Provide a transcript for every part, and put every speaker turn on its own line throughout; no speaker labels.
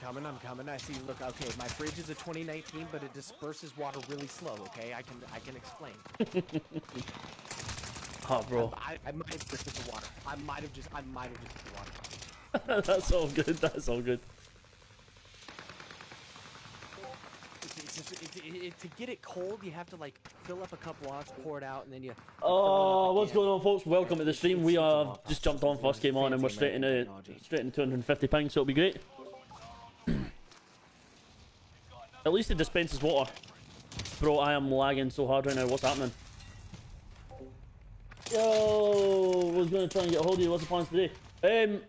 I'm coming, I'm coming. I see. Look, okay, my fridge is a 2019, but it disperses water really slow. Okay, I can I can explain.
Oh, bro.
I, I might have just hit the water. I might have just I might have just hit the water.
That's all good. That's all good.
It's, it's just, it, to get it cold, you have to like fill up a cup lots, pour it out, and then you. you fill it
Oh, what's
again.
going on, folks? Welcome to the stream. We
It's- it's a
have just jumped on, first came on, and we're straight into straight into 250 ping, so it'll be great. At least it dispenses water. Bro, I am lagging so hard right now. What's happening? Yo, was gonna try and get a hold of you. What's the plans today? Um,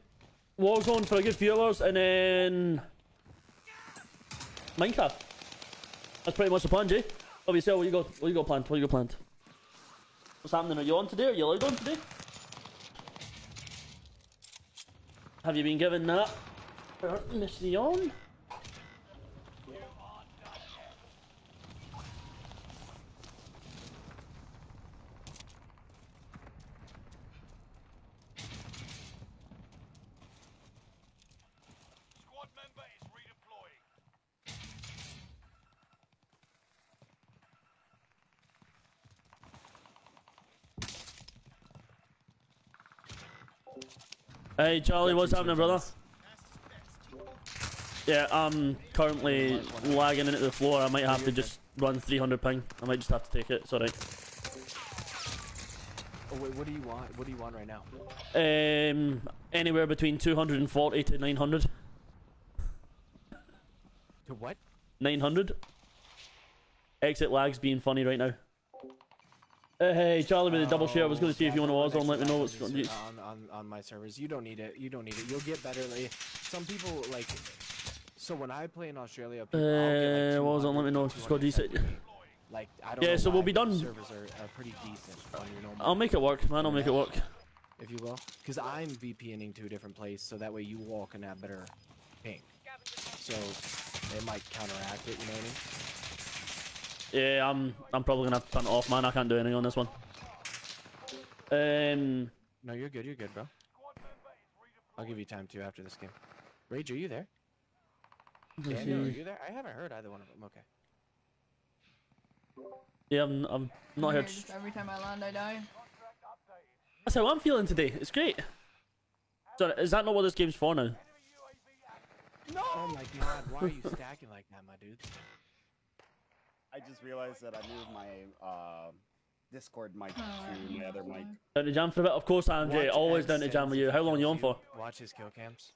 Warzone for a good few hours, and then Minecraft. That's pretty much the plan, Jay. Obviously, what you got? What you got planned? What you got planned? What's happening? Are you on today? Are you allowed on today? Have you been given that permission?
Squad
Hey Charlie, what's happening, brother? Yeah, I'm currently lagging into the floor. I might have to just run 300 ping. I might just have to take it. Sorry.
Oh wait, what do you want? What do you want right now?
Um, anywhere between 240 to 900.
To what?
900. Exit lags being funny right now. Uh, hey Charlie with the double share. I was going to see if you want to Warzone. Let me know what's on.
on, on my servers. You don't need it. You don't need it. You'll get better. Like, some people like. So when I play in Australia, people,
Uh,
like,
Warzone, let me know
to
if it's got
250.
decent.
Like I don't.
Yeah, so we'll be done.
Servers are, are pretty decent on your normal.
I'll make it work, man. I'll make it work.
if you will, because I'm VPNing to a different place, so that way you walk can have better ping. So it might counteract it. You know what I mean?
Yeah, I'm. I'm probably gonna have to turn it off, man. I can't do anything on this one. Um,
No, you're good. You're good, bro. I'll give you time too after this game. Rage, are you there?
let's
Daniel, are you there? I haven't heard either one of them. Okay.
yeah, I'm. I'm not
Here,
here.
every time I land, I die.
That's how I'm feeling today. It's great. So, is that not what this game's for now? No!
Oh my god, why are you stacking like that, my dude?
I just realized that I moved my uh, Discord mic
Oh,
to my other mic.
Down to jam for a bit? Of course I am, Jay. Always down to jam with you. How long are you on for?
Watch his kill cams.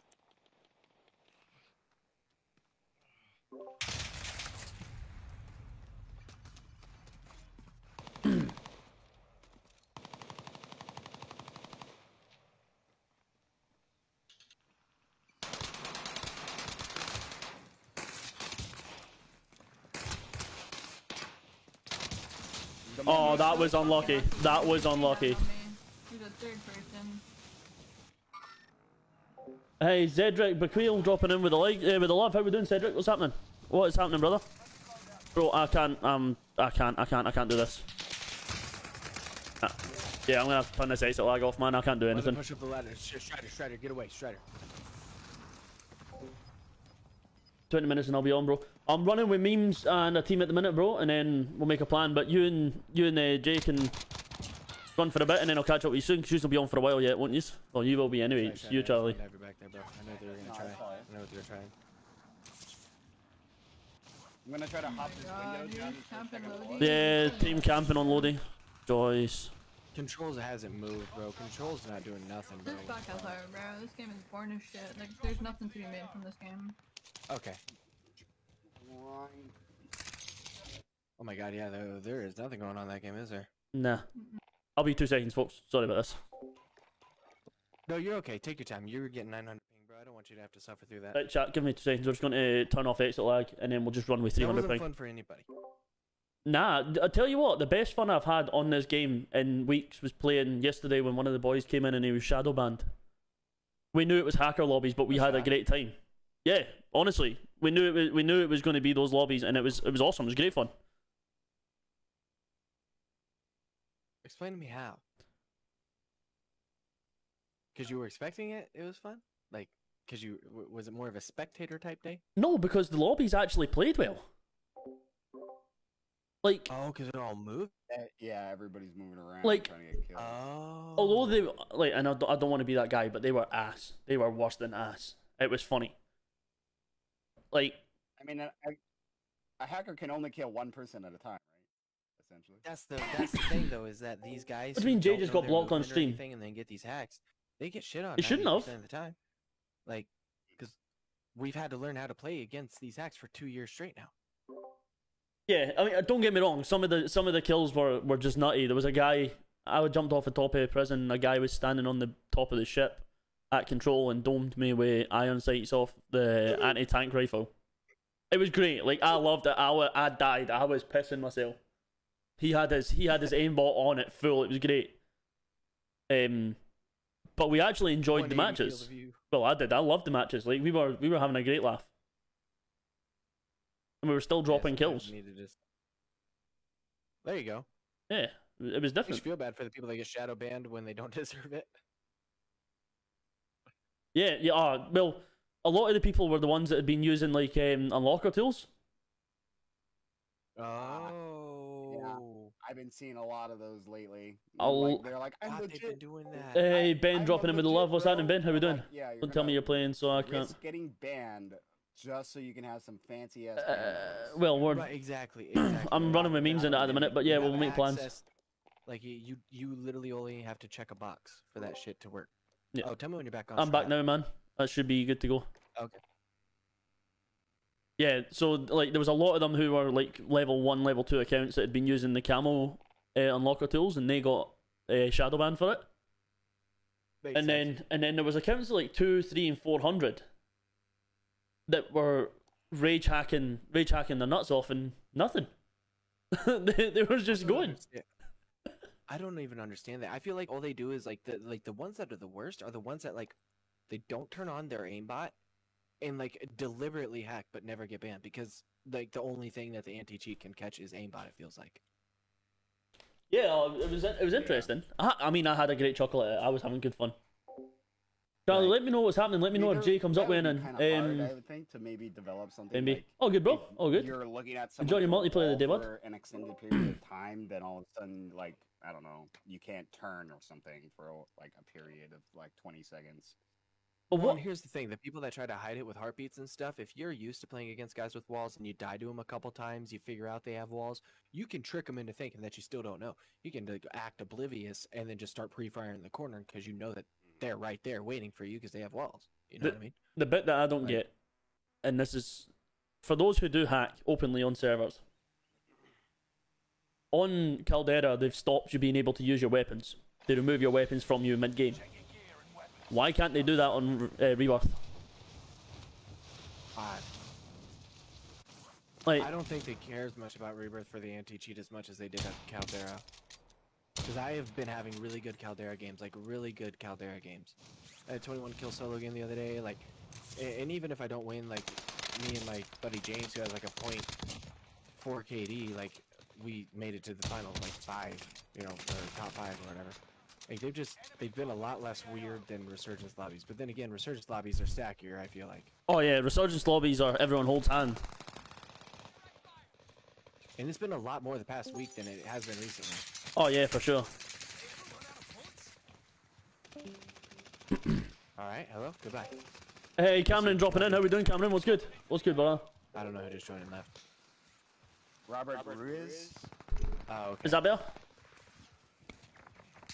That was unlucky. That was unlucky.
He's a third person.
Hey, Cedric Bequeal dropping in with the like, uh, with the love. How we doing, Cedric? What's happening? What is happening, brother? Bro, I can't. Um, I can't. I can't. I can't do this. Ah, yeah, I'm gonna have to turn this exit lag off, man. I can't do anything.
push up the ladder. Strider, Strider, get away, Strider.
20 minutes and I'll be on, bro. I'm running with memes and a team at the minute, bro, and then we'll make a plan. But you and you and uh, Jay can run for a bit, and then I'll catch up with you soon. Because you'll be on for a while yet, won't you? Well, you will be anyway. It's you, Charlie.
wanted to have back there, bro. I know they were gonna try. I know what they were trying.
I'm gonna try to hop this window
dude,
down to
camping
check out the
loading.
water.
Yeah, team camping on loading. Joyce.
Controls hasn't moved, bro. Controls not doing nothing, bro.
This back out bro. This game is boring as shit. Like, there's nothing to be made from this game.
Okay. Oh my god, yeah, there, there is nothing going on in that game, is there?
Nah. I'll be two seconds, folks. Sorry about this.
No, you're okay. Take your time. You're getting 900 ping, bro. I don't want you to have to suffer through that.
Right, chat, give me two seconds. We're just going to uh, turn off exit lag, and then we'll just run with
That
300
wasn't
ping.
fun for anybody.
Nah, I tell you what, the best fun I've had on this game in weeks was playing yesterday when one of the boys came in and he was shadow banned. We knew it was hacker lobbies, but we
What's
had a great time. Yeah, honestly, we knew it was we knew it was going to be those lobbies, and it was it was awesome. It was great fun.
Explain to me how. Because you were expecting it, it was fun? Like, because you was it more of a spectator type day?
No, because the lobbies actually played well. Like,
Oh, because they're all moved.
Eh, yeah, everybody's moving around,
Like-
trying to get killed.
Oh.
although they like, and I don't, I don't want to be that guy, but they were ass. They were worse than ass. It was funny. Like,
I mean, a, a, a hacker can only kill one person at a time, right? Essentially.
That's the that's the thing though is that these guys.
What do you mean Jay just got blocked on stream?
anything And then get these hacks. They get shit on.
He shouldn't have.
of the time. Like, because we've had to learn how to play against these hacks for two years straight now.
yeah, I mean, don't get me wrong. Some of the some of the kills were were just nutty. There was a guy. I jumped off the top of a prison. A guy was standing on the top of the ship at control and domed me with iron sights off the anti tank rifle. It was great. Like I loved it. I, I died. I was pissing myself. He had his he had his aimbot on it full. It was great. Um, but we actually enjoyed the matches. Well, I did. I loved the matches. Like we were we were having a great laugh, and we were still dropping
Yeah,
kills.
you just- There you go.
Yeah, it was different.
just feel bad for the people that get shadow banned when they don't deserve it.
Yeah, yeah. Uh, well, a lot of the people were the ones that had been using like um, unlocker tools.
Oh.
I've been seeing a lot of those lately.
I'll-
Like, they're like, I'm
God,
legit.
doing that.
Hey, Ben,
I'm
dropping in with the love. What's happening,
bro.
Ben? How we doing?
like, yeah, you're
Don't tell me you're playing, so I can't.
getting banned just so you can have some fancy ass.
Uh, well, we're
Right, exactly. exactly.
I'm running with memes in it at the minute, but yeah,
You
we'll
have
make plans.
access- Like you, you, you literally only have to check a box for that shit to work.
Yeah.
Oh, tell me when you're back on.
I'm back now, man. That should be good to go.
Okay.
Yeah, so like there was a lot of them who were like level one, level two accounts that had been using the camo uh, unlocker tools, and they got uh, shadow ban for it.
Makes
and
sense.
then and then there was accounts like two, three, and four hundred that were rage hacking, rage hacking their nuts off, and nothing. they, they were just going.
understand- I don't even understand that. I feel like all they do is like the like the ones that are the worst are the ones that like they don't turn on their aimbot and like deliberately hack but never get banned because like the only thing that the anti cheat can catch is aimbot. It feels like.
Yeah, it was it was interesting. I, I mean, I had a great chocolate. I was having good fun. Charlie,
Right.
let me know what's happening. Let me know if Jay comes up with
an.
anything. Um,
I would think to maybe develop something.
maybe.
Like,
Oh, good, bro. Oh, good.
You're looking at
Enjoy
someone
your multiplayer today,
wall
bud.
for an extended period of time, then all of a sudden, like I don't know, you can't turn or something for like a period of like 20 seconds.
But
Well,
what?
here's the thing: the people that try to hide it with heartbeats and stuff, if you're used to playing against guys with walls and you die to them a couple times, you figure out they have walls, you can trick them into thinking that you still don't know. You can like, act oblivious and then just start pre-firing in the corner because you know that they're right there waiting for you because they have walls. You know
The-
what I mean?
The bit that I don't
Right.
get, and this is for those who do hack openly on servers. On Caldera, they've stopped you being able to use your weapons. They remove your weapons from you mid game. Why can't they do that on uh, Rebirth? Like,
I don't think they care as much about Rebirth for the anti-cheat as much as they did at Caldera. Because I have been having really good Caldera games, like really good Caldera games. I had a 21 kill solo game the other day, like, and even if I don't win, like, me and my buddy James, who has like a point 4 KD, like, we made it to the final, like five, you know, or top five or whatever. Like they've just they've been a lot less weird than Resurgence lobbies. But then again, Resurgence lobbies are stackier. I feel like,
oh yeah, resurgence lobbies are everyone holds hand.
and it's been a lot more the past week than it has been recently.
Oh yeah, for sure.
All right, hello, goodbye.
Hey Cameron dropping in. How we doing, Cameron? What's good? What's good, brother?
I don't know who just joined and left.
Robert, Ruiz.
Oh, okay.
Is that better?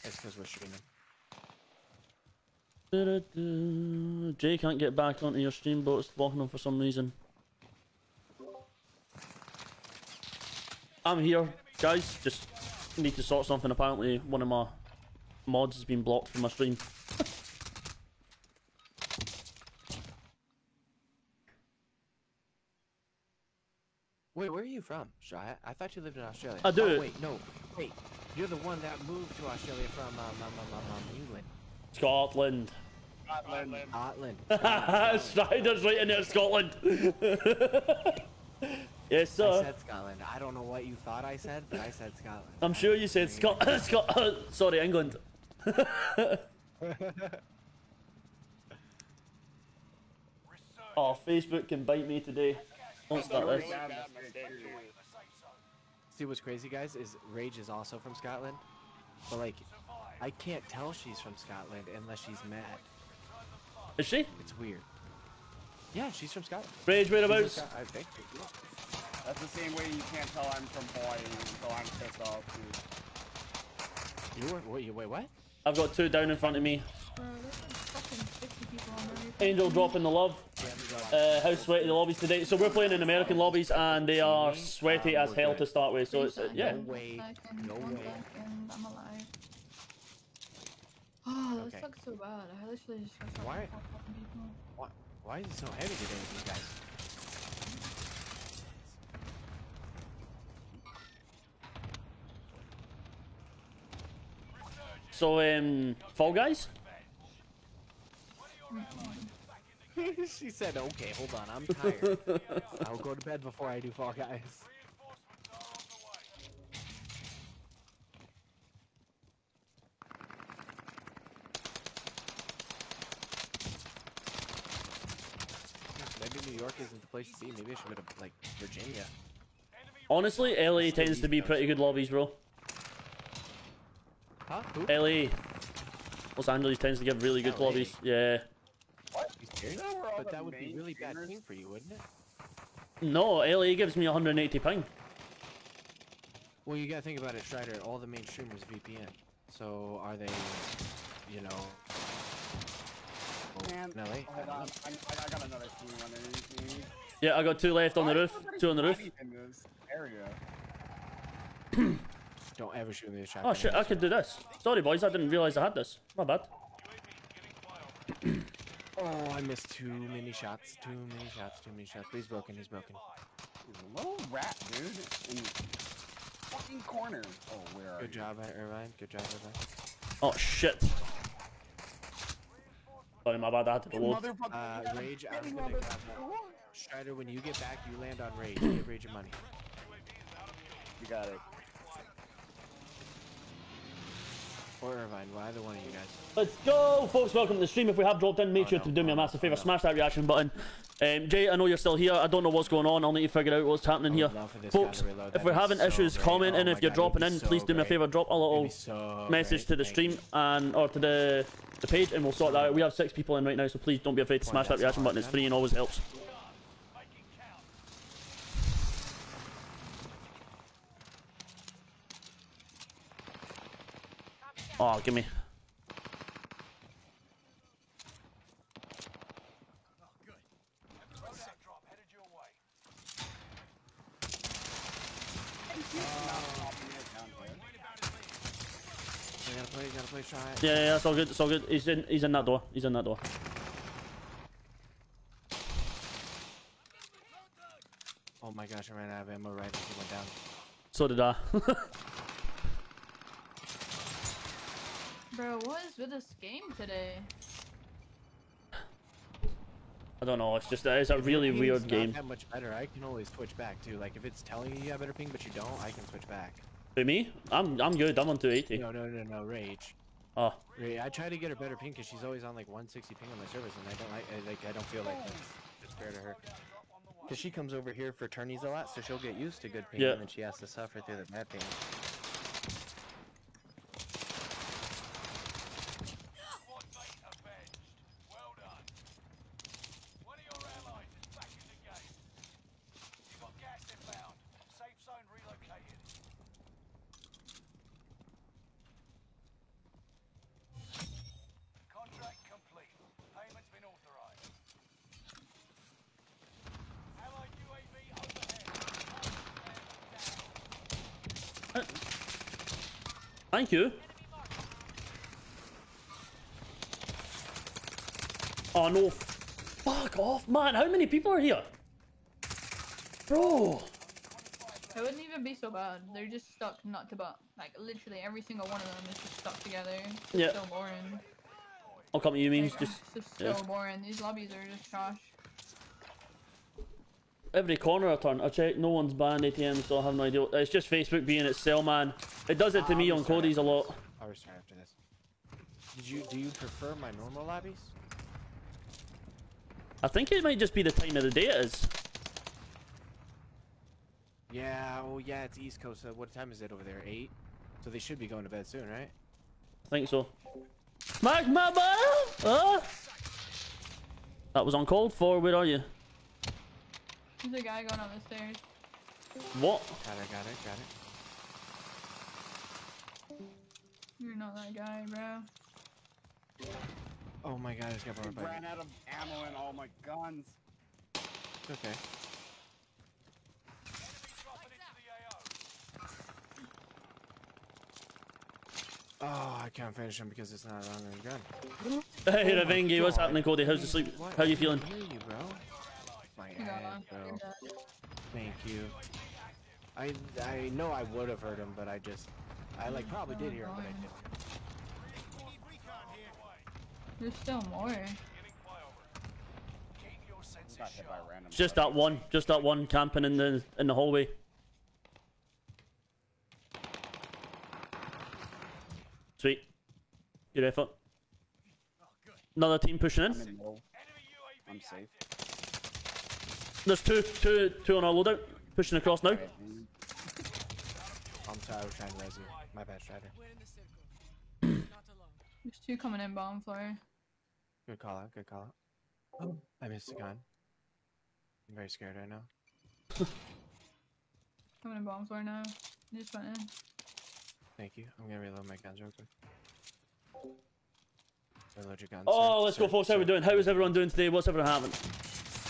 It's because we're streaming.
Jay can't get back onto your stream, but it's blocking him for some reason. I'm here, guys. Just need to sort something. Apparently, one of my mods has been blocked from my stream.
Wait, where are you from, Shaw? I- I thought you lived in Australia.
I do.
Oh, wait, no, wait. You're the one that moved to Australia from um, um, um, um, England.
Scotland.
Scotland.
Strider's right in there, Scotland. yes, sir.
I said Scotland. I don't know what you thought I said, but I said Scotland.
I'm sure you said Scot. Scot. Sorry, England. Oh, Facebook can bite me today. Don't start this.
Bad.
See what's crazy, guys, is Rage is also from Scotland, but like, I can't tell she's from Scotland unless she's mad.
Is she?
It's weird. Yeah, she's from Scotland.
Rage
She's from
whereabouts?
I think.
That's the same way you can't tell I'm from Hawaii until I'm pissed off. Too.
You were wait, you- wait, what?
I've got two down in front of me.
Bro, there's like fucking 50 people on there.
Angel dropping the love. Uh, how sweaty the lobbies today. So we're playing in American lobbies and they are sweaty as hell to start with. So it's uh, yeah.
No way. No way.
I'm alive. Oh, that
Okay.
sucks so bad. I literally just got shot
Why-
by four fucking people.
Why, why is it so heavy today with these guys?
So um, Fall Guys.
she said, "Okay, hold on, I'm tired. I'll go to bed before I do Fall Guys." Maybe New York isn't the place to be. Maybe I should go to like Virginia.
Honestly, LA
Still
tends to be pretty good lobbies, bro.
Huh? Who?
LA, Los Angeles tends to give really good
LA.
lobbies. Yeah.
You
that where all
But that would be really bad
streamers-
ping for you, wouldn't it?
No, LA gives me 180 ping.
Well, you gotta think about it, Strider. All the main streamers VPN. So are they, you know?
Man,
in LA?
Hold on. I, I got another team underneath me.
Yeah, I got two left on the roof. Two on the roof.
In this area.
Don't ever shoot me with a
Oh shit, I could do this. Sorry boys, I didn't realise I had this. My bad.
Oh, I missed too many shots. Too many shots. Too many shots. But he's broken. He's broken.
He's a little rat, dude. In the fucking corner. Oh, where are
Good
you?
job, Irvine. Good job, Irvine.
Oh shit. Sorry, my bad. I had to
You
reload.
motherfucker.
Uh, Rage, I'm gonna grab that. Strider, when you get back, you land on Rage. Give Rage your money.
You got it.
Or Irvine. Well, either one of you guys.
Let's go, folks. Welcome to the stream. If we have dropped in, make
Oh,
sure
no.
to do me a
Oh,
massive
no.
favor,
Oh, no.
smash that reaction button. Um, Jay, I know you're still here. I don't know what's going on. I'll need to figure out what's happening here.
would love for this guy to
Folks, if we're having
so
issues
great.
commenting,
Oh
if you're
God,
dropping in,
be
please
so
do me a favor. Drop a little
so
message
great.
to the stream and or to the the page, and we'll sort that out. We have six people in right now, so please don't be afraid to smash that reaction button. It's free and always helps. Oh, give me.
drop headed your way.
You gotta play. Gotta play. Try it.
Yeah, yeah, it's all good. It's all good. He's in. He's in that door. He's in that door.
Oh my gosh, I ran out of ammo right as he went down.
So did I.
Bro, what is with this game today?
I don't know. It's just uh, it's a
If
really
ping's
weird
not
game.
That much better. I can always switch back too. Like if it's telling you you have better ping, but you don't, I can switch back.
For me, I'm I'm good. I'm on 280.
No, no, no, no. Rage.
Oh,
Ra- I try to get her better ping because she's always on like 160 ping on my service, and I don't like. I, like I don't feel like that's, fair to her. Because she comes over here for tourneys a lot, so she'll get used to good ping,
Yeah.
and then she has to suffer through the bad ping.
Squad mate avenged. Well done. One of your allies is back in the game. You got gas inbound. Safe zone relocated. Contract complete. Payment's been authorized. Allied UAV overhead.
Thank you. Oh no! Fuck off, man! How many people are here? Bro,
It wouldn't even be so bad. They're just stuck nut to butt. Like literally every single one of them is just stuck together. It's
Yeah.
so boring.
I'll come to you, memes.
Like,
Just
it's just so
yeah.
boring. These lobbies are just trash.
Every corner I turn, I check. No one's banned ATM, so I have no idea. It's just Facebook being itself, man. It does it to
Ah,
me
I'll
on Cody's a lot.
I'll restart after this. Did you do you prefer my normal lobbies?
I think it might just be the time of the day it is.
Yeah, oh yeah, it's East Coast. So what time is it over there? Eight. So they should be going to bed soon, right?
I think so. Smack my ball! Ah! That was uncalled for. Where are you?
There's a guy going up the stairs.
What?
Got it, got it, got it.
You're not that guy, bro.
Oh my god, I just got
I
bombed by.
ran out of ammo and all my guns.
It's okay.
Enemy dropping into the AO.
Oh, I can't finish him because it's not a long range gun.
Hey, Ravengi, what's happening, Cody? How's the sleep?
What?
How you
I
feeling?
hear you, bro. My
You
head,
one.
bro.
You're dead.
Thank you. I I know I would have heard him, but I just I like probably did hear him, but I didn't.
There's still more.
Giving flyover. Keep your senses
Got hit by
sharp.
random.
Just that one. Just that one camping in the in the hallway. Sweet. Good effort. Another team pushing
I'm
in.
in low.
Enemy UAV
I'm safe.
There's two, two, two on our loadout. Pushing across now.
I'm sorry, I was trying to res you. My bad, Strider.
There's two coming in bomb floor.
Good call out, good call out. I missed a gun. I'm very scared right now.
Coming in bomb floor now. They just went in.
Thank you. I'm gonna reload my guns real quick. Reload your guns.
Oh,
sir,
let's go,
sir,
folks. How we doing? How is everyone doing today? What's everyone having?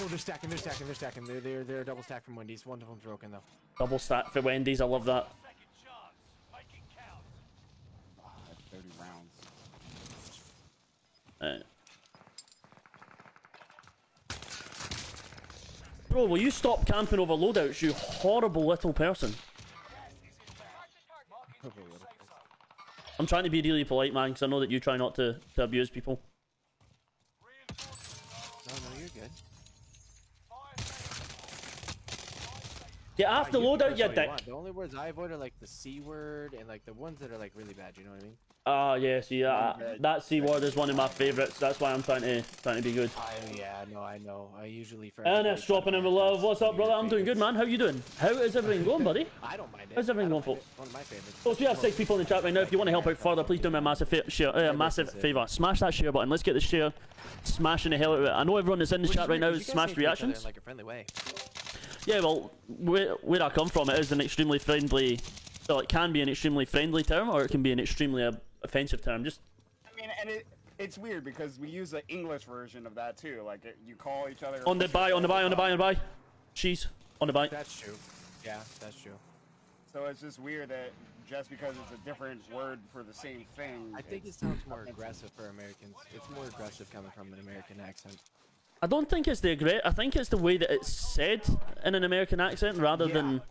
Oh, they're stacking, they're stacking, they're stacking. They're they're they're double stacked from Wendy's. One of them's broken though.
Double stack for Wendy's. I love that.
Second chance. Make it count.
that's 30 rounds.
Bro, will you stop camping over loadouts, you horrible little person? I'm trying to be really polite, man, because I know that you try not to, to abuse people.
No, no, you're good.
Get off the loadout, you
all
dick.
The only words I avoid are like the c word and like the ones that are like really bad. You know what I mean?
Ah, yeah, see, uh, that C word is one of my favourites. That's why I'm trying to trying to be good.
I yeah, no, I know. I usually for
And it's dropping in with love. What's up, brother? I'm doing good, man. How you doing? How is everything going, buddy?
I don't mind it.
How's everything going,
it. One of my favorites.
Folks, we have six people in the chat right now. If you want to help out further, please do me a massive share, uh, a massive favour. Smash that share button. Let's get the share smashing the hell out of it. I know everyone that's in the chat right now
is
smashed
say to each other in,
reactions.
like a friendly way.
Yeah, well, where, where I come from, it is an extremely friendly. Well, it can be an extremely friendly term, or it can be an extremely uh, offensive term. Just
I mean, and it, it's weird because we use the English version of that too. Like, it, you call each other.
on the buy, on the buy, on the buy, on the buy. Cheese on the buy.
That's true. Yeah, that's true.
So it's just weird that just because it's a different word for the same thing.
I think it sounds more aggressive for Americans. It's more aggressive coming from an American accent.
I don't think it's the aggre- I think it's the way that it's said in an American accent rather
Yeah.
than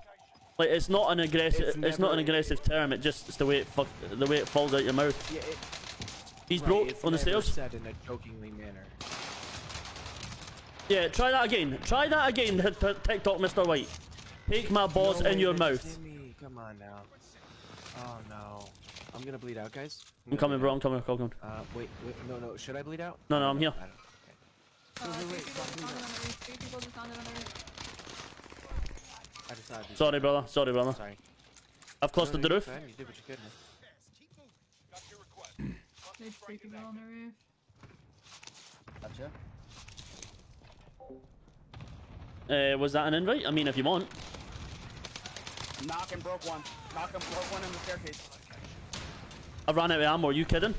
like it's not an aggressive. It's,
It's
not an aggressive term. It just it's the way it fuck, the way it falls out your mouth.
Yeah, it,
He's
right,
broke on the stairs.
said in a jokingly manner.
Yeah, try that again. Try that again, TikTok, Mr. White. Take my balls
No
in your mouth.
Come on now. Oh no. I'm gonna bleed out, guys.
I'm
gonna
coming, bro. I'm coming. I'm coming.
Uh, wait, wait, no, no. Should I bleed out?
No, no, I'm here.
I don't- okay.
Uh,
wait,
three
wait,
people
fuck
just
me,
landed
bro.
on the roof. Three people just landed on the roof.
I just thought I'd do
Sorry, brother. Sorry, brother.
Sorry.
I've clustered the
No, no,
roof.
you're fine. You did what you could. man.
Got your request.
There's three people on the roof.
Gotcha.
Uh, was that an invite? I mean, if you want.
Knock and broke one. Knock and broke one in the staircase.
I ran out of ammo. Are you kidding?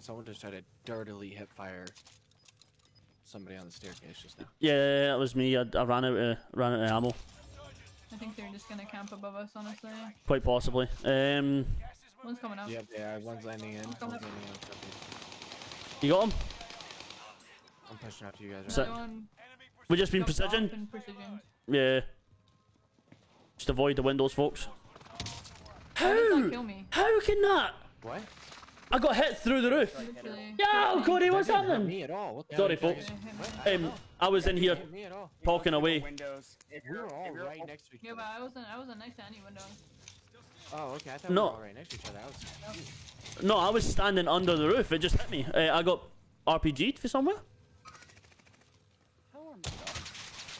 Someone just tried to dirtily hip fire somebody on the staircase just now.
Yeah, that was me. I, I ran out of ran out of ammo.
I think they're just gonna camp above us, honestly.
Quite possibly. Um,
One's coming up.
Yep, yeah, one's landing in. One's
coming
landing in.
You got him.
I'm pushing out to you guys.
So-
Right?
Another one
We just been precision. Yeah. Just avoid the windows, folks.
How did
How?
that kill me?
How can that?
What?
I got hit through the roof.
Literally.
Yo, Cody, what's
That didn't
happening?
me at all. What
Sorry,
hell are you
folks.
talking-
Hit me.
What? I
Um. I was in here
didn't hit me at all.
You know,
talking away.
We were all right next to each
Yeah, but. I wasn't. I wasn't next to any window.
Oh, okay. I thought we
No.
were all right next to each other. I was.
No, I was standing under the roof. It just hit me. Uh, I got RPG'd for somewhere?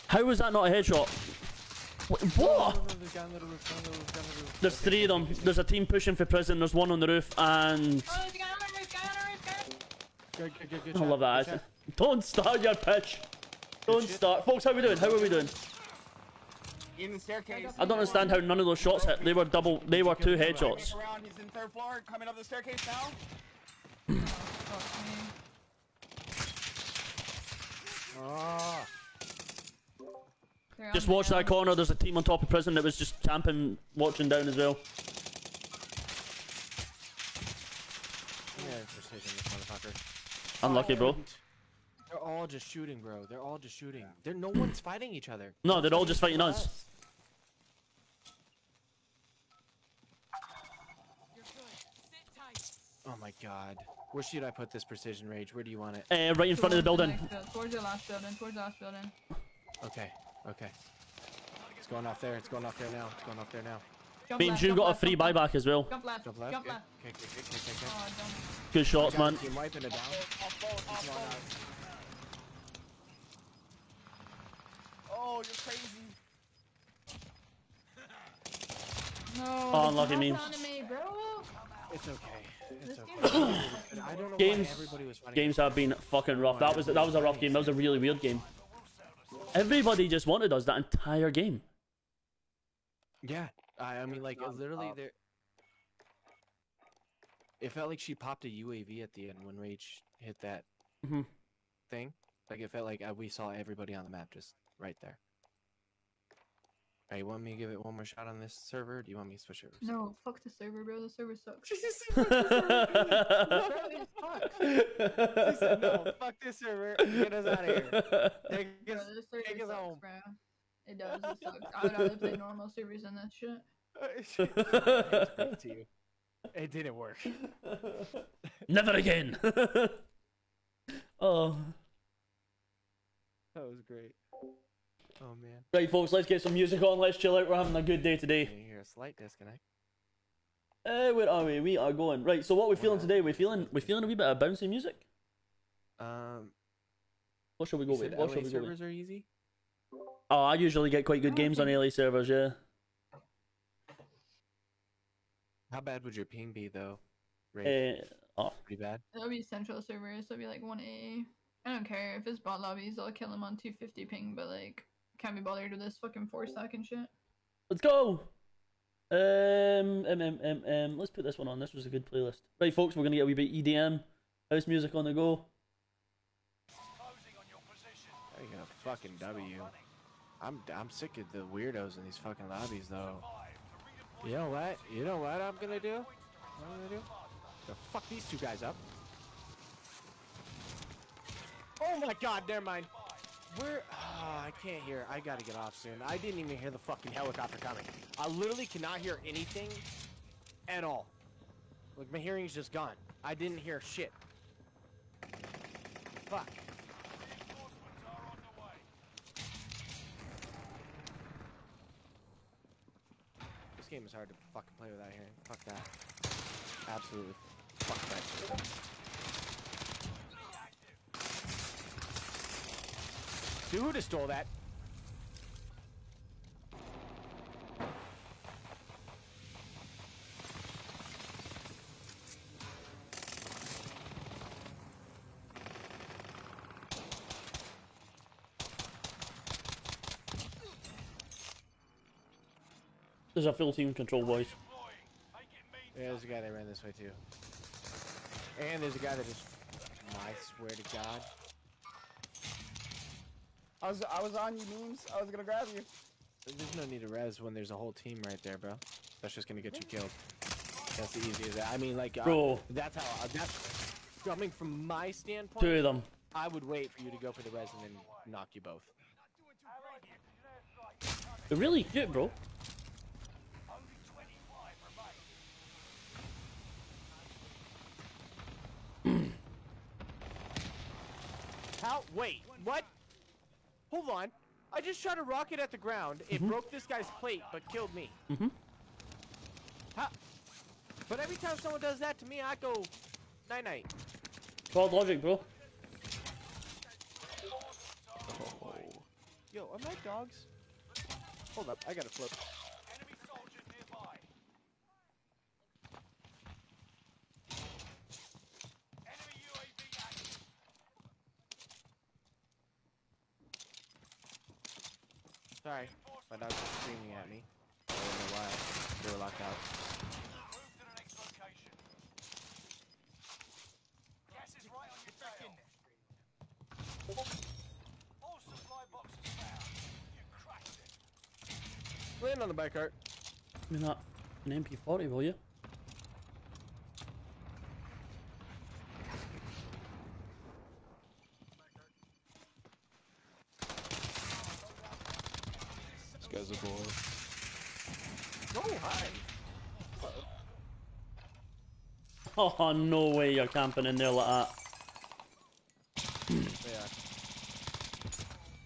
How was that not a headshot? Wh- What?
There's guy on the roof, on the roof, on the roof.
There's three of them. There's a team pushing for prison. There's one on the roof, and
Oh, there's a guy on the roof, guy on the roof, guy on the roof.
Good, good, good, good
I love that.
good.
Don't start your pitch. Don't
shit.
start, folks. How are we doing? How are we doing?
In the staircase.
I don't understand how none of those shots hit. They were double. They were two headshots.
around, he's in third floor, coming up the staircase now.
Fuck me.
Ah,
They're
Just watch that corner. There's a team on top of prison that was just camping, watching down as well.
yeah, precision, this motherfucker.
Unlucky, bro.
They're all just shooting, bro. They're all just shooting. They're no one's fighting each other.
No, they're all just fighting us.
Oh my god. Where should I put this precision rage? Where do you want it?
Uh, right in front of the building.
next Towards the last building, towards the last building.
Okay, okay. It's going off there. It's going off there now. It's going off there now.
Jump
Beams,
left,
you
jump
got a free
jump left,
buyback as well.
Jump left,
Jump left.
jump left.
Okay, okay, okay, okay, okay.
Oh.
Good shots,
Got
man.
Team wiping it down.
Off boat, off boat. Oh, you're crazy.
No.
Oh, unlucky
it's
memes.
not anime, bro.
It's okay. It's okay. I don't know
Games-
why everybody was.
Games have been fucking rough. That was that was a rough game. That was a really weird game. Everybody just wanted us that entire game.
Yeah, I, I mean, like literally, there. It felt like she popped a UAV at the end when Rage hit that
Mhm.
thing. Like it felt like uh, we saw everybody on the map just right there. Hey, you want me to give it one more shot on this server? Do you want me to switch servers?
No, fuck the server, bro. The server sucks.
She said, no, fuck this server. Get us out of here. Take
Bro,
us,
this server
take us
sucks,
home.
bro. It does. It sucks. I would rather play normal servers than this shit.
To you. It didn't work.
Never again. oh.
That was great. Oh man.
Right, folks, let's get some music on. Let's chill out. We're having a good day today.
You hear a slight disconnect.
Uh, where are we? We are going. Right, so what we feeling today? We feeling we feeling a wee bit of bouncy music?
Um,
What shall we go
you
with? What
LA
shall we go with?
servers are easy.
Oh, I usually get quite good games on LA servers, yeah.
How bad would your ping be though? Rage?
Uh, oh,
Pretty bad.
It'll be central servers. It'll be like one A. I don't care if it's bot lobbies. I'll kill him on 250 ping, but like can't be bothered with this fucking four second shit.
let's go. Um, um, um, um, um, let's put this one on. This was a good playlist. Right, folks, we're gonna get a wee bit EDM house music on the go.
Closing on your position.
I get a fucking W. I'm I'm sick of the weirdos in these fucking lobbies though. You know what? You know what I'm gonna do? What am I'm gonna do? Gonna fuck these two guys up. Oh my god, never mind. Where? ah, I can't hear. I gotta get off soon. I didn't even hear the fucking helicopter coming. I literally cannot hear anything at all. Like my hearing's just gone. I didn't hear shit. Fuck. This game is hard to fucking play without hearing. Fuck that. Absolutely. Fuck that shit. Dude, stole that?
There's a full team control, boys.
Deploying. Make it mean
Yeah, there's a guy that ran this way too. And there's a guy that just. I swear to God.
I was I was on you memes. I was gonna grab you.
There's no need to res when there's a whole team right there, bro. That's just gonna get you killed. That's the easiest. I mean, like, uh,
Bro.
that's how. Uh, that's coming from my standpoint.
Two of them.
I would wait for you to go for the res and then knock you both.
They're really cute, bro.
only 25 remain.
How? Wait, what? Hold on. I just shot a rocket at the ground. It mm -hmm. broke this guy's plate, but killed me.
Mm
hmm But every time someone does that to me, I go night-night.
Fault logic, bro. Oh.
Yo, are my dogs? Hold up, I gotta flip.
On
the bike cart.
Give me that an MP40, will you?
This guy's a boy.
Oh, hi.
Oh, no way you're camping in there like that.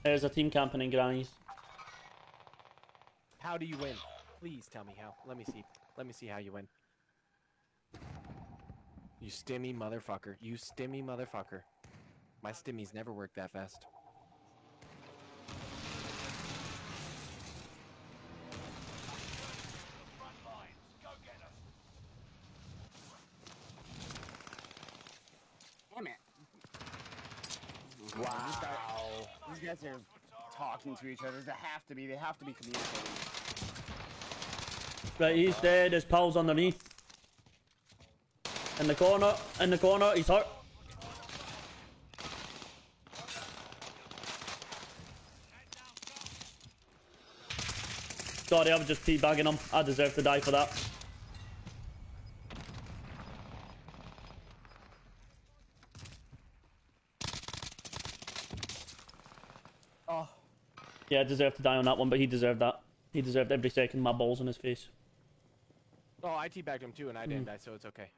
There's a team camping in Granny's.
How do you win? Please tell me how. Let me see. Let me see how you win. You stimmy motherfucker. You stimmy motherfucker. My stimmies never work that fast.
Front lines. Go get them.
Damn it. Wow. These guys are talking to each other. They have to be. They have to be communicating.
Right, he's dead. His pal's underneath. In the corner. In the corner. He's hurt. Sorry, I was just teabagging him. I deserve to die for that.
Oh,
Yeah, I deserve to die on that one, but he deserved that. He deserved every second my balls in his face.
Oh, I teabagged him too, and I didn't hmm. die, so it's okay.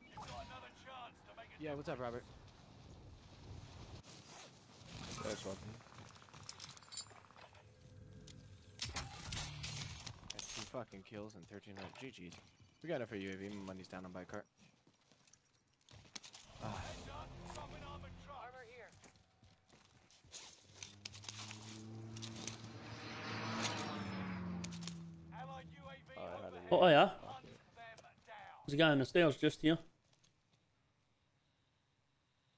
You've got another chance to make a
Yeah, what's up, Robert?
That's one.
That's two fucking kills and 1300 GG's. We got enough for UAV. Money's down on bike cart. Ah,
shot. Dropping armored truck. Armor here. Allied UAV
Oh, I had
overhead.
it.
Oh, yeah.
Hunt.
There's a guy on the stairs just here.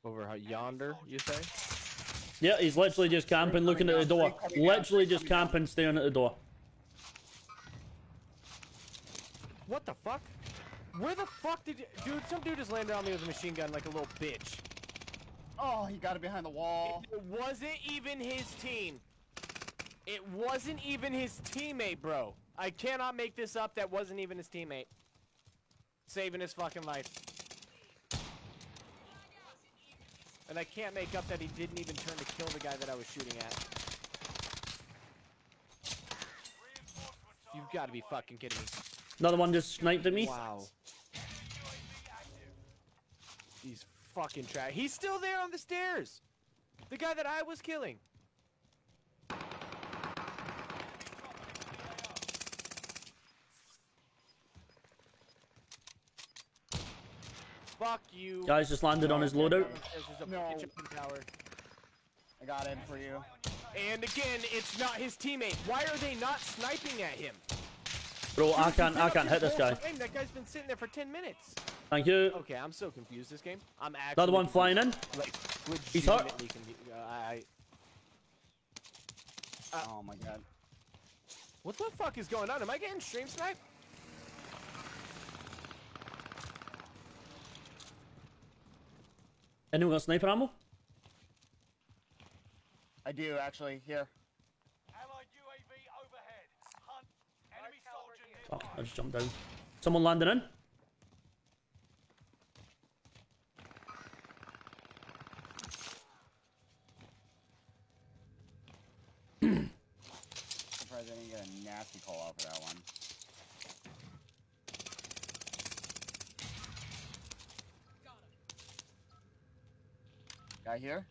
over yonder, you say?
Yeah, he's literally just camping, looking at the door. Literally just camping, staring at the door.
What the fuck? Where the fuck did you... Dude, some dude just landed on me with a machine gun like a little bitch.
oh, he got it behind the wall.
It wasn't even his team. It wasn't even his teammate, bro. I cannot make this up. That wasn't even his teammate. Saving his fucking life. And I can't make up that he didn't even turn to kill the guy that I was shooting at. You've got to be fucking kidding me.
Another one just sniped at me.
Wow. He's fucking trash. He's still there on the stairs. The guy that I was killing. Fuck you.
Guys just landed on his loadout.
No. I got in for you.
And again, it's not his teammate. Why are they not sniping at him?
Bro, I can't, I can't hit
this
this guy.
time. That guy's been sitting there for 10 minutes.
Thank you.
Okay, I'm so confused this game. I'm actually
Another one flying in.
Like,
He's hurt.
uh, I, Uh,
oh my god.
what the fuck is going on? Am I getting stream sniped?
Anyone got sniper ammo?
I do actually. Here.
Allied UAV overhead. Hunt. Enemy soldier
Fuck. I just jumped down. Someone landing in?
Surprised I didn't get a nasty call out for that one. Guy here?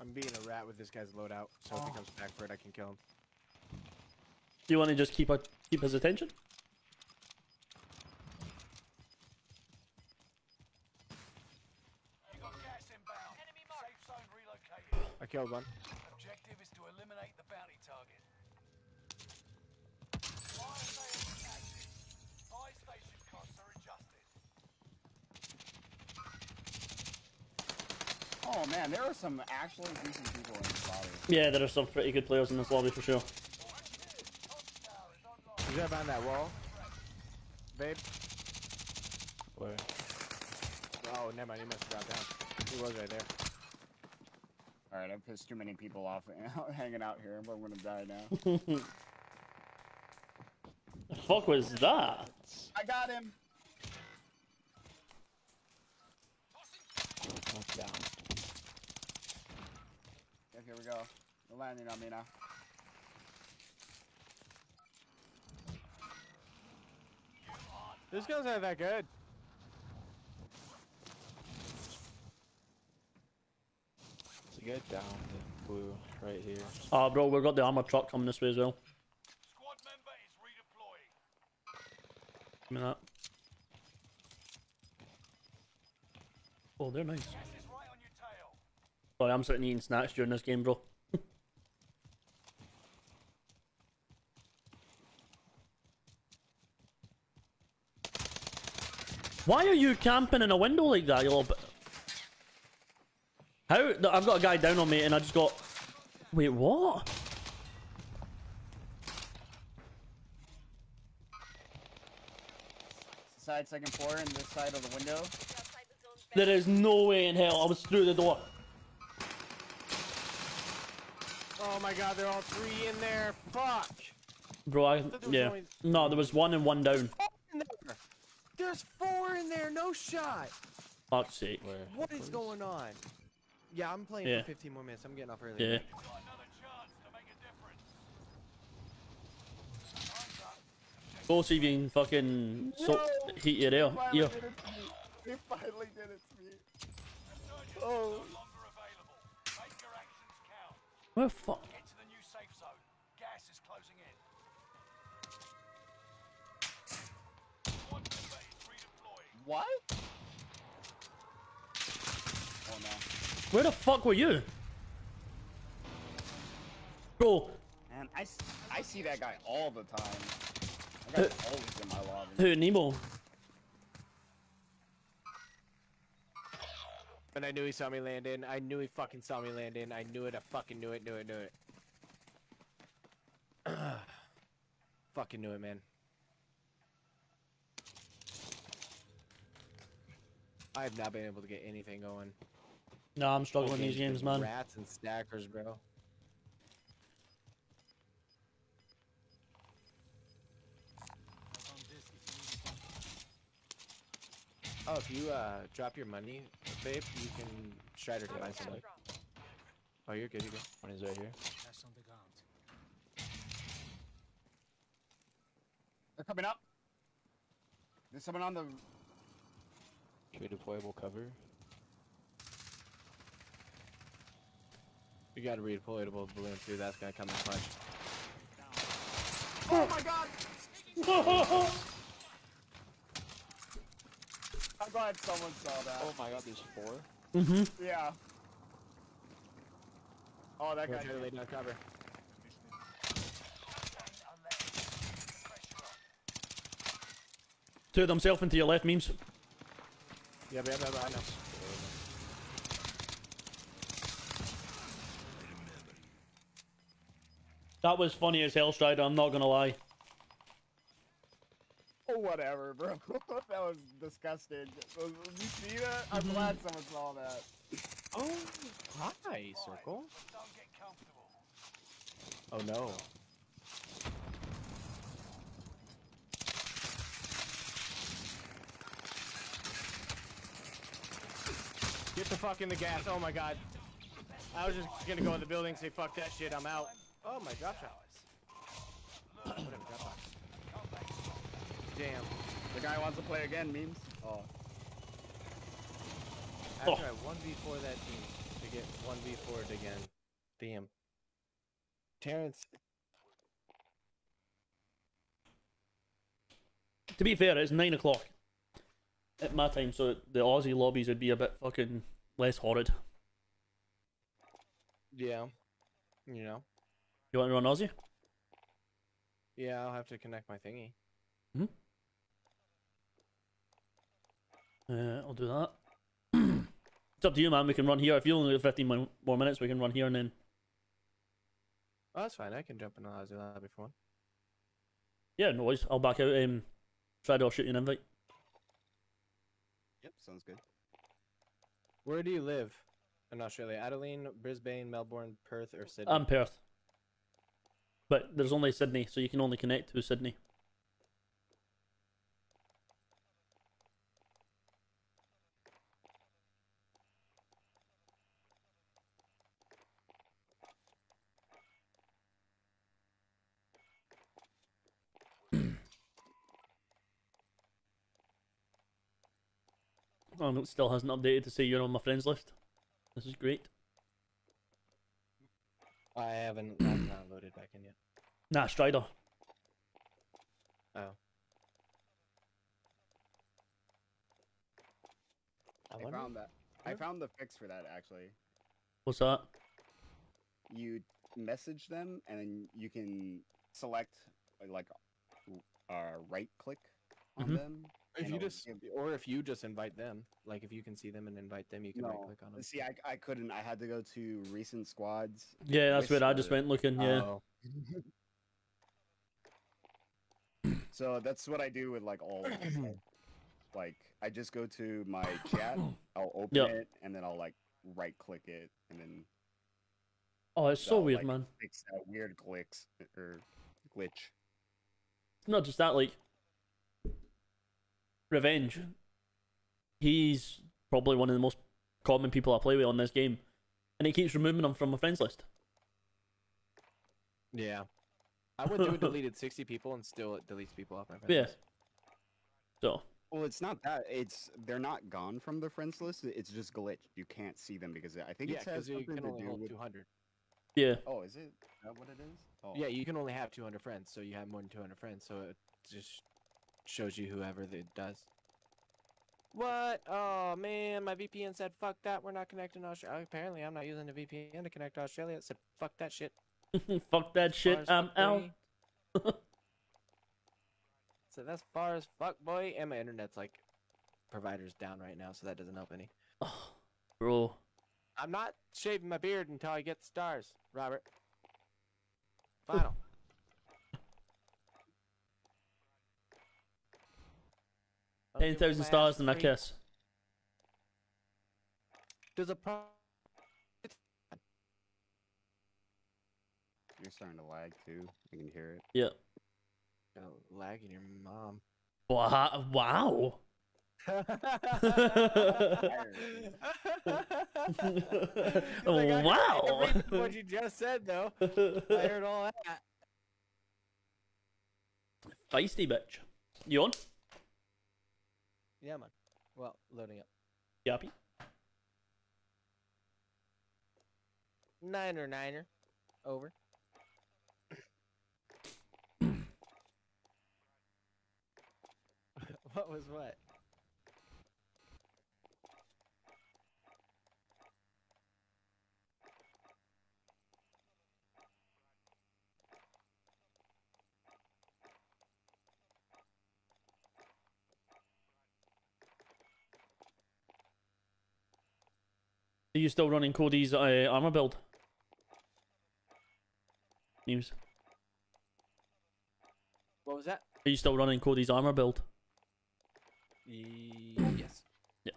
I'm being a rat with this guy's loadout, so oh. if he
oh.
comes back for it, I can kill him.
Do you want to just keep a, keep his attention?
I killed one.
Oh man, there are some actually decent people in this lobby.
Yeah, there are some pretty good players in this lobby for sure.
Is that behind that wall? Babe?
Where?
Oh, never mind. He must have dropped down. He was right there.
All right, I've pissed too many people off hanging out here, but I'm gonna die now.
The fuck was that?
I got him. Here we go. They're landing on me now.
These guns aren't that good.
So get down the blue right here.
Ah, bro, we've got the armor truck coming this way as well.
Squad member is redeploying.
Give me that. Oh, they're nice.
Gas is right on your tail.
Sorry, I'm sitting eating snacks during this game, bro. Why are you camping in a window like that, you little bit? How? I've got a guy down on me and I just got... Wait, what?
Side second floor and this side of the window.
There is no way in hell I was through the door.
My god, they're all three in there. Fuck.
Bro, I...
thought there was
Yeah.
only-
No, there was one and one down.
There. There's four in there. No shot.
Fuck's sake.
Where?
What is going on? Yeah, I'm playing
Yeah.
for 15 more minutes. I'm getting off early.
Yeah.
You've got another chance to make a difference. Time's up.
Go see if you can fucking so heat your air.
Finally
Ear.
did it to me. They finally did it to me.
Resurgence
Oh.
is no
What? Oh no.
Where the fuck were you? Bro,
Man, I see that guy all the time. That guy's always in my lobby.
who Nemo?
But I knew he saw me land in. I knew he fucking saw me land in. I knew it. I fucking knew it. Knew it. Knew it. fucking knew it, man. I have not been able to get anything going.
No, I'm struggling
Whole
in these
game's
games, man.
Rats and stackers, bro. Oh, if you uh drop your money, babe, you can Strider to buy something. Oh, you're good. You're good.
One is right here.
They're coming up. There's someone on the.
Redeployable cover.
We got a redeployable balloon too. That's gonna come in clutch.
Oh my god! I'm glad someone saw that.
Oh my god, there's four.
Mm-hmm.
Yeah. Oh, that
Go
guy.
try to cover.
Two of themself into your left memes.
Yeah, yeah, yeah, I know.
That was funny as hell, Strider, I'm not gonna lie.
Oh, whatever, bro. that was disgusting. Did you see that? I'm mm-hmm. glad someone saw that.
Oh, hi, circle.
Don't get comfortable.
Oh no. Get the fuck in the gas. Oh my god. I was just gonna go in the building and say fuck that shit, I'm out. Oh my drop shot. Whatever, drop box. Damn.
The guy wants to play again, memes. Oh.
After
Oh.
I 1v4 that team to get 1v4'd again. Damn. Terrence,
To be fair, it's nine o'clock at my time, so the Aussie lobbies would be a bit fucking less horrid.
Yeah. You know.
You want to run Aussie?
Yeah, I'll have to connect my thingy. Hmm.
Uh, I'll do that. it's up to you, man. We can run here. If you only have 15 more minutes, we can run here and then.
Oh, that's fine. I can jump in the Aussie lobby for one.
Yeah, no worries. I'll back out. Um, Friday, I'll shoot you an invite.
Yep, sounds good.
Where do you live in Australia? Adelaide, Brisbane, Melbourne, Perth, or Sydney?
I'm Perth. But there's only Sydney, so you can only connect to Sydney. Oh, no, it still hasn't updated to say you're on my friends list. This is great.
I haven't I haven't not loaded back in yet.
Nah, Strider.
Oh. I,
I found that. I found the fix for that actually.
What's that?
You message them and then you can select like uh, right click on
Mhm.
them.
If you just,
give-
or if you just invite them, like if you can see them and invite them, you can right click on them.
see, I, I couldn't. I had to go to recent squads.
Yeah, that's where I just went looking. Yeah.
Oh.
So that's what I do with like all. of them. Like I just go to my chat. I'll open
Yep.
it and then I'll like right click it and then
Oh, it's so
that'll,
weird,
like,
man.
Fix that weird clicks or glitch.
Not just that, like Revenge. He's probably one of the most common people I play with on this game, and it keeps removing him from my friends list.
Yeah. I went through and deleted 60 people and still it deletes people off my friends.
Yeah.
list.
So
Well, it's not that. It's they're not gone from the friends list. It's just glitched. You can't see them because I think
Yeah,
it has
you
something
can
to
only
do
hold
with.
200.
yeah,
Oh, is it? Is that what it is? Oh.
Yeah, you can only have 200 friends, so you have more than 200 friends, so it just shows you whoever it does. What? Oh man, my VPN said fuck that. We're not connecting Australia. Apparently, I'm not using a VPN to connect to Australia. It said fuck that shit.
fuck that shit. I'm out.
so that's far as fuck, boy. And my internet's like provider's down right now, so that doesn't help any.
Oh, bro.
I'm not shaving my beard until I get the stars, Robert. Final.
Ten
give my
thousand
ass
stars and a
free.
kiss.
There's a pro.
You're starting to lag too. I can hear it.
Yeah.
Oh, lagging your mom.
Wow. Wow. Wow.
what you just said, though. I heard all that.
Feisty bitch. You on?
Yeah, man. Well, loading up.
You happy?
Niner, niner. Over. what was what?
Are you still running Cody's uh, armor build? News.
What was that?
Are you still running Cody's armor build?
Yes.
Yeah.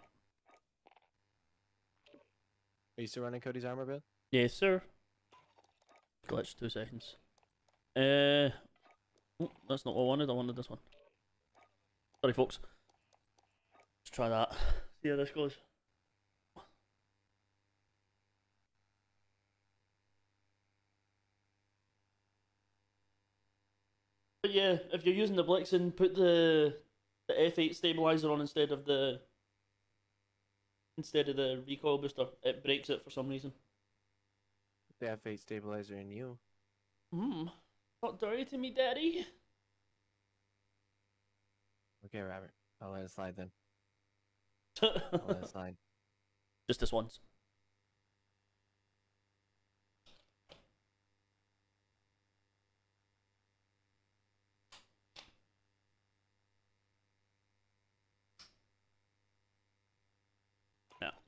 Are you still running Cody's armor build?
Yes, sir. Glitch, two seconds. Uh, oh, that's not what I wanted. I wanted this one. Sorry, folks. Let's try that. See how this goes. But yeah, if you're using the Blixen, put the the F8 stabilizer on instead of the instead of the recoil booster. It breaks it for some reason.
The F8 stabilizer in you.
Hmm. Not dirty to me, daddy.
Okay, Robert. I'll let it slide then. I'll let it slide.
Just this once.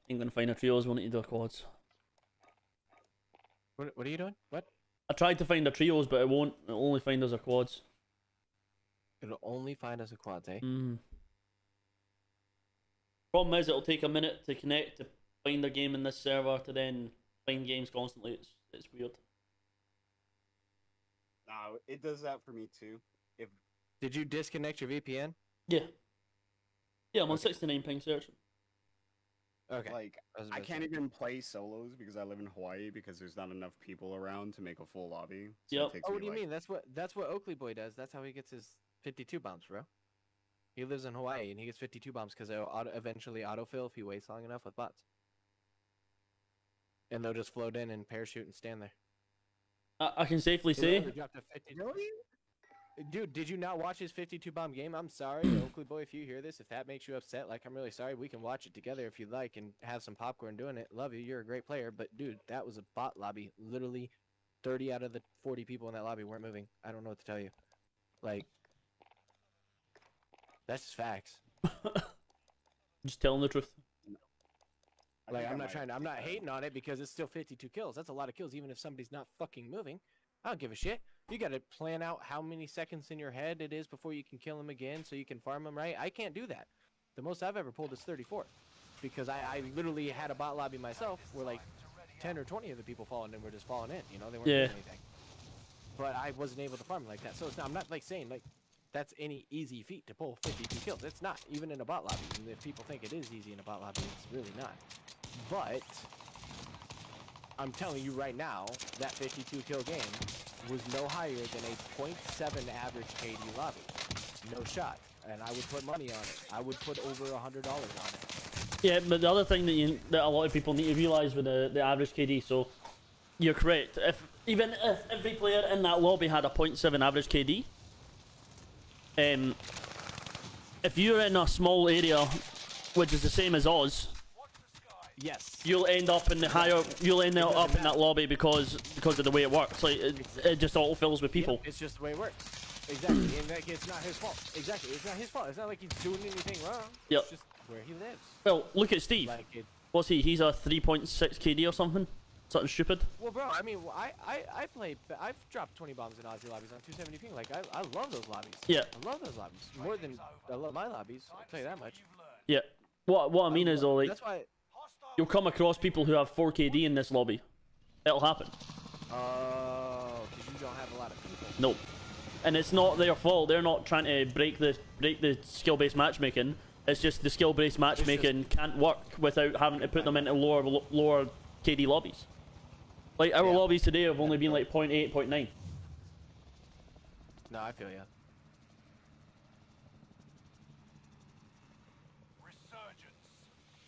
Ain't gonna find a trios. We'll need to do a quads.
What, what are you doing? What?
I tried to find a trios, but it won't. It'll only find us a quads.
It'll only find us a quads, eh?
Mm. Problem is, it'll take a minute to connect to find a game in this server to then find games constantly. It's it's weird.
No, it does that for me too. If
Did you disconnect your VPN?
Yeah. Yeah, I'm on
Okay.
69 ping search.
Okay.
like
was
I can't even play solos because I live in Hawaii because there's not enough people around to make a full lobby. So
Yep.
Oh, what do you
like-
mean? That's what that's what Oakley Boy does. That's how he gets his 52 bombs, bro. He lives in Hawaii and he gets 52 bombs because they'll auto- eventually autofill if he waits long enough with bots. And they'll just float in and parachute and stand there.
I, I can safely
He
say,
Dude, did you not watch his 52 bomb game? I'm sorry, Oakley Boy, if you hear this, if that makes you upset, like, I'm really sorry. We can watch it together if you'd like and have some popcorn doing it. Love you. You're a great player. But, dude, that was a bot lobby. Literally, 30 out of the 40 people in that lobby weren't moving. I don't know what to tell you. Like, that's just facts.
just telling the truth.
Like,
I
I'm not trying to, I'm not hating on it because it's still 52 kills. That's a lot of kills, even if somebody's not fucking moving. I don't give a shit. You got to plan out how many seconds in your head it is before you can kill him again so you can farm him right. I can't do that. The most I've ever pulled is 34 because I, I literally had a bot lobby myself where like 10 or 20 of the people falling in were just falling in. You know, they weren't
Yeah.
doing anything. But I wasn't able to farm like that. So it's not, I'm not like saying like that's any easy feat to pull 52 kills. It's not, even in a bot lobby. And if people think it is easy in a bot lobby, it's really not. But I'm telling you right now, that 52 kill game was no higher than a 0.7 average KD lobby. No shot. And I would put money on it. I would put over a hundred dollars on it.
Yeah, but the other thing that you, that a lot of people need to realize with the, the average KD, so you're correct. If even if every player in that lobby had a 0.7 average KD, um, if you're in a small area, which is the same as Oz,
Yes.
you'll end up in the higher. You'll end up in that lobby because because of the way it works. Like it, it just auto fills with people.
Yep, it's just the way it works. Exactly. and like, it's not his fault. Exactly. It's not his fault. It's not like he's doing anything wrong.
Yep.
It's just where he lives.
Well, look at Steve.
Like it,
What's he? He's a 3.6 KD or something. Something stupid.
well, bro. I mean, I, I, I play. I've dropped 20 bombs in Aussie lobbies on 270 ping. Like I, I love those lobbies.
Yeah.
I love those lobbies more than I love my lobbies. I'll tell you that much.
Yeah. What what I mean is though, like
That's why.
You'll come across people who have 4 KD in this lobby. It'll happen.
Oh, because you don't have a lot of people.
Nope. And it's not their fault. They're not trying to break the break the skill based matchmaking. It's just the skill based matchmaking can't work without having to put them into lower lower KD lobbies. Like our
Yeah.
lobbies today have only been like 0.8, 0.9.
No, I feel ya.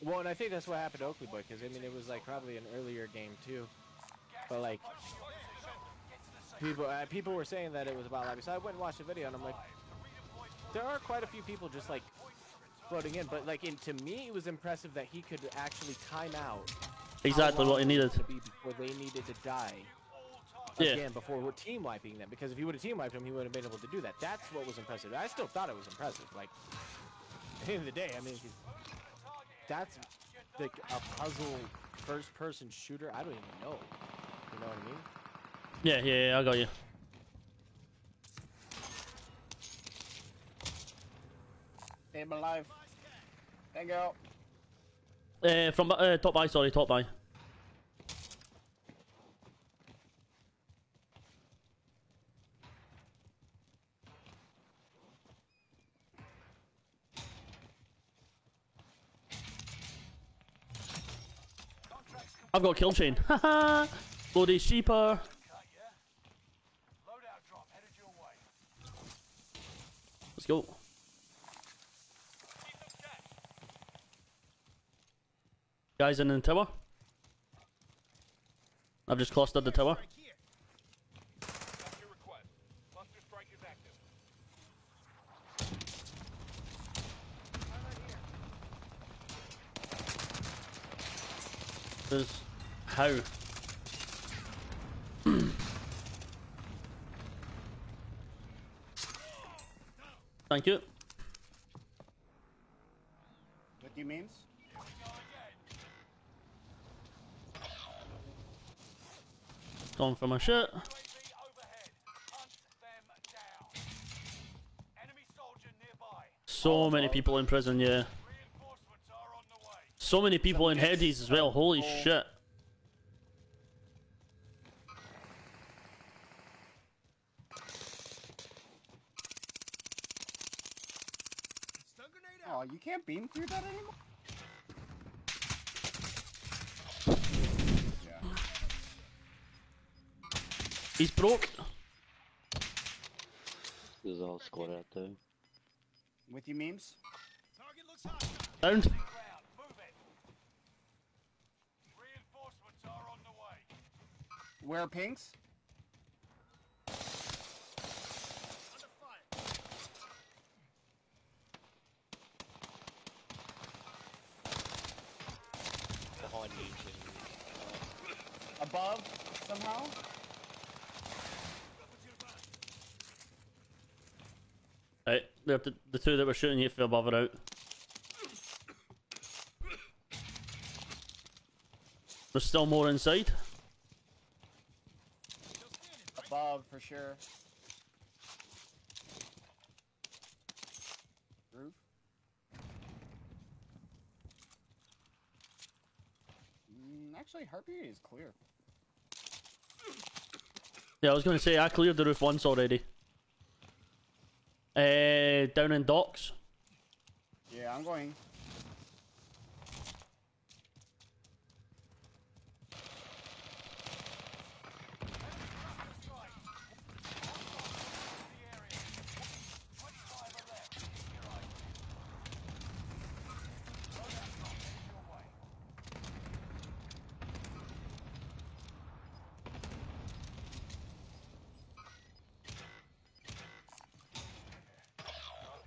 Well, and I think that's what happened to Oakley Boy, because I mean it was like probably an earlier game too, but like people uh, people were saying that it was about lobby, so I went and watched the video, and I'm like, there are quite a few people just like floating in, but like in, to me it was impressive that he could actually time out
Exactly what he needed.
before they needed to die.
Yeah.
Again, before we're team wiping them, because if he would have team wiped him, he wouldn't have been able to do that. That's what was impressive. I still thought it was impressive. Like, at the end of the day, I mean, that's like a puzzle first-person shooter. I don't even know. You know what I mean?
Yeah, yeah, yeah, I got you.
Saved my life. Thank you.
Uh, from uh, top by, sorry, top by. I've got kill chain. Haha. Bloody sheeper.
Loadout drop headed your way.
Let's go. Guys in the tower. I've just clustered the tower.
That's your request. Cluster strike is active.
There's how. Thank you.
What do you mean?
Gone for my shit. So many people in prison, yeah. So many people in headies as well, holy shit.
Beam through that anymore? Yeah.
He's broke.
There's all squad out there.
With you memes?
Down.
Ground. Move it. Reinforcements are on the way.
Where are pinks?
Behind you, Jimmy.
Above, somehow?
Right, they're the, the two that were shooting you from above are out. There's still more inside.
Above, for sure. Roof? Actually, Heartbeat is clear.
Yeah, I was going to say I cleared the roof once already. Uh, down in docks.
Yeah, I'm going.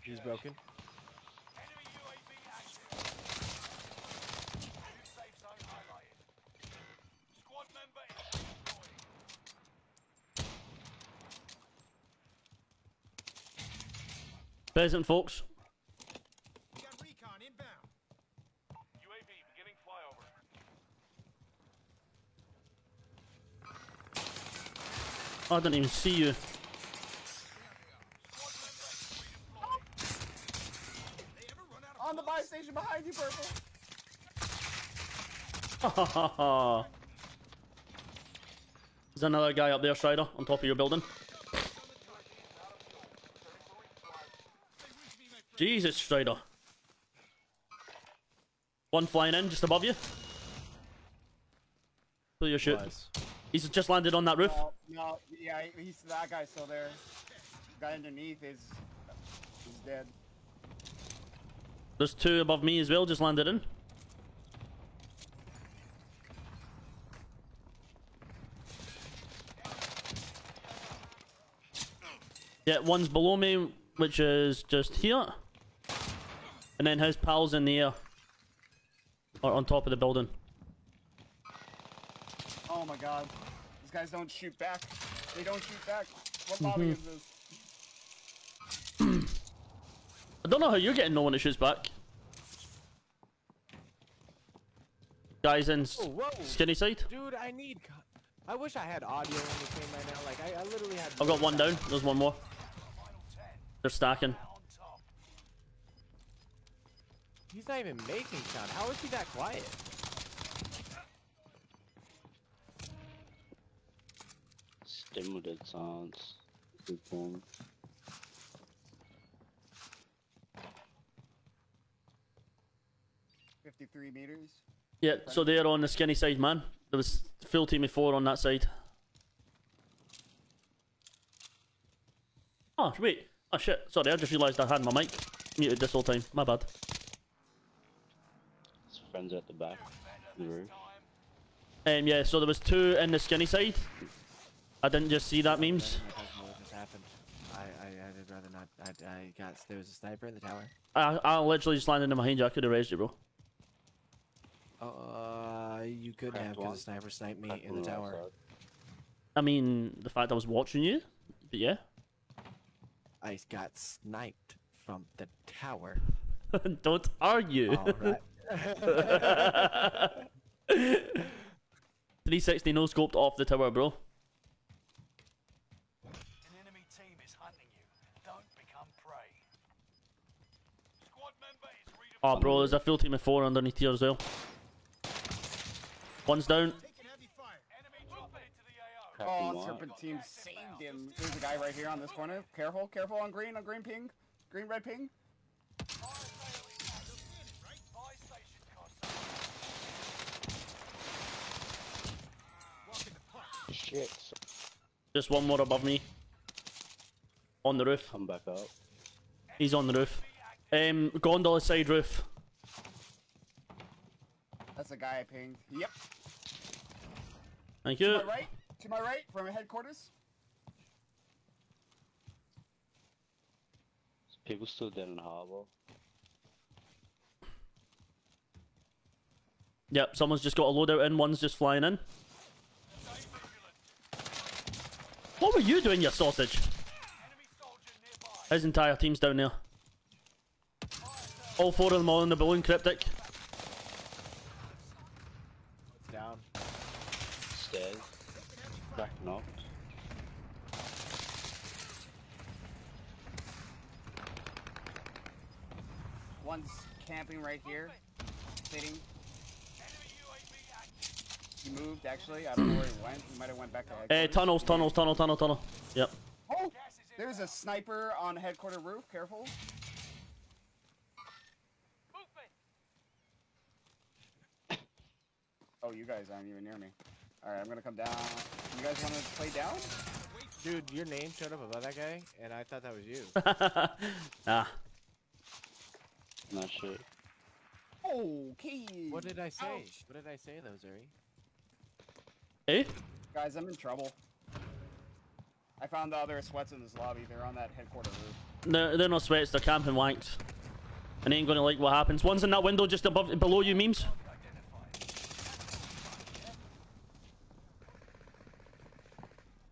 He's broken.
Enemy UAV active. New safe zone highlighted. Squad member is redeploying.
Present, folks.
UAV beginning flyover.
I didn't even see you.
On the buy station behind you, Purple!
There's another guy up there, Strider, on top of your building. Jesus, Strider. One flying in just above you. Pull your shit.
Was.
He's just landed on that roof.
No, no, yeah, he's that guy still there. The guy underneath is is dead.
There's two above me as well, just landed in. Yeah, one's below me, which is just here. And then his pal's in the air. Or on top of the building.
Oh my god. These guys don't shoot back. They don't shoot back. What mm-hmm. lobby is this?
I don't know how you're getting no one that shoots back. Guys in
Oh, whoa!
skinny side.
Dude, I need. I wish I had audio in this game right now. Like, I, I literally had.
I've got one down. There's one more. They're stacking.
On top.
He's not even making sound. How is he that quiet?
Stimulated sounds. Good thing.
Fifty-three meters.
Yeah, so they're on the skinny side, man. There was full team of four on that side. Oh, wait. Oh, shit. Sorry, I just realised I had my mic muted this whole time. My bad.
His friends at the back. The roof.
Um, yeah, so there was two in the skinny side. I didn't just see that memes.
I don't know what just happened. I, I, I'd rather not. I, I got. There was a sniper in the tower.
I, I literally just landed in my hand. I could have raised you, bro.
Uh, you couldn't
Cracked
have because the sniper sniped me
Cracked
in the tower.
outside.
I mean, the fact I was watching you. But yeah.
I got sniped from the tower.
Don't argue.
All right.
360 no scoped off the tower, bro. Oh, bro, there's a full team of four underneath here as well. One's down.
Oh, Serpentine saved him. There's a guy right here on this corner. Careful, careful on green, on green ping. Green, red ping.
Shit.
Just one more above me. On the roof.
Come back up.
He's on the roof. Um, gondola side roof.
That's the guy I pinged. Yep.
Thank you.
To
you.
my right. To my right, from headquarters.
People still dead in the harbor.
Yep, someone's just got a loadout in, one's just flying in. What were you doing, your sausage?
Enemy soldier nearby.
His entire team's down there. All four of them all in the balloon cryptic.
Down.
Stairs. Crack knocked.
One's camping right here. Sitting.
Enemy
He moved actually. I don't know where he went. He might have went back to headquarters.
tunnels, tunnels, tunnel, tunnel, tunnel. Yep.
Oh, there's a sniper on headquarter roof. Careful.
movement.
Oh, you guys aren't even near me. All right, I'm gonna come down. You guys want to play down?
Dude, your name showed up above that guy, and I thought that was you.
ah.
Not shit.
Okay.
What did I say? What did I say, though, Zuri?
Eh?
Guys, I'm in trouble. I found the other sweats in this lobby. They're on that headquarter roof.
They're, they're not sweats, they're camping wanks. And they ain't gonna like what happens. One's in that window just above, below you, memes.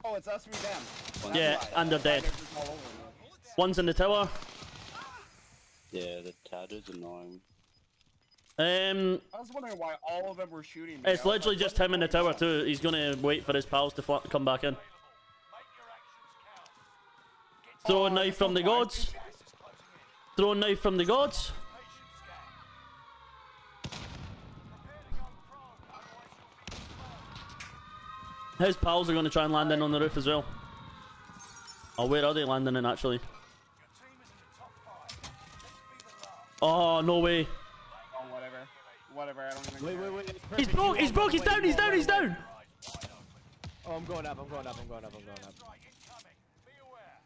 Oh, it's us v them. That's
Yeah,
why.
and they're dead.
they're just all over me.
One's in the tower.
Yeah, the tatter's annoying.
Um,
I was wondering why all of them were shooting me.
it's literally
like,
just him in the tower too. He's gonna wait for his pals to come back in.
Make your actions count.
Throw a knife from the gods.
Gas is closing in.
Throw a knife from the gods.
Patient scan. Prepare to go prone, otherwise you'll be exposed.
His pals are gonna try and land in on the roof as well. Oh, where are they landing in actually?
Your team is in the top five. Let's be the last.
Oh, no way.
Whatever. Whatever. I don't even.
Wait, wait, wait.
He's broke, he's broke, he's down, he's down, he's down.
Oh, I'm going up, I'm going up, I'm going up, I'm going up.
Strike incoming. Be aware.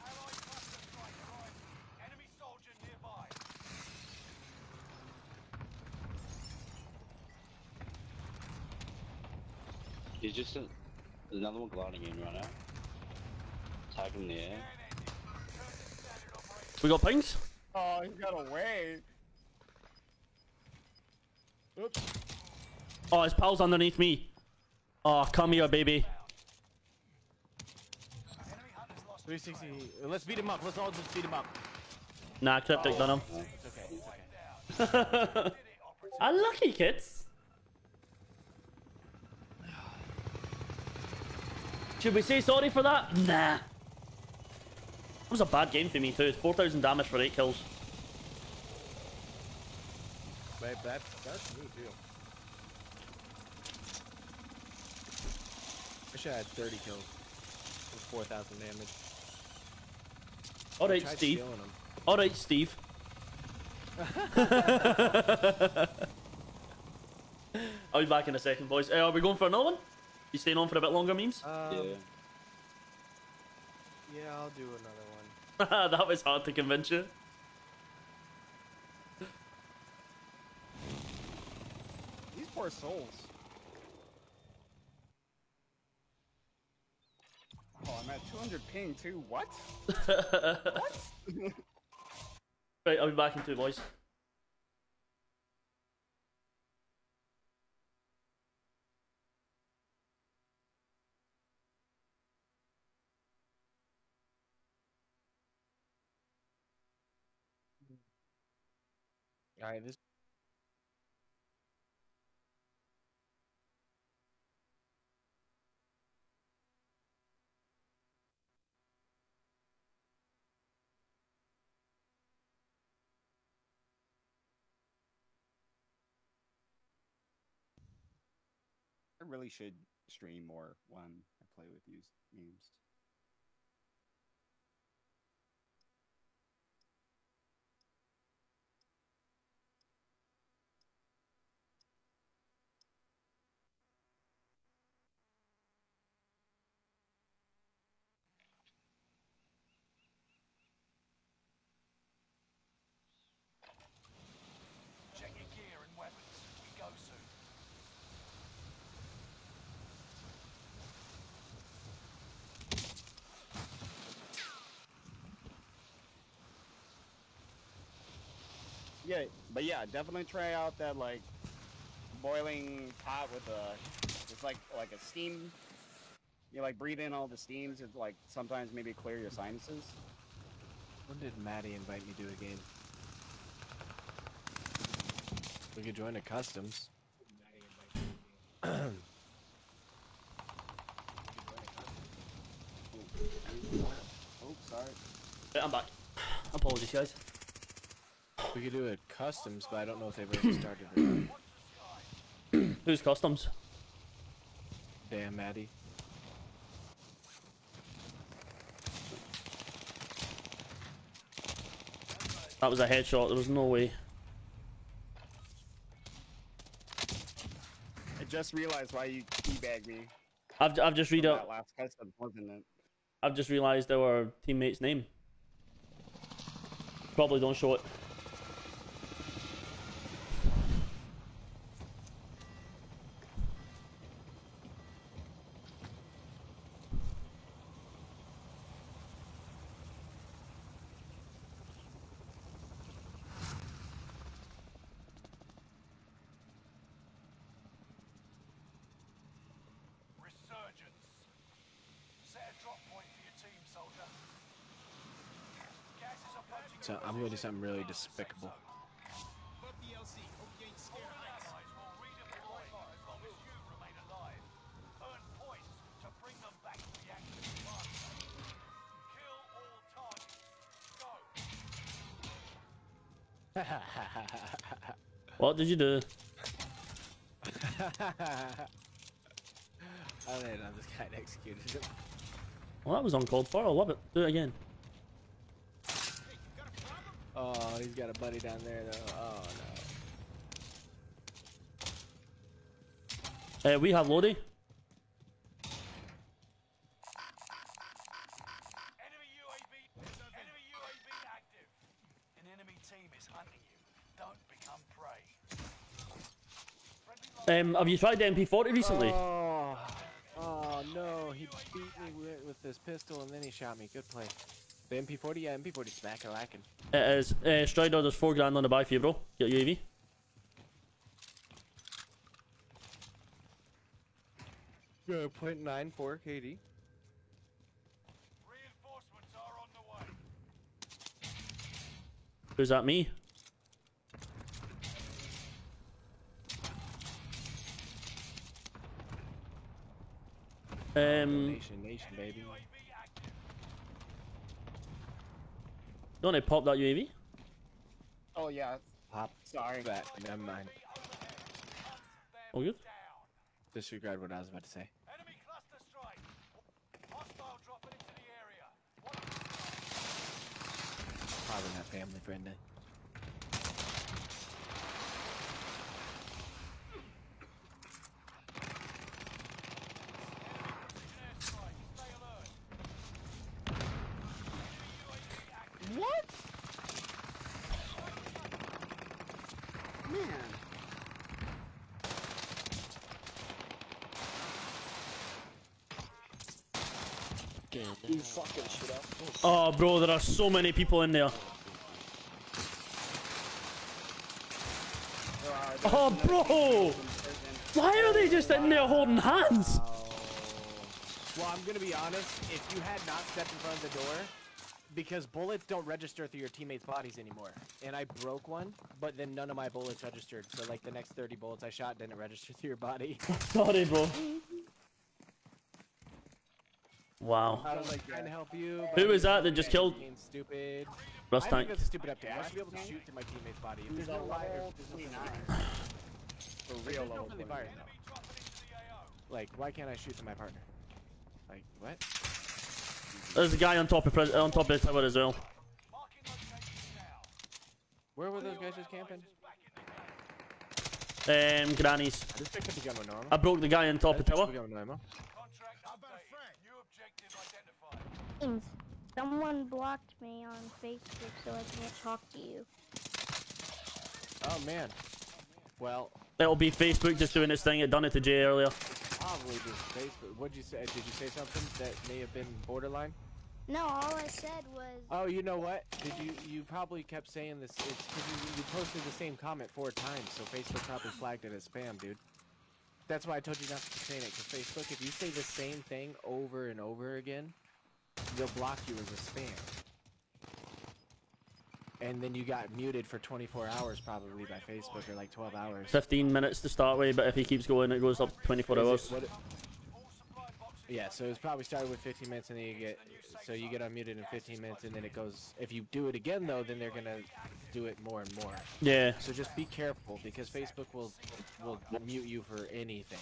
Allied cluster strike arriving. Enemy soldier nearby.
He's just a, another one gliding in right now. Tag him in the air.
Scan ending. Return to standard operation.
We got pings?
Oh, he got away. Oops.
Oh, his pal's underneath me. Oh, come here, baby.
Enemy hunters lost
360. Let's beat him up. Let's all just beat him up.
Nah, cryptic done him.
It's okay, it's okay.
Ah, Unlucky kids. Should we say sorry for that? Nah. It was a bad game for me too. 4,000 damage for 8 kills.
Wait, that's, that's me too. I should have had 30 kills. With 4,000 damage. I
Alright, Steve.
stealing 'em.
Alright, Steve. I'll be back in a second, boys. Uh, are we going for another one? You staying on for a bit longer, memes?
Um,
Yeah.
yeah, I'll do another one.
that was hard to convince you.
Poor souls. Oh, I'm at 200 ping too. What?
Right, I'll be back in two, boys.
Alright, this.
Really should stream more when I play with these games. Yeah, but yeah, definitely try out that like boiling pot with a. It's like like a steam. You like breathe in all the steams. It's like sometimes maybe clear your sinuses.
When did Maddie invite me to a game? We could join a customs.
Oh, sorry.
I'm back. Apologies, guys.
We could do a customs, but I don't know if they've already started or not.
Who's customs?
Damn, Maddie.
That was a headshot. There was no way.
I just realized why you teabagged me.
I've I've just read
from
out.
that last custom, wasn't it?
I've just realised our teammate's name. Probably don't show it.
Resurgence. Set a drop point for your team, soldier. Gas is approaching.
So I'm gonna do something really despicable.
Allies will redeploy as long as you remain alive. Earn points to bring them back to the active faster. Kill something really despicable.
What did you do?
I landed on this guy and executed him.
Well, that was uncalled for. I love it. Do it again.
Oh, he's got a buddy down there though. Oh no.
Uh, we have Lodi.
Enemy UAV. Enemy UAV active. An enemy team is hunting you. Don't become prey.
Um, have you tried the MP40 recently?
Oh, oh no, he beat me with, with this pistol and then he shot me. Good play. The MP40, yeah, MP40 smack a lacking.
It is. Uh, Strider, there's four grand on the buy for you, bro. Get UAV.
Yeah, point nine four KD.
reinforcements are on the way.
Who's that? Me? Um,
Nation, nation, baby.
UAV active.
Don't they pop that UAV?
Oh yeah.
Pop
Sorry.
that. Never mind.
All good.
Disregard what I was about to say.
Enemy cluster strike. Hostile dropping into the area.
Probably not family friendly.
Oh, bro, there are so many people in there. Oh, bro! Why are they just in there holding hands?
Well, I'm gonna be honest. If you had not stepped in front of the door, because bullets don't register through your teammates' bodies anymore, and I broke one, but then none of my bullets registered. So like the next 30 bullets I shot didn't register through your body.
Sorry, bro. Wow.
I was like trying to help you.
Who was that that just killed
stupid?
Rust
I
Tank?
think that's a stupid update. I should be able to shoot through my teammate's body. If there's
a
no fire,
level
there's no
For real
there's
level
friendly
29.
fire,
Enemy dropping into the AO.
Like, why can't I shoot to my partner? Like, what?
There's a guy on top of on top of the tower as well.
Marking location now.
Where were those guys just camping?
Um, grannies.
I just picked up a gun with.
I broke the guy on top
I
of
the
tower.
picked up a gun with normal.
Contract updated. New objective identified.
James, someone blocked me on Facebook, so I can't talk to you.
Oh man. Well,
It'll be Facebook just doing its thing. It done it to Jay earlier.
probably just Facebook. What'd you say? Did you say something that may have been borderline?
No, all I said was.
Oh, you know what? Did you? You probably kept saying this. It's because you, you posted the same comment four times, so Facebook probably flagged it as spam, dude. That's why I told you not to say it. Because Facebook, if you say the same thing over and over again, they'll block you as a spam. And then you got muted for 24 hours probably by Facebook, or like 12 hours.
15 minutes to start with, but if he keeps going, it goes up 24
Is
hours.
it- yeah, so it's probably started with 15 minutes, and then you get so you get unmuted in 15 minutes, and then it goes. If you do it again, though, then they're gonna do it more and more.
Yeah.
So just be careful because Facebook will will mute you for anything,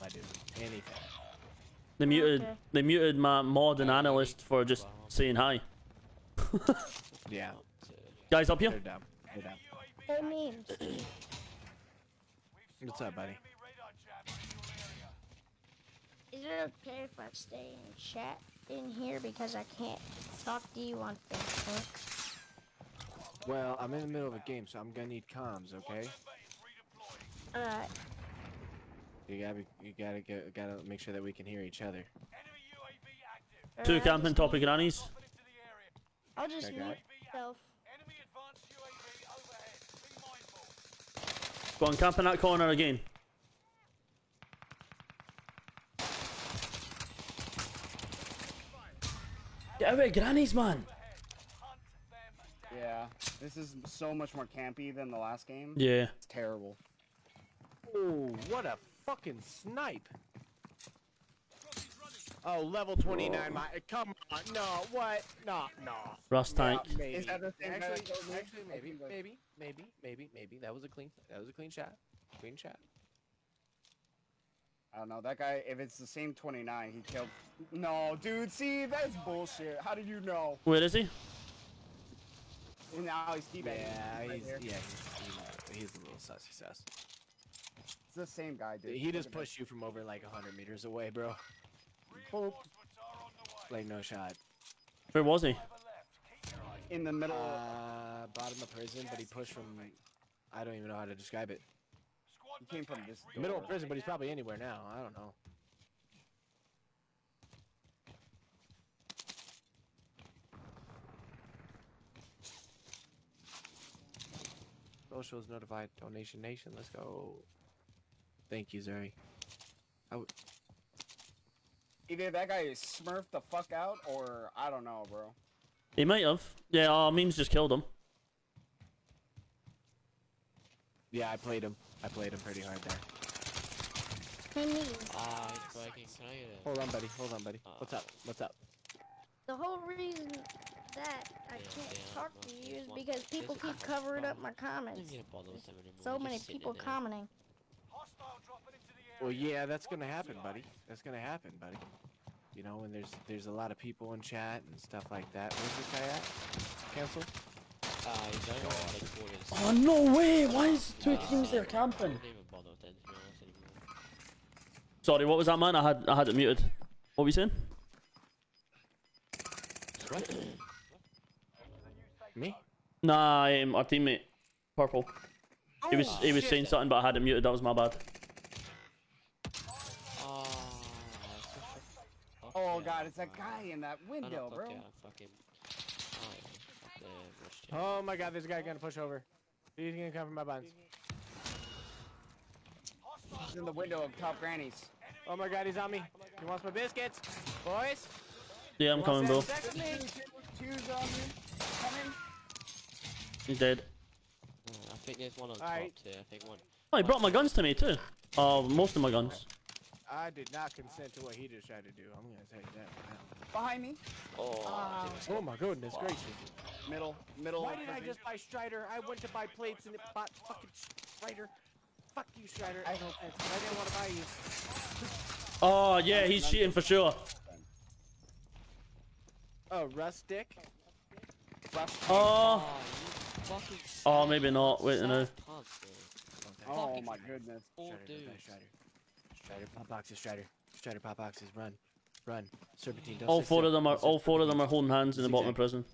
my dude, anything.
They oh, muted.
Okay.
They muted my mod and analyst for just saying hi.
Yeah,
Guys up
they're
here.
dumb. They're dumb.
Hey, memes.
What's up, buddy?
Is it okay if I stay in chat in here because I can't talk to you on Facebook?
Well, I'm in the middle of a game, so I'm gonna need comms. Okay,
Alright.
You gotta be, you gotta get, gotta make sure that we can hear each other.
Two
alright,
camping
just-
top of grannies.
I'll just
Okay,
mute myself.
Enemy advanced UAV overhead. Be mindful.
Go on, camping that corner again. Get away, grannies, man.
Yeah, this is so much more campy than the last game.
Yeah.
It's terrible.
Oh, what a fucking snipe! Oh, level 29, my come on, no, what? No, no.
Rust tank.
Maybe.
Is that the same
actually,
that killed me?
actually, maybe, maybe, maybe, maybe, maybe. That was a clean. That was a clean shot. Clean shot.
I don't know. That guy, if it's the same 29, he killed. No, dude, see, that's bullshit. How did you know?
Where is he?
And now he's teabagging.
Yeah,
right
he's
here.
yeah, he's, he's a little sussy sus.
It's the same guy, dude.
He
Look
just
at that.
pushed you from over like hundred meters away, bro.
Boop.
Like no shot.
Where was he?
in the middle.
Uh, bottom of prison, but he pushed from. I don't even know how to describe it.
he came from this
Middle of prison, but he's probably anywhere now. I don't know. Socials notified donation nation. Let's go. Thank you, Zuri. I w-
Either that guy smurfed the fuck out, or I don't know, bro.
He might have. Yeah, uh, memes just killed him.
yeah, I played him. I played him pretty hard there.
Hey, memes.
Ah, it's breaking. Can I get it?
Hold on, buddy. Hold on, buddy. What's up? What's up?
The whole reason that I
Yeah,
can't
yeah,
talk to you is because people keep
couple
covering up my comments.
need to bother with them anymore.
So many
just sitting
people
there.
commenting.
Hostile dropping into the area.
Well, yeah, that's gonna happen, buddy. That's gonna happen, buddy. You know, when there's there's a lot of people in chat and stuff like that. Where's this guy at? Cancel.
He's only got like quarters.
Oh no way! Why is two teams there camping?
don't even bother with them to be honest anymore.
Sorry, what was that, man? I had I had it muted. What were you saying?
Me?
Nah, um, our teammate, purple. He was he was
shit.
saying something, but I had it muted. That was my bad.
Ah,
Oh Oh god, it's that guy in that
Oh,
window,
no,
bro.
yeah, fucking. Oh, yeah, the rushed in.
Oh my God, there's a guy gonna push over. He's gonna come from my buns.
He's in the window of top grannies.
Oh my God, he's on me. He wants my biscuits, boys.
Yeah, I'm coming,
wants
bro.
to have sex with me.
Two's on me. Coming.
He's dead.
Oh, I think there's one on
Alright.
top too. I think one.
Oh, he brought my guns to me too. Oh, most of my guns.
I did not consent to what he just tried to do. I'm gonna tell you that. right
Behind me.
Oh,
Ah.
Oh my goodness gracious.
Middle. Middle.
Why did I just buy Strider? I went to buy plates and it bought fucking Strider. Fuck you, Strider. I know, I didn't want to buy you.
Oh yeah, he's cheating for sure.
Oh, rustic.
Rusty.
Oh, oh maybe not. Wait, no.
soft.
Oh my goodness.
Four
Strider,
dudes.
back, Strider, pop boxes, Strider. Strider, pop boxes, run. Run. Serpentine, don't
All four
still.
of them are all four of them are holding hands in the bottom of prison.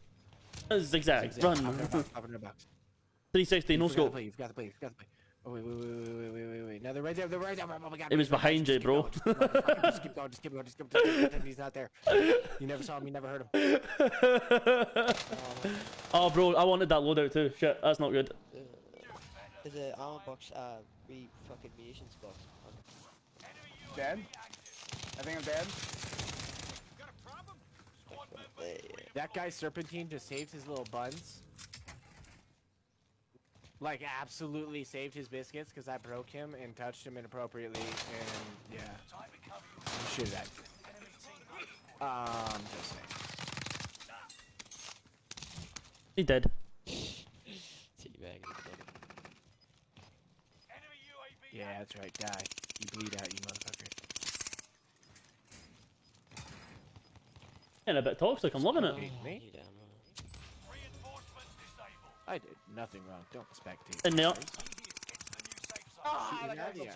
Zigzag, run. 360, no scope.
You've got the play, you've got the play. Oh, wait, wait, wait, wait, wait, wait, wait. They're right there, they're right there. Oh my god.
It was behind
just
you, bro.
Just keep going, just keep going, just keep going. He's not there. You never saw him, you never heard him.
oh, bro, I wanted that loadout too. Shit, that's not good.
There's an armor box, uh, re fucking munitions box.
Dead? I think I'm dead.
There,
That guy Serpentine just saved his little buns. Like absolutely saved his biscuits because I broke him and touched him inappropriately and yeah. Shoot that. Um, just saying.
He dead.
Teabag.
Yeah, that's right. Die. You bleed out, you motherfucker.
Getting a bit toxic. I'm loving it.
Me?
Oh,
Me?
you damn right.
I did nothing wrong. Don't spectate.
In there.
Ah,
Shoot
that
him out
guy's
of
so
here.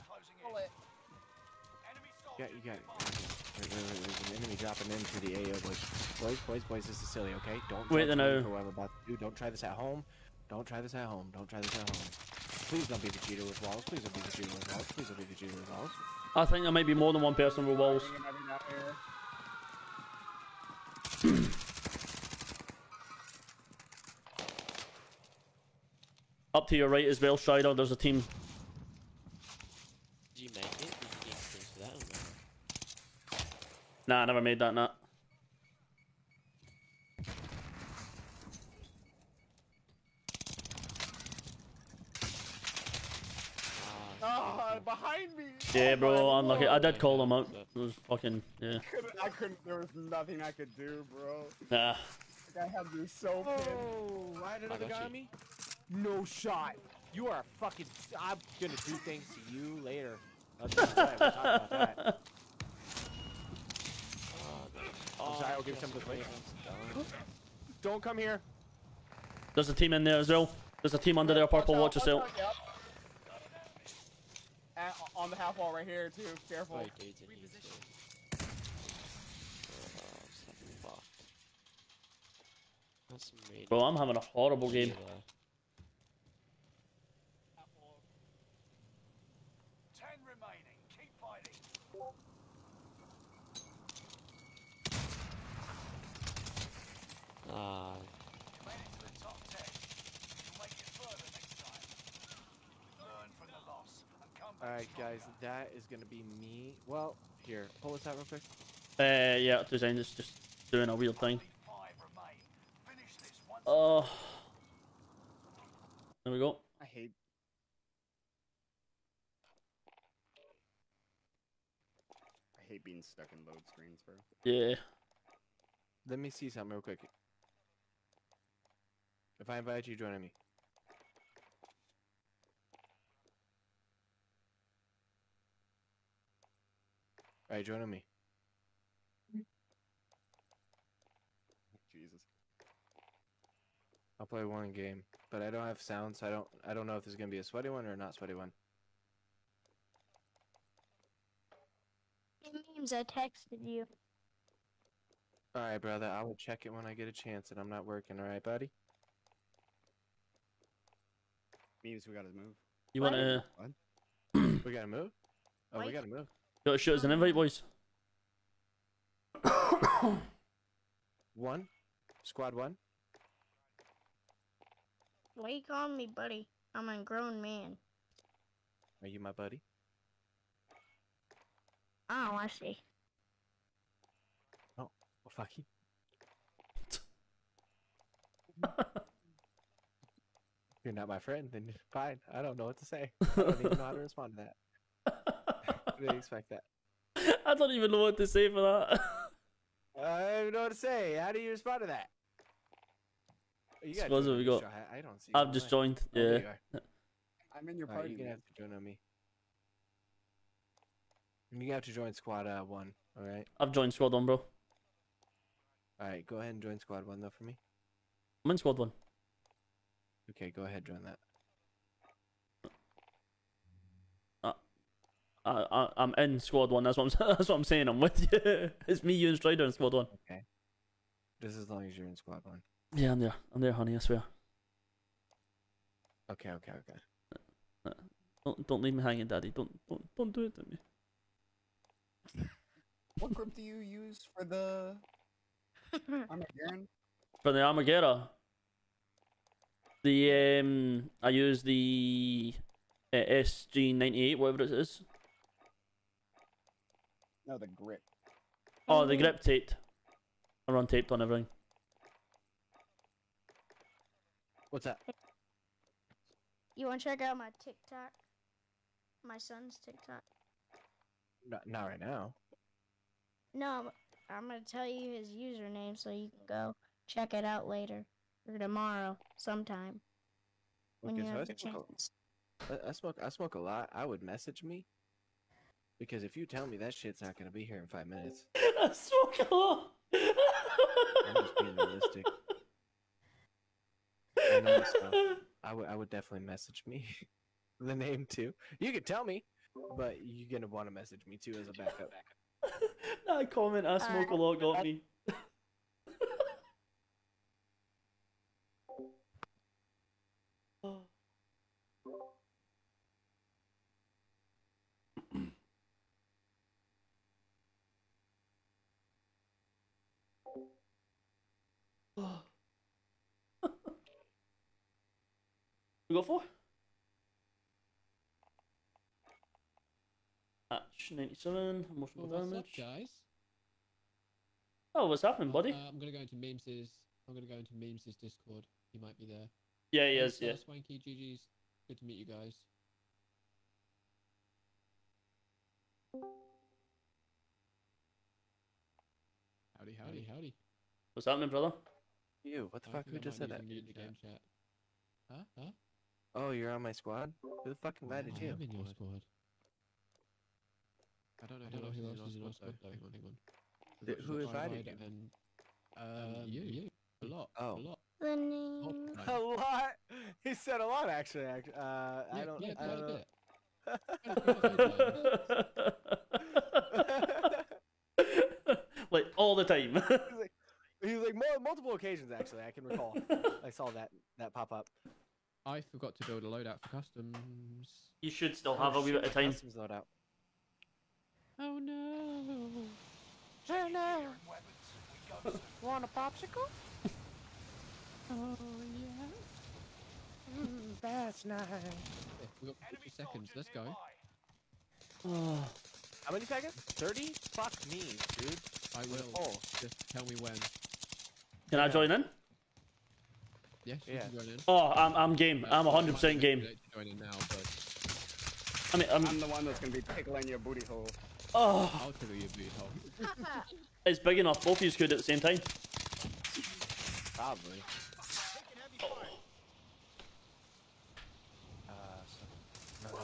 Yeah, you got it. Wait, wait, wait, There's an enemy dropping into the AO, boys. Boys, boys, boys, this is silly, okay? Don't
Wait,
judge
then,
me
uh,
for what I'm about to do. Don't try this at home. Don't try this at home. Don't try this at home. Please don't be the cheater with walls. Please don't be the cheater with walls. Please don't be the cheater with walls.
I think there may be more than one person with walls.
Bringing everything out here.
Up to your right as well, Strider. There's a team.
Did you make it? Did you get for that no?
Nah, I never made that. Nah.
Ah, behind me.
Yeah,
Oh
bro.
my
Unlucky. I did call them out. It was fucking yeah.
Couldn't- I couldn't. There was nothing I could do, bro.
Nah.
Like, I had me so pissed.
Oh, why did another guy on me? No shot. You are a fucking. I'm gonna do things to you later. I'll tell. We'll talk about that. I'm sorry, I'll give some of the. Don't come here.
There's a team in there as well. There's a team under there, purple. Watch
out,
yourself.
Out. At, on the half wall right here too. Careful.
Wait, dudes in here too. Something fucked. That's some really
Bro, I'm having a horrible game.
uh,
Ten remaining. Keep fighting.
Ah,
You made it to the top ten. You'll make it further next time. Learn from the loss and come back
Alright, guys, that is gonna be me. Well, here, pull this out real quick.
Uh, yeah, design is just doing a weird thing.
Only five remain. Finish this once
Oh. There we go.
I hate. I hate being stuck in load screens, bro.
Yeah.
Let me see something real quick. If I invite you, join me. Alright, join me.
Jesus.
I'll play one game, but I don't have sound, so I don't I don't know if this is gonna be a sweaty one or not sweaty one.
Memes, I texted you.
Alright, brother, I will check it when I get a chance and I'm not working, alright, buddy?
Memes, we gotta move.
You wanna
What?
We gotta move? Oh, we gotta move.
Gotta shoot us an invite, boys?
One? Squad one?
Why you calling me buddy? I'm a grown man.
Are you my buddy?
Oh, I see.
Oh, well, fuck you. You're not my friend, then fine. I don't know what to say. I don't even know how to respond to that. Didn't expect that.
I don't even know what to say for that.
I don't even know what to say. How do you respond to that? You gotta
Suppose what we got.
I, I don't see.
I've just
line.
joined.
Oh,
yeah.
I'm in your
Alright,
party.
you're gonna have to join on me. You have to join squad uh, one. All right.
I've joined squad one, bro.
All right. Go ahead and join squad one though for me.
I'm in squad one.
Okay. Go ahead. Join that.
I, I, I'm in squad one. That's what I'm. That's what I'm saying. I'm with you. it's me, you, and Strider in squad one. Okay.
Just as long as you're in squad one.
Yeah, I'm there. I'm there, honey. I swear.
Okay. Okay. Okay.
Don't don't leave me hanging, Daddy. Don't don't don't do it to me.
What grip do you use for the Armageddon?
For the Armageddon. The um, I use the uh, SG98, whatever it is.
No, the grip.
Oh, the grip taped. I run taped on everything.
What's that?
You want to check out my TikTok? My son's TikTok.
Not, not right now.
No, I'm, I'm gonna tell you his username so you can go check it out later or tomorrow sometime when
Okay,
you
so
have
I smoke,
chance.
a- I, I smoke. I smoke a lot. I would message me because if you tell me that shit's not gonna be here in five minutes,
I smoke a lot.
I'm just being realistic. I know stuff. I would. I would definitely message me the name too. You could tell me, but you're gonna want to message me too as a backup.
that comment, I smoke a lot, got me. We got four? Match 97, emotional
Well, what's
damage.
up, guys?
Oh, what's happening, buddy?
Uh, I'm gonna go into Memes's. I'm gonna go into Memes's Discord. He might be there.
yeah, he
Hey,
is, yeah.
Star Swanky, GG's. Good to meet you guys. Howdy, howdy, howdy.
What's happening, brother?
You. What the
I
fuck? Who just said that?
need to the game chat. Huh? Huh?
Oh, you're on my squad. Who the fuck invited
I
you?
am in your squad.
I don't know
I
who,
don't know
else,
who else is in our squad
though.
though. Hang on, hang on.
Th- who invited
Cyanide
you?
And um, you, you, a lot,
Oh.
a lot.
The name.
A lot. He said a lot, actually. act- Uh, I don't.
yeah,
I
quite
don't know.
bit.
like all the time.
He was like, he was like multiple occasions actually. I can recall. I saw that that pop up.
I forgot to build a loadout for customs.
you should still have a wee bit of time.
Customs loadout.
Oh no!
Hey now. Want a popsicle?
Oh yeah.
Mm, that's nice.
Yeah, we got 50 seconds. Let's go.
How many seconds? Thirty? Fuck me, dude.
I will.
Oh.
Just tell me when.
Can I join in?
Yes, you
Yeah.
join in.
Oh, I'm I'm game. I'm 100% game.
able Join in now, but
I mean, I'm.
I'm the one that's gonna be tickling your booty hole.
Oh,
I'll tell you your hole.
it's big enough. Both of you could at the same time.
Probably.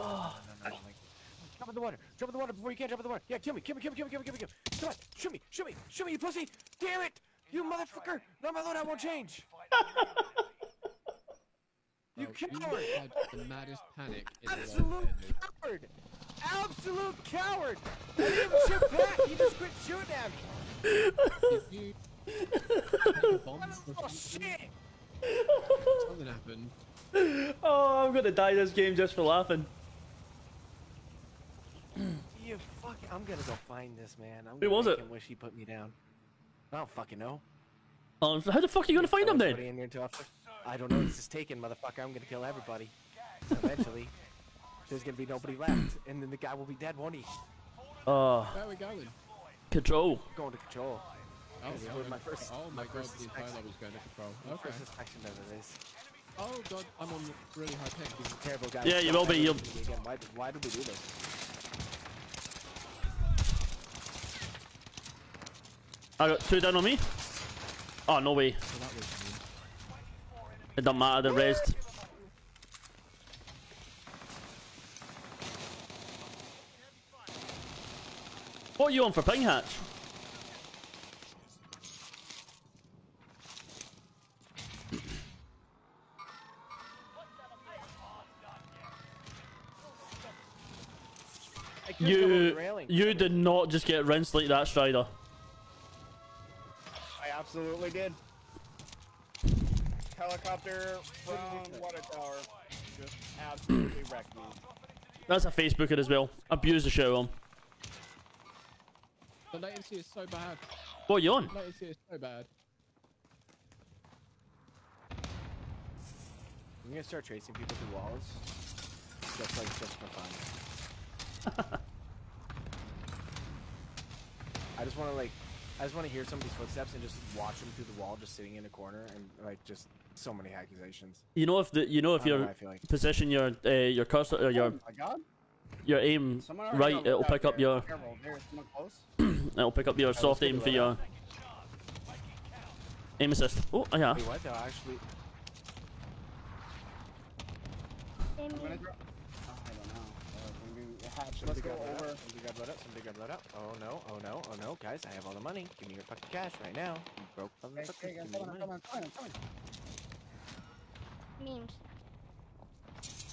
Uh, jump in the water. Jump in the water before you can jump in the water. Yeah, kill me, kill me, kill me, kill me, kill me, kill me, kill me. Come on, shoot me, shoot me, shoot me, you pussy! Damn it! You motherfucker! No, my loadout won't change. You
Well,
coward!
had the maddest panic in the world.
Absolute coward! Absolute coward! I didn't shoot back. He just quit shooting at me.
Did you take a bomb or
Oh shit!
Something happened.
Oh, I'm gonna die this game just for laughing.
You fuck! I'm gonna go find this man. I'm
Who
gonna
was it?
him Wish he put me down. I don't fucking know.
Oh, how the fuck are you gonna find
Tell
him then?
in here I don't know. This is taken, motherfucker. I'm gonna kill everybody. Eventually, there's gonna be nobody left, and then the guy will be dead, won't he?
Oh,
Where are we going?
control.
Going to control.
Oh,
This
we're
is
going
my first-
oh
my
my god,
first
the entire going to control.
My
Okay.
First inspection of it is.
Oh god, I'm on really high
This
ping.
is a terrible guy.
Yeah, you will be, you'll-
Again. Why, why did we do this?
I got two down on me. Oh no way.
So that was mean.
It doesn't matter. The rest. What are you on for ping hatch?
I couldn't come over
You you did not just get rinsed like that, Strider.
I absolutely did. Helicopter from water tower just absolutely wrecked me.
That's a Facebooker as well. Abuse the show on.
The latency is so bad.
What are you on?
The Latency is so bad.
I'm gonna start tracing people through walls, just like just for fun. I just want to like, I just want to hear somebody's footsteps and just watch them through the wall, just sitting in a corner, and like just so many accusations.
You know if the you know if
I don't know
you
how I feel like.
position your uh, your cursor or your
Oh my god.
your aim right, it'll
looked out
pick up
there.
your
Careful, there's someone close.
it'll pick up your soft aim for
look.
your aim assist. Oh yeah.
Wait, what? They'll actually.
I'm gonna drop. Oh, I don't know. Uh, maybe hatch. Let's
Somebody
go
got blood
over.
out. Somebody got blood out. Somebody got blood out. Oh no! Oh no! Oh no! Guys, I have all the money. Give me your fucking cash right now. You broke
Okay,
motherfuckers.
okay, I'm
Give me your
coming, I'm
money.
coming, I'm coming,
Memes.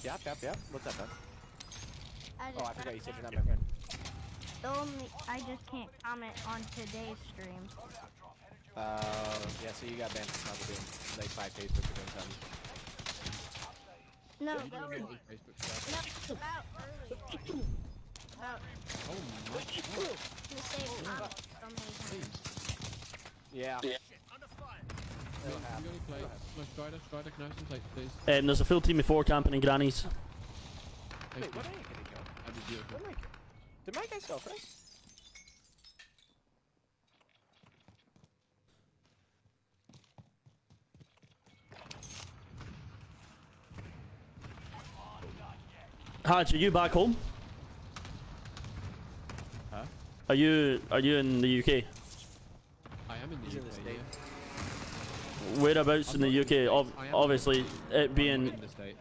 Yep, yep, yep. What's up, bud?
I
Oh, I forgot you said you're not my friend.
The only I just can't comment on today's stream.
Uh, yeah. So you got banned from probably like five Facebook or doing something.
No,
You
that was
Facebook stuff.
no, about earlier. About
Oh my
to save time so many times.
Yeah.
You got any plates? No, Strider, Strider, can I have some plates, please?
Um, there's a full team of four camping in grannies.
Wait, what are you gonna kill?
That'd be beautiful.
What am I? Did my guy stealth right?
Hatch, are you back home?
Huh?
Are you are you in the UK?
I am in the
He's in
UK,
the
yeah.
Whereabouts
I'm
in
not
the
in the
UK? Ob-
States, I
obviously, it being
in the state.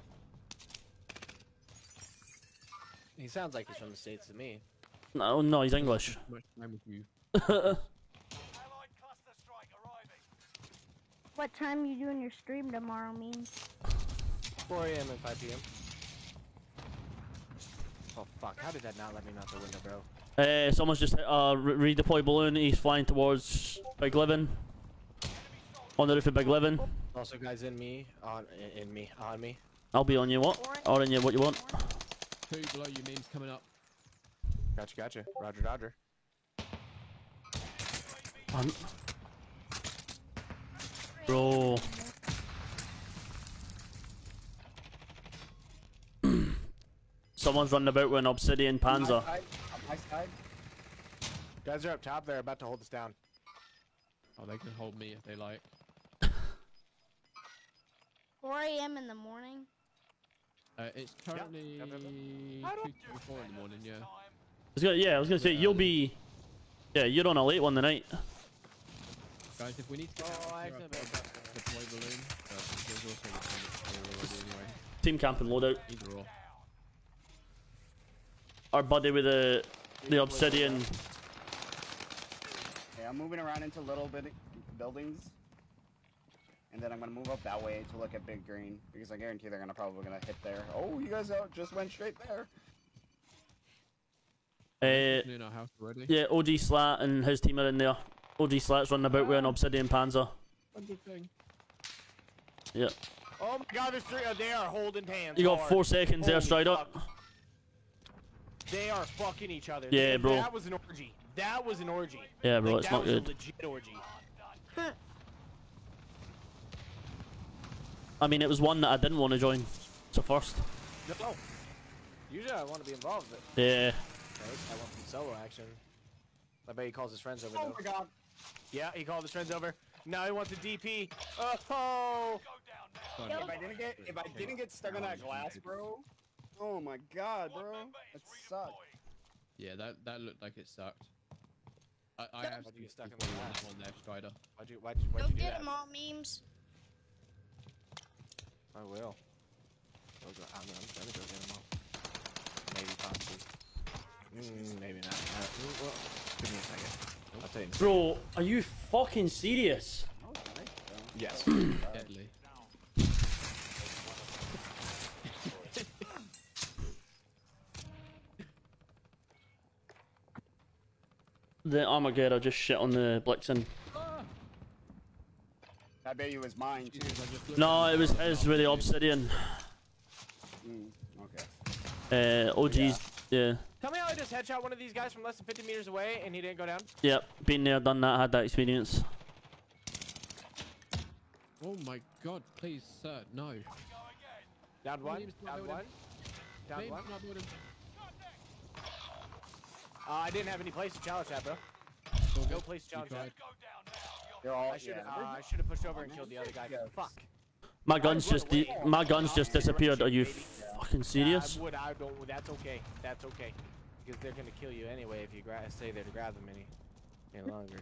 He sounds like he's from the states to me.
no, no, he's English.
Much time with you.
Allied cluster strike arriving.
What time you doing your stream tomorrow? Memes.
4 a.m. and 5 p.m. Oh fuck! How did that not let me out the window, bro?
Uh, someone's just hit a re- redeploy balloon. He's flying towards Big Livin. On the roof of Big Livin.
Also, guys, in me, on in, in me, on me.
I'll be on you what? Or in you what you want.
Two below you memes coming up.
Gotcha, gotcha. Roger, Dodger.
Um, bro. Someone's running about with an obsidian
On my
panzer.
side, on my side.
Guys are up top. They're about to hold us down.
Oh, they can hold me if they like.
4 a.m. in the morning.
Uh, it's currently
yep, yep,
two twenty-four in the morning. Yeah.
I was gonna, yeah, I was gonna say you'll be. Yeah, you're on a late one tonight.
Guys, if we need to get
Oh,
out
I
of here, I've deploy balloon. Uh, there's also the deploy already anyway.
Team camping loadout.
Either or.
Our buddy with the the obsidian.
Okay, I'm moving around into little bit buildings. And then I'm gonna move up that way to look at Big Green because I guarantee they're gonna probably gonna hit there. Oh, you guys out just went straight there.
Uh,
in our house already.
yeah, OG Slat and his team are in there. OG Slat's running about with an obsidian panzer.
A good thing.
Yeah.
Oh my God! There's three. Uh, they are holding hands.
You got
hard.
four seconds there,
Holy
Strider.
fuck. They are fucking each other.
Yeah,
That-
bro.
That was an orgy. That was an orgy.
Yeah, bro,
Like,
it's
that
not
was
good.
A legit orgy.
I mean, it was one that I didn't want to join. So first.
No. Usually I want to be involved, but
Yeah.
right, I want some solo action. I bet he calls his friends over
Oh
though.
my god.
Yeah, he called his friends over. Now he wants a DP. Oh.
Strider.
If I didn't get if I didn't get stuck on that glass, bro. Oh my god, bro. That sucked.
Yeah, that that looked like it sucked. I, I
How'd
have
you get stuck in
people
the
on one there, Strider.
Why'd you why'd you why'd
Go
you do
get
that?
them all memes.
I will. Go go, I'm, I'm gonna go get them all. Maybe possibly. Mm, maybe not. Uh, well, Titan.
Bro, are you fucking serious?
Yes.
Deadly.
The Armageddon just shit on the Blixen.
I bet you was mine too.
Jesus, I just
No, it was his with the Obsidian.
Mm, okay.
Uh, OG's. Yeah.
Tell me how I just headshot one of these guys from less than 50 meters away and he didn't go down.
Yep. Been there, done that, had that experience.
Oh my god, please, sir, no.
Down one. Down one. Down one.
Not building.
Uh, I didn't have any place to challenge that, bro.
It's all
No place to challenge that.
tried.
They're all.
I should
yeah,
uh,
they're
I should have pushed over and killed the other guy. Fuck.
My guns just de- my guns just disappeared. Are you fucking
Nah,
serious?
I would. I don't. That's okay. That's okay. Because they're gonna kill you anyway if you gra- stay there to grab them any, any longer.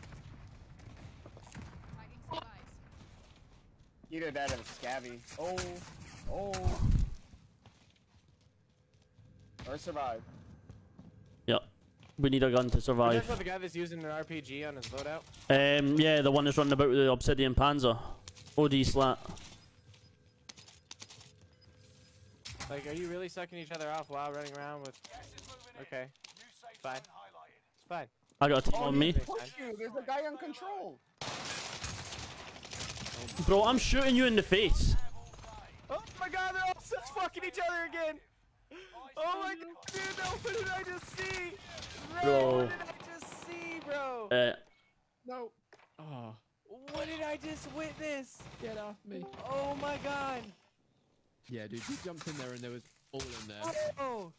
Either that or the scabby. Oh, oh. Or survive.
Yep. We need a gun to
Is
survive.
that the guy that's using an RPG on his loadout?
Um, yeah, the one that's running about with the Obsidian Panzer. OD slat.
Like, are you really sucking each other off while running around with? Okay. It's fine. It's fine.
I got a team
Oh,
on me.
pushed you. There's a guy on control.
Bro, I'm shooting you in the face.
Oh my god, they're all such fucking each other again! Oh my god, dude, no, what did I just see? Bro,
Bro.
what did I just see, bro?
Uh,
No. Oh,
What did I just witness?
get off me.
Oh my god.
Yeah, dude, you jumped in there and there was all in there.
Oh.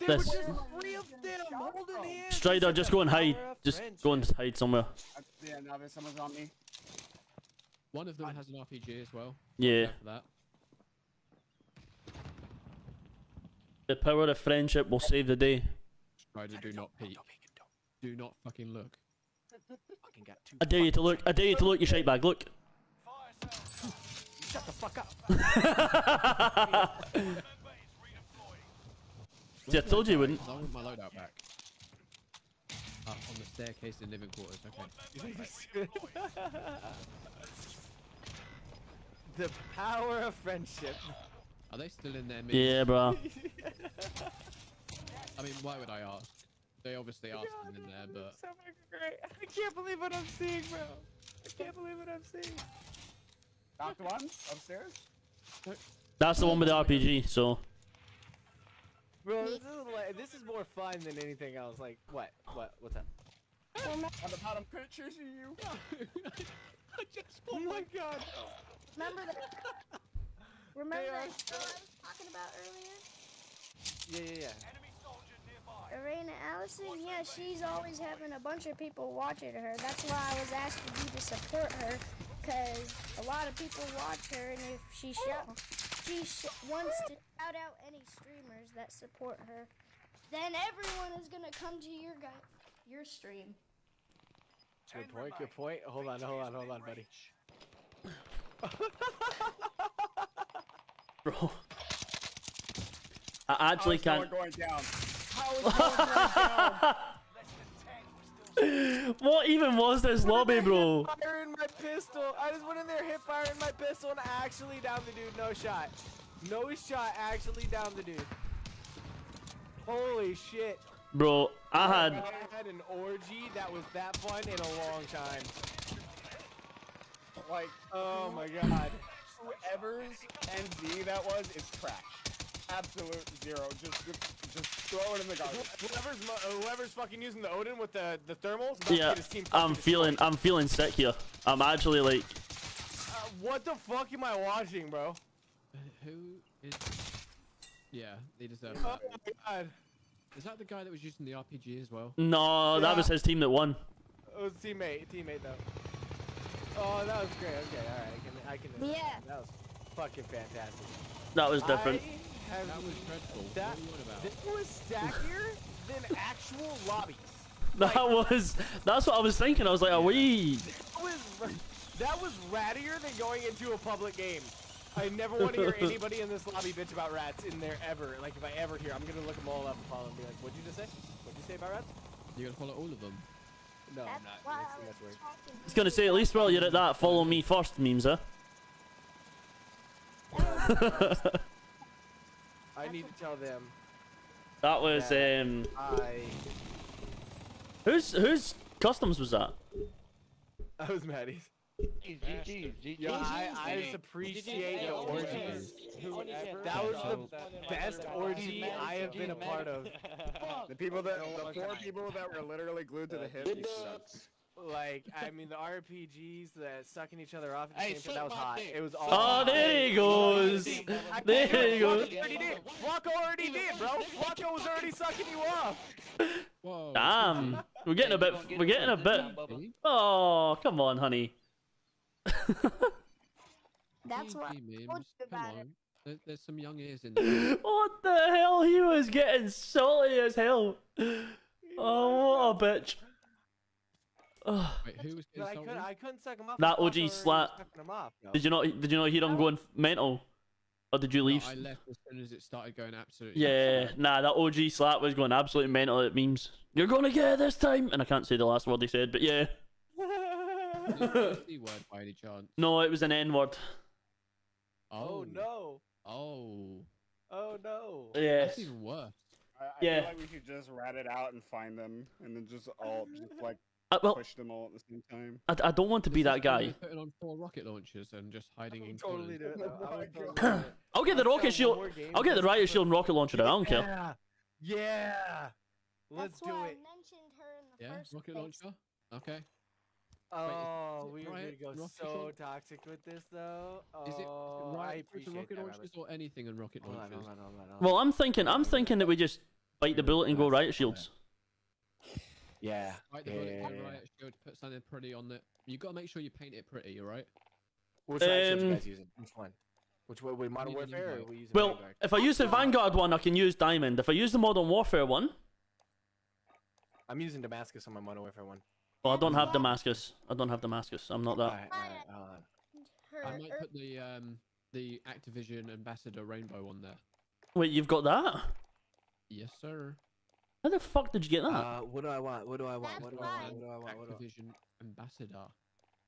There were just three of them holding hands.
Strider, just go and hide. Just
friendship.
go and hide somewhere.
Yeah, now there's someone's on me.
One of them has an RPG as well.
Yeah.
For that.
The power of friendship will save the day.
Strider, do not peek.
Don't peek, don't.
Fucking look.
Fucking got two.
I dare you to look. I dare you to look, you shite bag. Look.
Shut the fuck up.
See, I told you you wouldn't.
I want my loadout back. Up on the staircase in living quarters. Okay.
the power of friendship.
Are they still in there? midst?
Yeah, bro.
I mean, why would I ask? They obviously asked them in there, but
So great. I can't believe what I'm seeing, bro. I can't believe what I'm seeing.
Knocked one upstairs.
That's the one with the RPG. So
Bro, this is like, this is more fun than anything else. Like, what? What? What's up?
On the bottom pictures of you.
I just
Oh my god.
Remember that? Remember
They
that
are
girl I was talking about earlier?
Yeah, yeah, yeah.
Arena Allison? Yeah, she's always having a bunch of people watching her. That's why I was asking you to support her, because a lot of people watch her, and if she shout, she sh- wants to shout out any streamers that support her, then everyone is gonna come to your guy, your stream.
Good point. Good point. Hold on. Hold on. Hold on, buddy.
bro. I actually can't.
going down? How is going down?
What even was this lobby, bro?
Firing my pistol. I just went in there, hip firing my pistol, and actually down the dude. No shot. No shot. Actually down the dude. Holy shit.
Bro, I had.
I had an orgy that was that fun in a long time.
Like,
Oh my god.
Whoever's NZ that was is trash. Absolute zero. Just, just, just throw it in the garbage.
Whoever's whoever's fucking using the Odin with the the thermals.
Yeah,
get his team fucking
I'm feeling. I'm feeling sick here. I'm actually like.
Uh, what the fuck am I watching, bro?
Who is? Yeah, they deserve
Oh
that.
my god.
Is that the guy that was using the RPG as well?
No, that was his team that won.
It was teammate, teammate though. Oh, that was great. Okay, all right, I can, I.
Yeah.
That was fucking fantastic.
That was different.
Have,
That was dreadful.
That,
what are you about?
that was stackier than actual lobbies.
That was. That's what I was thinking. I was like, are we?
That was, that was rattier than going into a public game. I never want to hear anybody in this lobby bitch about rats in there ever. Like if I ever hear, I'm gonna look them all up and follow and be like, "What'd you just say? What'd you say about rats?"
You're going to follow all of them.
No, I'm not.
why
That's, that's weird.
talking
I was gonna say, at least while you're at that, follow me first, memes, huh?
I need to tell them
That was um,
I
Who's whose customs was that?
That was Maddie's. Yeah, I, I just appreciate the orgies. That was the best orgy I have been a part of.
The people that, the four people that were literally glued to the hip. You sucks.
Like, I mean, the RPGs that sucking each other off at the
Hey,
same time, that was hot.
dick.
It was all
Oh,
hot.
there he goes. There he goes.
already did. Flocko already did, bro. Flocko was already sucking you off.
Whoa.
Damn, we're getting a bit, we're getting a bit. Oh, come on, honey.
That's why
GG
I told you
Come
about it.
on. There, there's some young ears in there.
What the hell? He was getting salty as hell. Oh, what a bitch. Ugh.
Wait, who was
But I couldn't. I couldn't suck him off.
That OG
already
slap.
was sucking him off, bro.
Did you not? Did you not hear him going mental? Or did you
No,
leave?
I left as soon as it started going absolutely.
Yeah, nah, that OG slap was going absolutely mental at memes. You're gonna get it this time, and I can't say the last word he said, but yeah.
Word by any chance?
No, it was an N word.
Oh. oh no.
Oh.
Oh no.
Yeah.
That's even worse.
I, I
Yeah.
feel like we should just rat it out and find them, and then just all just like
Uh, well,
push them all at the same time.
I, I don't want to be
This
that
is
guy.
they're Putting on four rocket launchers and just hiding in
Totally do it. though. I would
Oh my
totally do it.
I'll get the
Let's
rocket shield. I'll get the riot shield and rocket launcher. I don't care.
Yeah. Yeah. Let's
That's
do
why
it.
I mentioned her in the
Yeah,
first
rocket
place.
launcher. Okay.
Oh, we are gonna go
rocket
so
launcher?
toxic with this though. Oh,
Is it
I
right to
appreciate
rocket
that,
launchers or anything in rocket
Hold on,
launchers?
hold on, hold on, hold on.
Well, I'm thinking. I'm thinking that we just bite the bullet and go riot shields.
Yeah.
Right, the
yeah,
bullet
yeah,
can
yeah.
riot shield, put something pretty on it. You gotta make sure you paint it pretty, alright?
Which riot shield you
Um,
guys using? Which one? Which one? With Modern Warfare or
invite.
we using
Well,
Vanguard?
if I use the Vanguard one, I can use Diamond. If I use the Modern Warfare one,
I'm using Damascus on my Modern Warfare one.
well, I don't have Damascus. I don't have Damascus. I'm not that.
Alright, alright, hold on.
Her,
I might put the um the Activision Ambassador Rainbow on there.
Wait, you've got that?
Yes, sir.
How the fuck did you get that?
Uh, what do I want? What do I want? What do I want? What do I want? What do I
Activision Ambassador.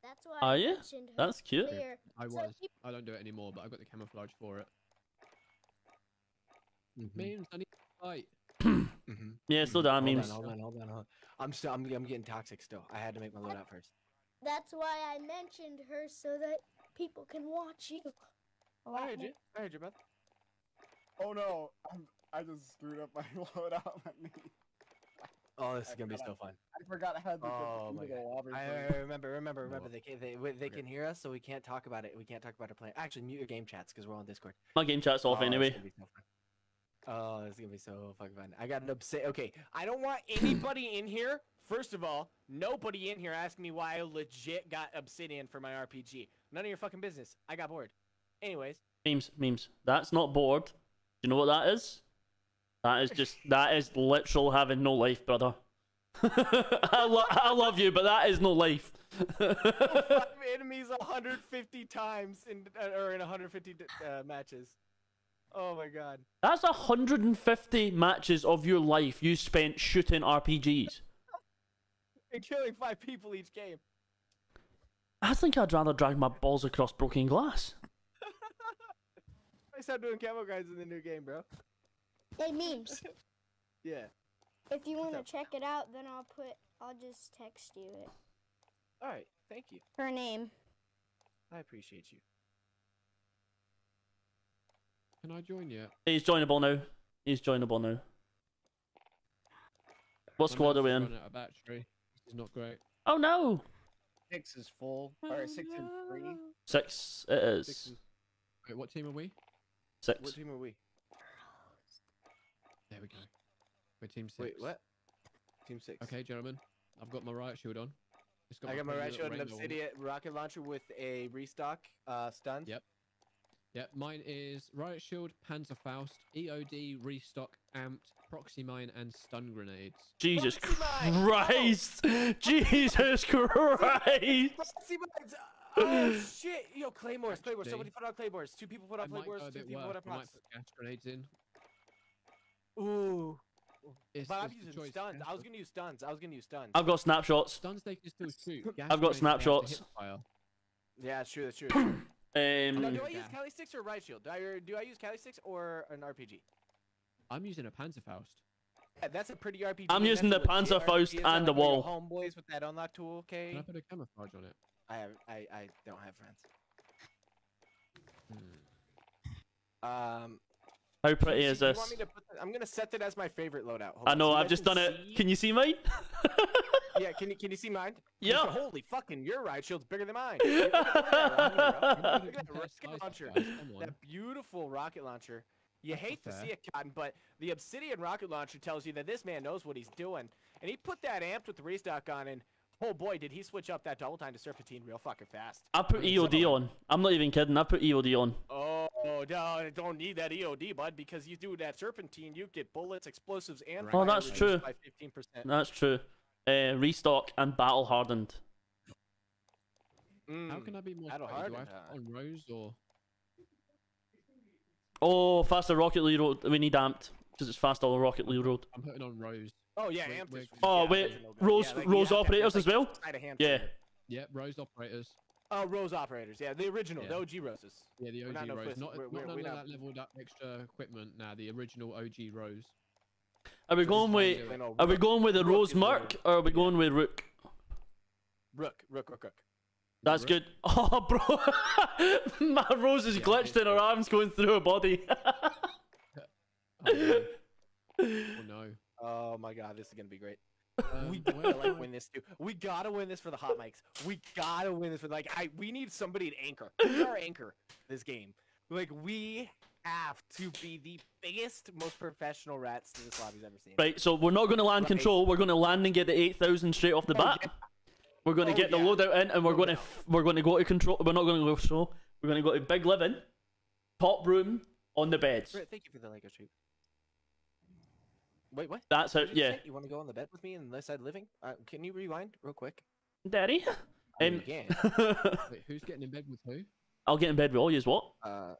that's why
Are
I
you?
mentioned her
That's cute.
earlier.
I
So
was.
peop-
I don't do it anymore, but I got the camouflage for it.
Mhm.
Memes, I need to fight.
Mhm.
Yeah, slow down,
Hold
memes.
on, hold on, hold on, hold on. I'm still, I'm, I'm getting toxic still. I had to make my loadout first.
That's why I mentioned her so that people can watch you. a lot
I heard you. I heard you, brother.
Oh no, I'm, I just screwed up my loadout. on my knee.
Oh, this is
I
gonna be
forgot
so fun.
I forgot I had the
Oh my god. I. I remember, remember, remember. They can, they, they can hear us, so we can't talk about it. We can't talk about our plan. Actually, mute your game chats because we're on Discord.
My game chat's off
Oh,
anyway.
gonna so. Oh, this is gonna be so fucking fun. I got an upset. Okay, I don't want anybody in here. First of all, nobody in here asking me why I legit got Obsidian for my RPG. None of your fucking business. I got bored. Anyways,
Memes, memes. That's not bored. Do you know what that is? That is just that is literal having no life, brother. I, lo- I love you, but that is no life.
enemies 150 times in uh, or in 150 d- uh, matches. Oh my god.
That's 150 matches of your life you spent shooting RPGs.
And killing five people each game.
I think I'd rather drag my balls across broken glass.
I started doing camo guys in the new game, bro.
Hey memes.
Yeah.
if you want to check it out, then I'll put. I'll just text you it.
All right. Thank you.
Her name.
I appreciate you.
Can I join yet?
He's joinable now. He's joinable now. What
My
squad are we in?
running out of battery. This is not great.
Oh no!
Six is full. Or six and three.
Six it is.
Six and-
Wait, what team are we?
Six.
What team are we?
There we go. We're team six.
Wait, what? Team six.
Okay, gentlemen. I've got my riot shield on. It's
I got my
pretty
right
little
shield and
rainbow on it.
obsidian rocket launcher with a restock uh stuns.
Yep. Yep, mine is Riot Shield, Panzerfaust, EOD, Restock, Amped, Proxy Mine, and Stun Grenades.
Jesus
Proxy mine!
Christ! Jesus Christ!
See, but- Oh shit! Yo, claymores, claymores. Somebody put out claymores. Two people put out claymores. Two people put out
I might put gas grenades in.
Ooh.
It's,
But I'm using
choice.
stuns. I was gonna use stuns. I was gonna use stuns.
I've got snapshots.
Stuns they can still shoot.
I've got
grenades, they have to
snapshots.
Yeah, it's true. That's true. That's true. Now,
Um,
do I use
gas.
Kali sticks or riot shield? Do I, or do I use Kali sticks or an RPG?
I'm using a Panzerfaust.
Yeah, that's a pretty RPG.
I'm using the Panzerfaust
RPG. Is that
and the
like one of your
wall.
Homeboys with that unlock tool, okay?
Can I put a camouflage on it?
I have, I, I don't have friends.
Hmm.
Um,
how pretty
see,
is this?
want me to put that- I'm gonna set it as my favorite loadout. Hold
I know.
so
I've just done it. Can you see mine?
Yeah, can you can you see mine?
Yeah.
So, holy fucking, your ride shield's bigger than mine. Look at that
I'm
Look
gonna
at that
compare
rocket launcher.
guys, come on.
That beautiful rocket launcher. You
That's not
hate to see it, Cotton, but the Obsidian rocket launcher tells you that this man knows what he's doing. And he put that amped with the restock on, and oh boy, did he switch up that double time to serpentine real fucking fast.
I put EOD on. I'm not even kidding. I put EOD on.
Oh, no, I don't need that EOD, bud, because you do that serpentine, you get bullets, explosives, and
Oh,
fire
that's true.
By 15%.
That's true. Uh, restock and battle hardened.
How
Mm.
can I be more
Battle
sweaty? Do I have
hardened,
to on Roze or
Oh, faster rocket lead road. We need amped because it's faster rocket lead road.
I'm putting on Roze.
Oh yeah,
We're-
amped
Oh,
yeah,
wait,
that's a no-go.
Roze-
Yeah, like,
Roze
have to have,
operators
like,
as well?
side of hand
Yeah.
Roze operators.
Oh, Roze operators. Yeah, the original, the OG Rozes.
Yeah, the
We're
OG
not no
Roze.
twist-
Not,
we're-
not
we're-
none of
not-
that leveled up extra equipment now. The original OG Roze.
Are we
So
going with?
is plain
Are we going with the
Rook
Roze
is what it
Merc
is.
or are we going with Rook?
Rook, Rook, Rook, Rook.
That's
Rook?
good. Oh, bro, my Roze is
Yeah,
glitched
it's
in her
good.
arms going through her body.
Oh no. oh, no.
Oh my god, this is gonna be great.
Um,
we gotta like win this too. We gotta win this for the hot mics. We gotta win this for like I. We need somebody to anchor. Who's our anchor this game? Like we have to be the biggest, most professional rats this lobby's ever seen.
right, so we're not going to land
Right.
control. We're going to land and get the eight thousand straight off the
Oh,
bat.
yeah.
We're going to
Oh,
get the loadout in, and we're
Oh,
going to
yeah.
f- we're going to go to control. We're not going to go show. We're going to go to big living, top room on the beds.
Thank you for the Lego stream. Wait, what?
That's how.
What you
Yeah.
You want to go on the bed with me in the side living? Uh, can you rewind real quick?
Daddy.
I mean,
Um,
you.
Wait, who's getting in bed with who?
I'll get in bed with all yous. What?
Uh,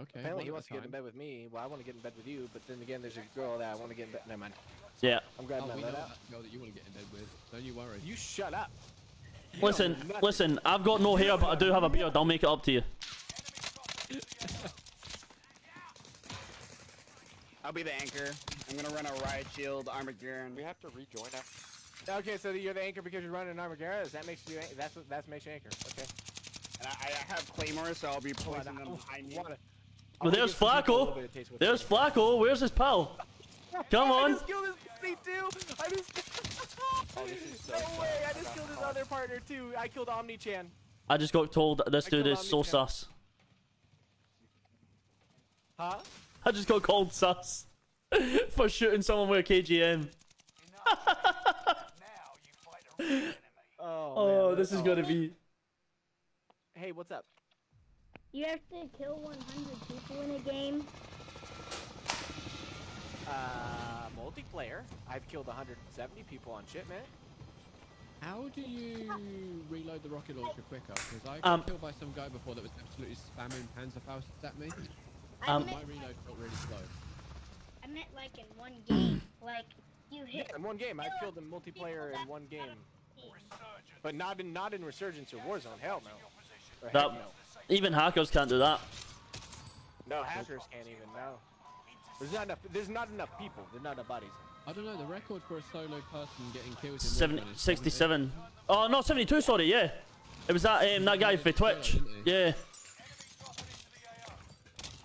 Okay.
apparently,
one
he wants to get in bed with me. Well, I want to get in bed with you, but then again, there's a girl that I want to get in bed. Never mind.
Yeah.
I'm
Oh,
grabbing
we
that
know
out.
that girl that you want to get in bed with. Don't you worry.
You shut up. You
Listen, listen. I've got no hair, but I do have a beard. I'll make it up to you.
I'll be the anchor. I'm gonna run a riot shield, Armageddon.
We have to rejoin after.
Okay, so you're the anchor because you're running an Armageddon. Does that makes you? an- That's what that makes you anchor. Okay.
And I, I have claymore, so I'll be placing
Wanna-
them behind me.
wanna- I
Well,
wanna
there's
give some people a little
Flacco.
bit of taste of what's
There's
going
Flacco. Where's his pal?
Come on.
Come
I
on.
just killed his teammate too. I just.
Oh, this so
no
sad.
way! I
I
just
got
killed his other partner too. I killed Omni Chan.
I just got told that this
I
dude is so
Omni-Chan.
sus.
Huh?
I just got called sus for shooting someone with a KGM.
Now you fight a enemy.
Oh.
Oh,
man,
this is gonna be.
Hey, what's up?
You have to kill 100 people in a game.
Uh, multiplayer. I've killed 170 people on shit, man.
How do you reload the rocket launcher quicker? Because I got
Um,
killed by some guy before that was absolutely spamming Panzerfausts at me.
I
Um,
My
meant,
reload felt really slow.
I meant like in one game. Like you
Yeah,
hit.
in one game. I've killed in multiplayer in one game, but not in not in Resurgence or Warzone. Hell no. Or
That-
no.
Even hackers can't do that.
No, hackers can't even know. There's not enough. There's not enough people. There's not enough bodies.
I don't know, the record for a solo person getting killed in
Seven,
Warzone is
67. Oh, no, 72, sorry, yeah. It was that um, that guy for Twitch. Yeah.
Let's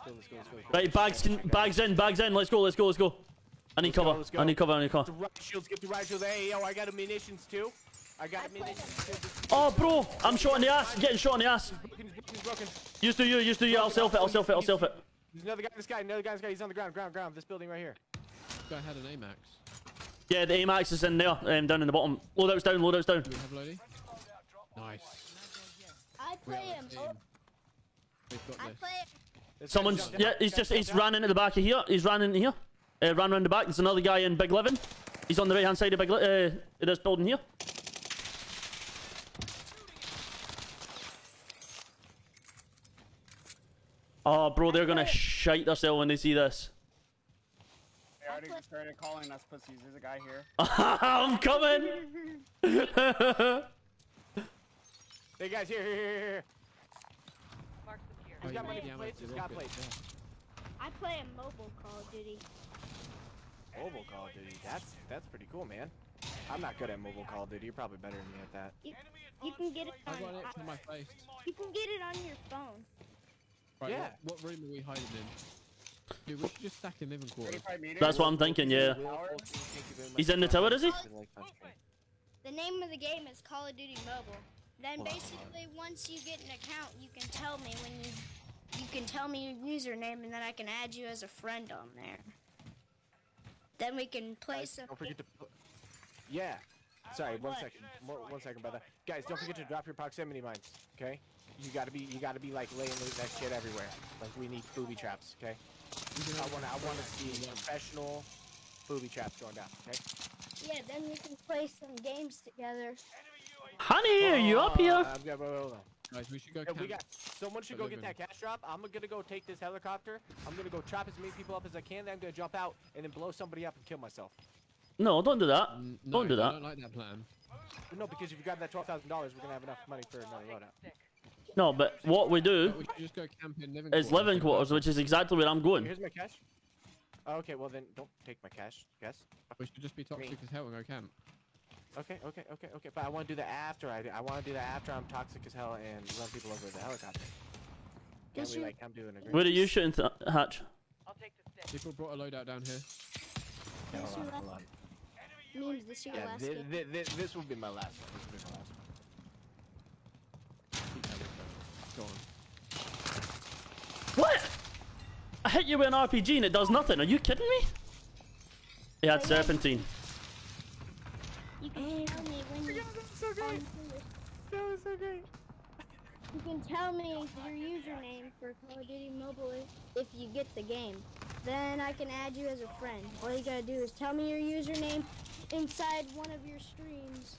go, let's go, let's go, let's go.
Right, bags, bags in, bags in. Let's go, let's go, let's go. I need
Let's go,
cover.
let's
I need cover, I need
Get
cover.
the riot shields. Get the riot shields. Hey, yo, I got a munitions too. I got
I
a munitions too.
Oh, bro, I'm shot in the ass. Getting shot in the ass.
He's broken. He's broken. He's broken.
Used to you, used to you. I'll self it, I'll self it, I'll self it.
There's another guy. This guy. Another guy's guy. He's on the ground. Ground. Ground. This building right here.
This guy had an AMAX.
Yeah, the AMAX is in there, um, down in the bottom. Loadout's down, loadout's down.
Do we have Lodi? Nice.
I play him.
a team. We've got
I
this.
play.
This
Someone's, yeah, he's
This
just, he's
jumped down.
ran into the back of here. He's ran in here. Uh, ran round the back. There's another guy in Big Living. He's on the right hand side of Big Li- uh, this building here. Oh, bro, they're gonna shite themselves when they see this.
They already started calling us pussies. There's a guy here.
I'm coming.
Hey guys, here, here, here, here. Who's got
yeah,
money for plates?
the
Who's got
rocket,
plates?
I play a mobile Call of Duty.
Mobile Call of Duty. That's that's pretty cool, man. I'm not good at mobile Call of Duty. You're probably better than me at that.
You, you can get it
I
on.
got it to my face.
you can get it on your phone.
Right,
Yeah.
what, what room are we hiding in? Dude, we should just stack in living quarters.
That's what I'm thinking. Yeah.
Will, thank you very much.
He's in the tower, is he?
The name of the game is Call of Duty Mobile. Then
Hold on, hold on.
basically, once you get an account, you can tell me when you you can tell me your username, and then I can add you as a friend on there. Then we can play
Guys,
some.
don't forget to. Yeah. Sorry, one second. One, one second, brother. Guys, don't forget to drop your proximity mines. Okay. You gotta be, you gotta be like laying that shit everywhere. Like we need booby traps. Okay. I wanna, I wanna see professional booby traps going down. Okay.
Yeah, then we can play some games together.
Honey, are you up
Uh,
here?
I'm gonna, hold on.
Guys, we should go
If we got someone should go get that cash drop. I'm gonna go take this helicopter. I'm gonna go chop as many people up as I can. Then I'm gonna jump out and then blow somebody up and kill myself.
No, don't do that.
Mm, no,
Don't do that.
I don't like that plan.
No, because if you got that twelve thousand dollars, we're gonna have enough money for another loadout.
No, but what we do
But we just go camp in living
is
quarters.
living quarters, which is exactly where I'm going.
Here's my cash. Oh, okay, well then don't take my cash. Yes.
We should just be toxic
Me.
as hell and go camp.
Okay, okay, okay, okay. But I want to do that after I. I want to do that after I'm toxic as hell and run people over with the helicopter. Can't we
your-
like I'm doing a
Where are you shooting, th uh, Hatch?
People brought a loadout down here.
Yeah,
This
hold on, hold on.
Means this your
Yeah,
last
thi-
game.
thi- thi- this will be my last one. This will be my last one.
Go on.
What? I hit you with an RPG and it does nothing. Are you kidding me? He had serpentine.
You can tell me when you. on-
That was so great.
You can tell me your username for Call of Duty Mobile if- if you get the game. Then I can add you as a friend. All you gotta do is tell me your username inside one of your streams.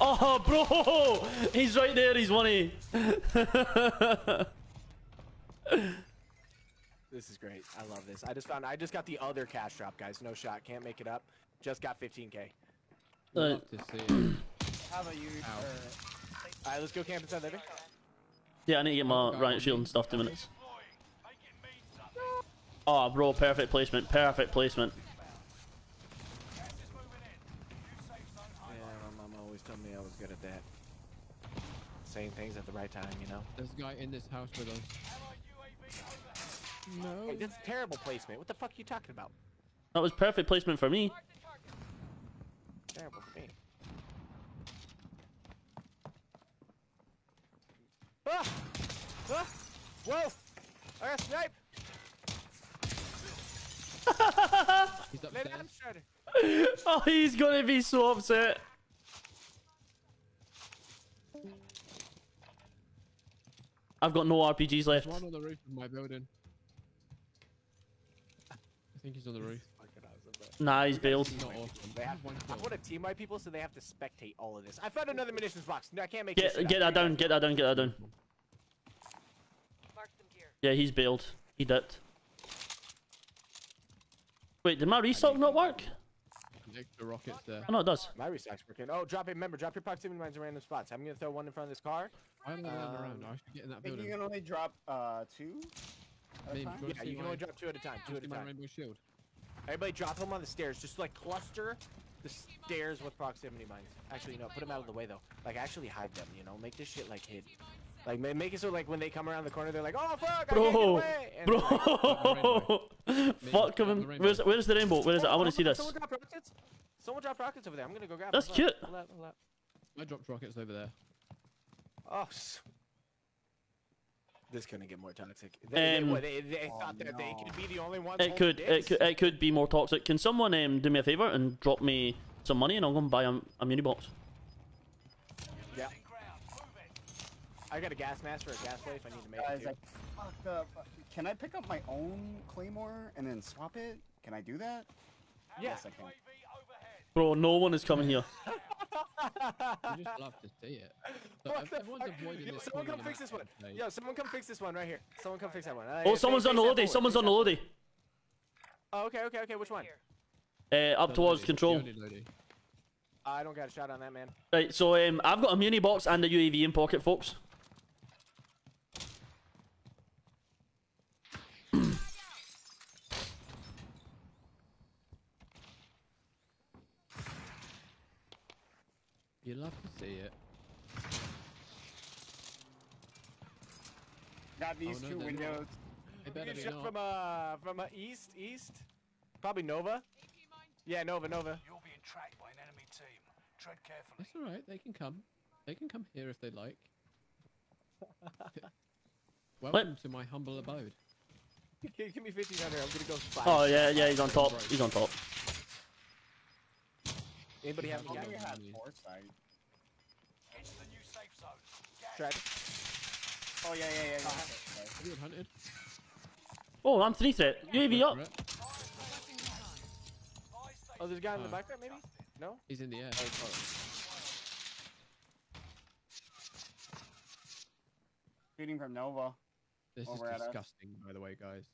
Oh, bro! He's right there. He's money.
This is great. I love this. I just found. I just got the other cash drop, guys. No shot. Can't make it up. Just got 15k.
We'd
Uh,
love to see it.
How about you? Uh,
All right, let's go camp inside living.
yeah, I need to get my riot shield and stuff. Two minutes. Oh, bro, perfect placement. Perfect placement.
Yeah, my mom always told me I was good at that. Saying things at the right time, you know.
There's a guy in this house with us. No.
Hey, that's terrible placement. What the fuck are you talking about?
That was perfect placement for me.
Terrible for me. Ah! Ah! Whoa! I got snipe!
He's
Lay down,
upstairs.
Shredder.
oh, he's gonna be so upset. I've got no RPGs left.
There's one on the roof of my building. I think he's on the roof.
Fucking.
Nah, he's bailed.
Not awesome.
They have,
One
I want to team wipe people so they have to spectate all of this. I found another munitions box. No, I can't make this
Get
shit
get that down. Get that down. Get that down. Yeah, he's bailed. He dipped. Wait, did my restock not work?
Extra rockets there.
Oh no, it does.
My restock's working. Oh, drop it. Remember, drop your proximity mines in random spots. I'm gonna throw one in front of this car.
I'm I land
Um,
around? I should get in that
I think
building.
you can only drop uh two. At
Maybe. Go-
Yeah,
see
you can
my-
only drop two at a time. Two at a
see my
time.
rainbow shield.
Everybody drop them on the stairs. Just like cluster the stairs with proximity mines. Actually, no, put them out of the way though. Like actually hide them. You know, make this shit like hid. Like ma- make it so like when they come around the corner, they're like, oh fuck, I can't get
Bro,
away. And they're like,
bro. Fuck
Maybe.
him. Where's where's the rainbow? Where is it? I want to see this.
Someone dropped rockets. Someone drop rockets over there. I'm gonna go grab.
That's
them. Hold
cute.
hold up, hold up.
I dropped rockets over there.
Oh. s- This couldn't get more toxic. They, they,
Um,
what, they, they
Oh,
thought that they could be the only ones.
It could it could it could be more toxic. Can someone um do me a favor and drop me some money and I'll go and buy a, a muni box?
Yeah. I got a gas mask for a gas plate if I need to make
Guys,
it.
I
Too.
fucked up. Can I pick up my own claymore and then swap it? Can I do that?
Yeah.
Yes, I can.
Bro, no one is coming here.
We just love to see it. So
What
everyone's
fuck?
avoiding
Yo,
this.
someone come fix this one.
match,
Yo, someone come fix this one right here. Someone come fix that one. Uh,
Oh,
yeah,
someone's on the
face that
loadie. Someone's on the
that
loadie.
Oh, okay, okay, okay. Which one?
Uh, up
The
towards
loadie,
control.
only.
I don't got a shot on that man.
Right, so um, I've got a muni box and a UAV in pocket, folks.
You love to see it.
Got these
no,
two windows.
They
You
better be
shot from uh from uh, east east. Probably Nova. Yeah, Nova, Nova.
You're being tracked by an enemy team. Tread carefully.
That's all right. They can come. They can come here if they like. Welcome to my humble abode.
Give me 1500. I'm gonna go fly.
Oh yeah, yeah, he's on top. He's on top.
Anybody have
Oh,
any
you
gas?
had
Yeah.
foresight.
Get to the new safe zone. Gas
Track.
Oh yeah, yeah, yeah. yeah. Ah.
Anyone hunted?
Oh, I'm three threat. UAV up.
Oh, there's a guy in the back there, maybe? No?
He's in the air.
Oh.
Shooting from Nova.
This is
over at us.
disgusting, by the way, guys.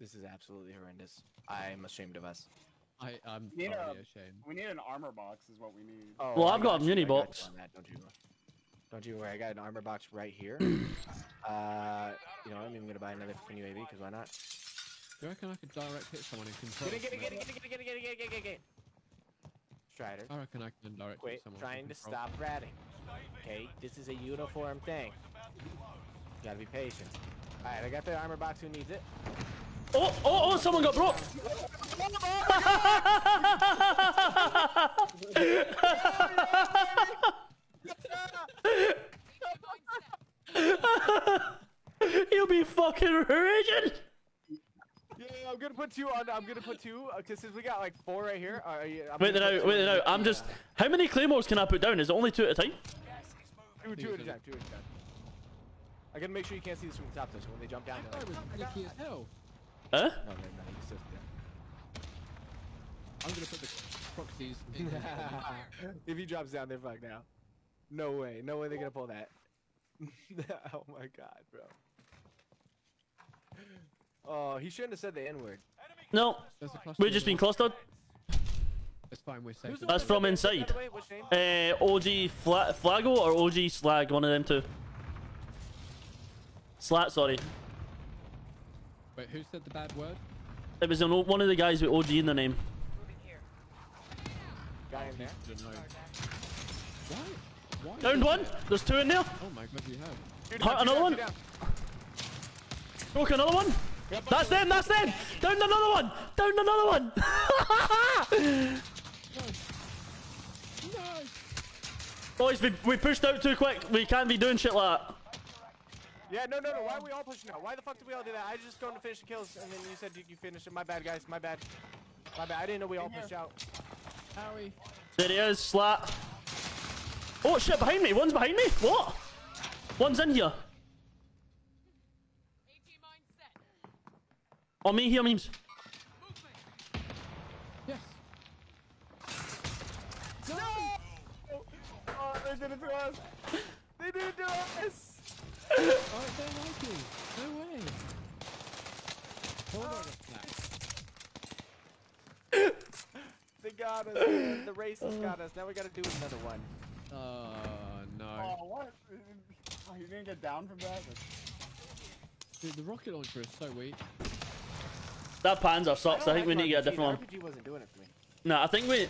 This is absolutely horrendous. I'm ashamed of us.
I I'm
You know-
thoroughly ashamed.
We need an armor box, is what we need.
Oh,
Well,
I
I've got a
you,
muni
I got you
box.
that, Don't you? Don't you worry. I got an armor box right here. uh, you know, I'm even gonna buy another fucking UAV because why not?
Do you reckon I could direct hit someone in control?
Get it, get it, get it, get it, get it, get it, get it, get it, get it, get it. Strider,
I reckon I can direct hit
quit
someone.
trying to stop ratting. Okay, this is a uniform thing. gotta be patient. All right, I got the armor box. Who needs it?
Oh, oh, oh, someone got broke. You'll be fucking raging.
Yeah, I'm gonna put two on. I'm gonna put two because since we got like four right here. Uh, yeah, I'm
Wait
gonna
there
put
now,
two
wait
in
there I'm just. How many claymores can I put down? Is it only two at a time?
Two, two at a time. Two at a time. I gotta make sure you can't see this from the top though, so when they jump down,
That
they're
guy
like,
was
Huh?
No, no, no, he's just
I'm gonna put the proxies in. his
if he drops down, they're fucked now. No way. No way they're gonna pull that. oh my god, bro. Oh, he shouldn't have said the N word.
No,
There's a cluster
we're just
them.
being clustered.
It's fine. We're safe.
That's from
said the N word,
inside.
by the way? Which name?
Uh, OG Fla Flago or OG Slag, one of them two. Slat, sorry.
Wait, who said the bad word?
It was an, o- one of the guys with OG in the name.
Guy in there.
Don't know. Why? Why?
Downed one.
there-
There's two in there.
Oh my god, you have.
Two
Huh, another
down,
one?
two down.
Broke another one. That's them. That's them. Downed another one. Downed another one.
No.
Boys, we, we pushed out too quick. We can't be doing shit like that.
Yeah, no, no, no. Why are we all pushing out? Why the fuck did we all do that? I just going to finish the kills, and then you said you, you finished it. My bad, guys. My bad. My bad. I didn't know we all pushed out.
Howie.
There he is, slap. Oh shit, behind me. One's behind me. What? One's in here. On me here, memes.
Yes.
Oh, they did it to us. They did it to us.
Oh, they like you. No way. Hold on a sec.
They got us. Man. The racists got us. Now we gotta do another one.
Oh no.
Oh, what? Oh, you didn't get down from that?
Dude, the rocket launcher is so weak.
That Panzer sucks. I, think we need to get a different one.
Wasn't doing it for me.
No, I think we.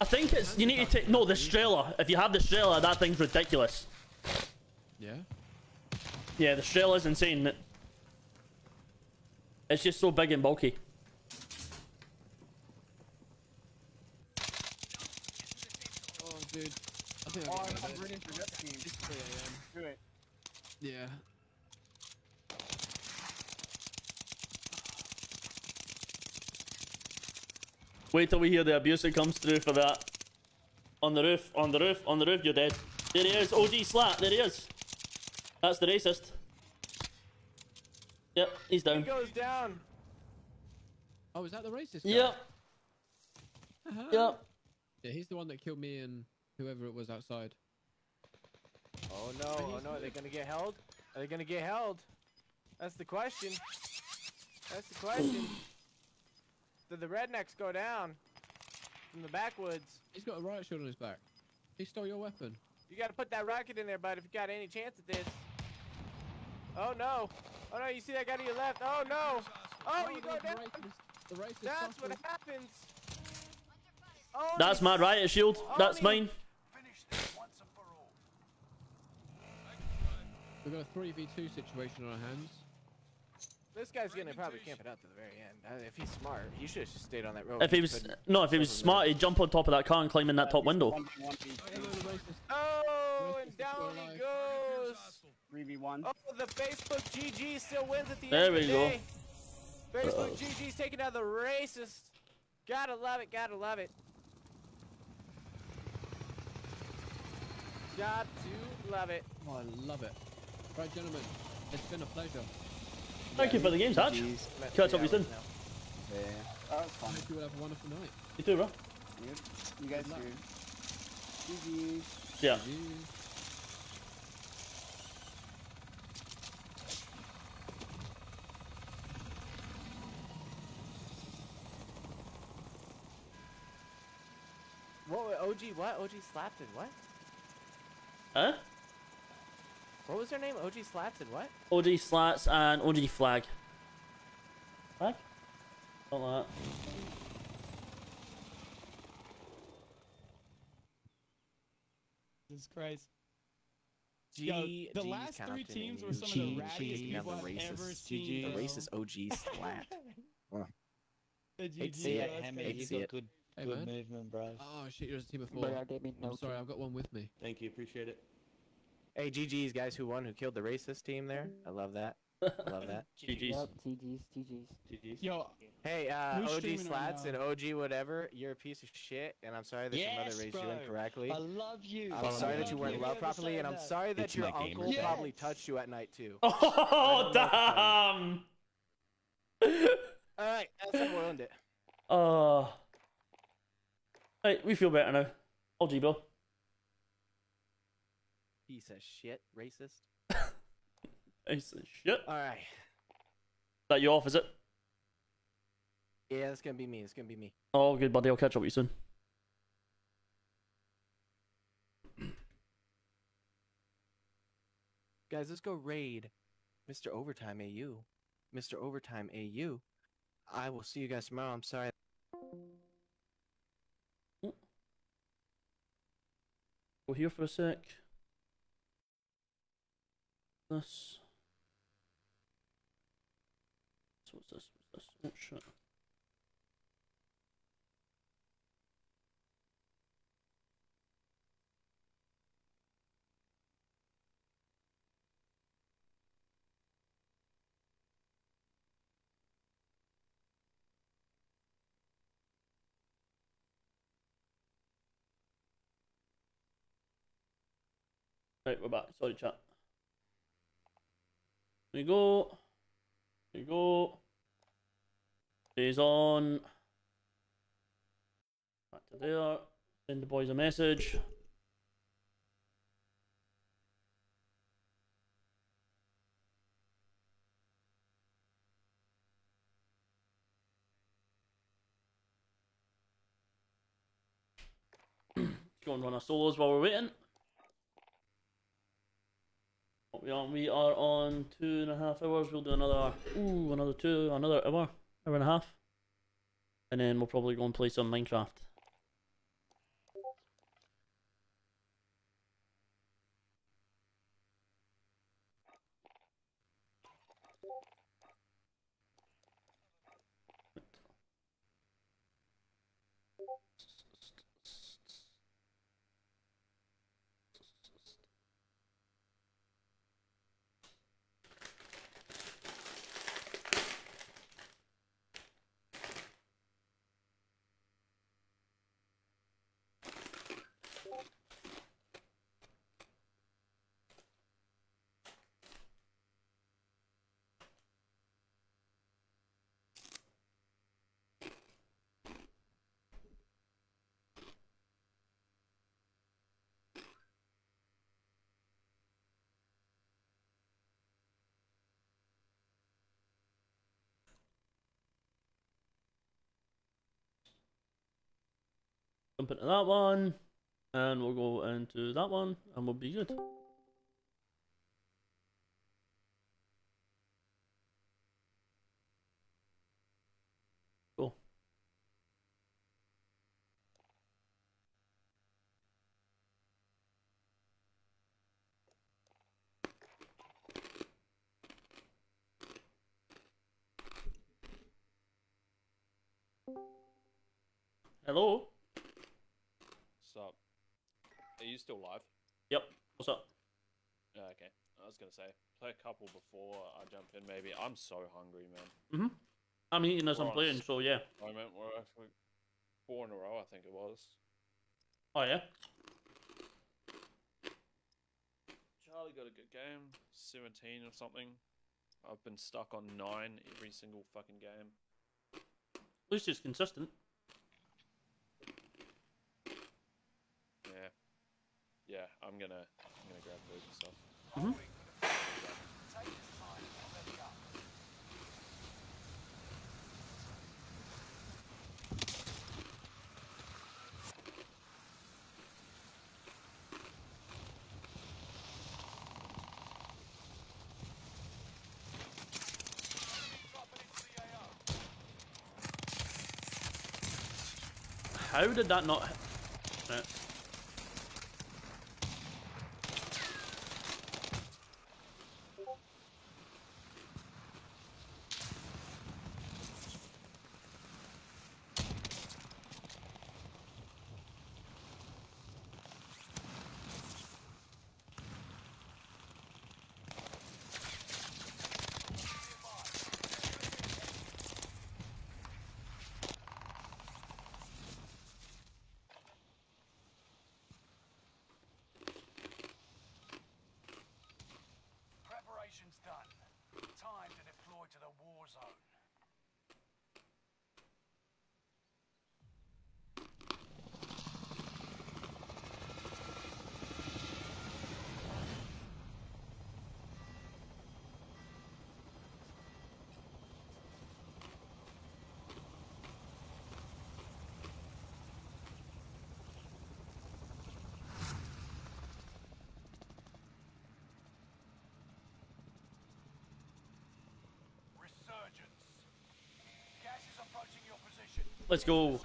I think it's. You need to take. No, the Strela. If you have the Strela, that thing's ridiculous.
Yeah.
Yeah, the shell is insane. It's just so big and bulky.
Oh, dude. I think
Oh,
I
I'm,
got
I'm
it.
for this team.
It's 3 a.m.
Do it.
Yeah.
Wait till we hear the abuse that comes through for that. On the roof, on the roof, on the roof, you're dead. There he is, OG Slat, there he is. That's the racist. Yep, he's down.
He
down.
goes down.
Oh, is that the racist guy?
Yep,
Uh-huh.
yep.
Yeah, he's the one that killed me and whoever it was outside.
Oh no, oh no, are they gonna get held? Are they gonna get held? That's the question. That's the question. Did the rednecks go down from the backwoods?
He's got a riot shield on his back. He stole your weapon.
You gotta put that rocket in there, bud, if you got any chance at this. Oh no! Oh no, you see that guy to your left? Oh no! Oh, you
the
go down!
racist- The racist
That's what happens! Oh,
That's my riot shield. That's mine.
Finish this once and for all.
We've got a 3v2 situation on our hands.
This guy's gonna probably camp it out to the very end. Uh, If he's smart, he should have just stayed on that road.
If he was no, if he was smart, he'd jump on top of that car and climb in that top window.
Oh, and down he goes!
3v1.
Oh, the Facebook GG still wins at the
There
end
we
of the
go.
day. Facebook GG's taking out the racist. Gotta love it, gotta love it. Got to love it.
Oh, I love it. Right, gentlemen, it's been a pleasure.
Thank you for the games, Hatch.
GG's.
I'm
Catch up with you soon.
now.
Yeah. Oh, that's
I
fun.
hope you will have a wonderful night.
You too, bro.
Yep. You guys too. GG.
Yeah.
You-
What? OG? What? OG slapped and what?
Huh?
What was her name? OG slaps and what?
OG slats and OG flag. Flag? Something like that.
Jesus Christ.
G.
Yo, the
G's
last three
counting
teams were some of
G-
the rattiest
G-
people
the
I've
racist,
ever
The
seen, bro.
racist OG slap.
The
Hate to
GG,
see it.
bro,
Hammy,
Hate to see it.
good,
Hey,
good
man.
movement, bro.
Oh shit, you're a team of four.
But I didn't
I'm sorry, I've got one with me.
Thank you, appreciate it.
Hey, GG's guys who won, who killed the racist team there. I love that. I love that.
GG's.
Yep, GG's, GG's.
GG's.
Yo,
Hey, uh, OG
streaming right
Slats and OG whatever, you're a piece of shit, and I'm sorry that your mother raised you
bro.
incorrectly.
I love you.
I'm
I
sorry that you weren't
you.
loved properly, and I'm sorry that your uncle
tag.
probably touched you at night too.
Oh
don't know if
damn!
All right, that's how we end it.
Uh. We feel better now. OG, bro.
Piece of shit, racist.
Piece of shit.
All right,
That you off, is it?
yeah, it's gonna be me. It's gonna be me.
Oh, good, buddy. I'll catch up with you soon.
Guys, let's go raid Mr. Overtime AU. Mr. Overtime AU. I will see you guys tomorrow. I'm sorry.
Go here for a sec. This. So what's this? What's this? Oh shit. Right, we're back. Sorry, chat. You go. You go. Stays on. Back to there. Send the boys a message. Go and run our solos while we're waiting. We? We are on two and a half hours. We'll do another, ooh, another two, another hour, hour and a half, and then we'll probably go and play some Minecraft. Jump into that one, and we'll go into that one, and we'll be good. Cool. Hello.
Are you still live?
Yep. What's up?
Yeah, okay. I was gonna say play a couple before I jump in. Maybe I'm so hungry, man.
Mhm. I'm eating as I'm playing, so yeah.
I mean, we're actually four in a row. I think it was.
Oh yeah.
Charlie got a good game, 17 or something. I've been stuck on nine every single fucking game.
At least it's consistent.
Yeah, yeah. I'm gonna, I'm gonna grab food and stuff.
Mhm. How did that not? Right.
Preparation's done. Time to deploy to the war zone. Resurgence. Gas is approaching your position.
Let's go.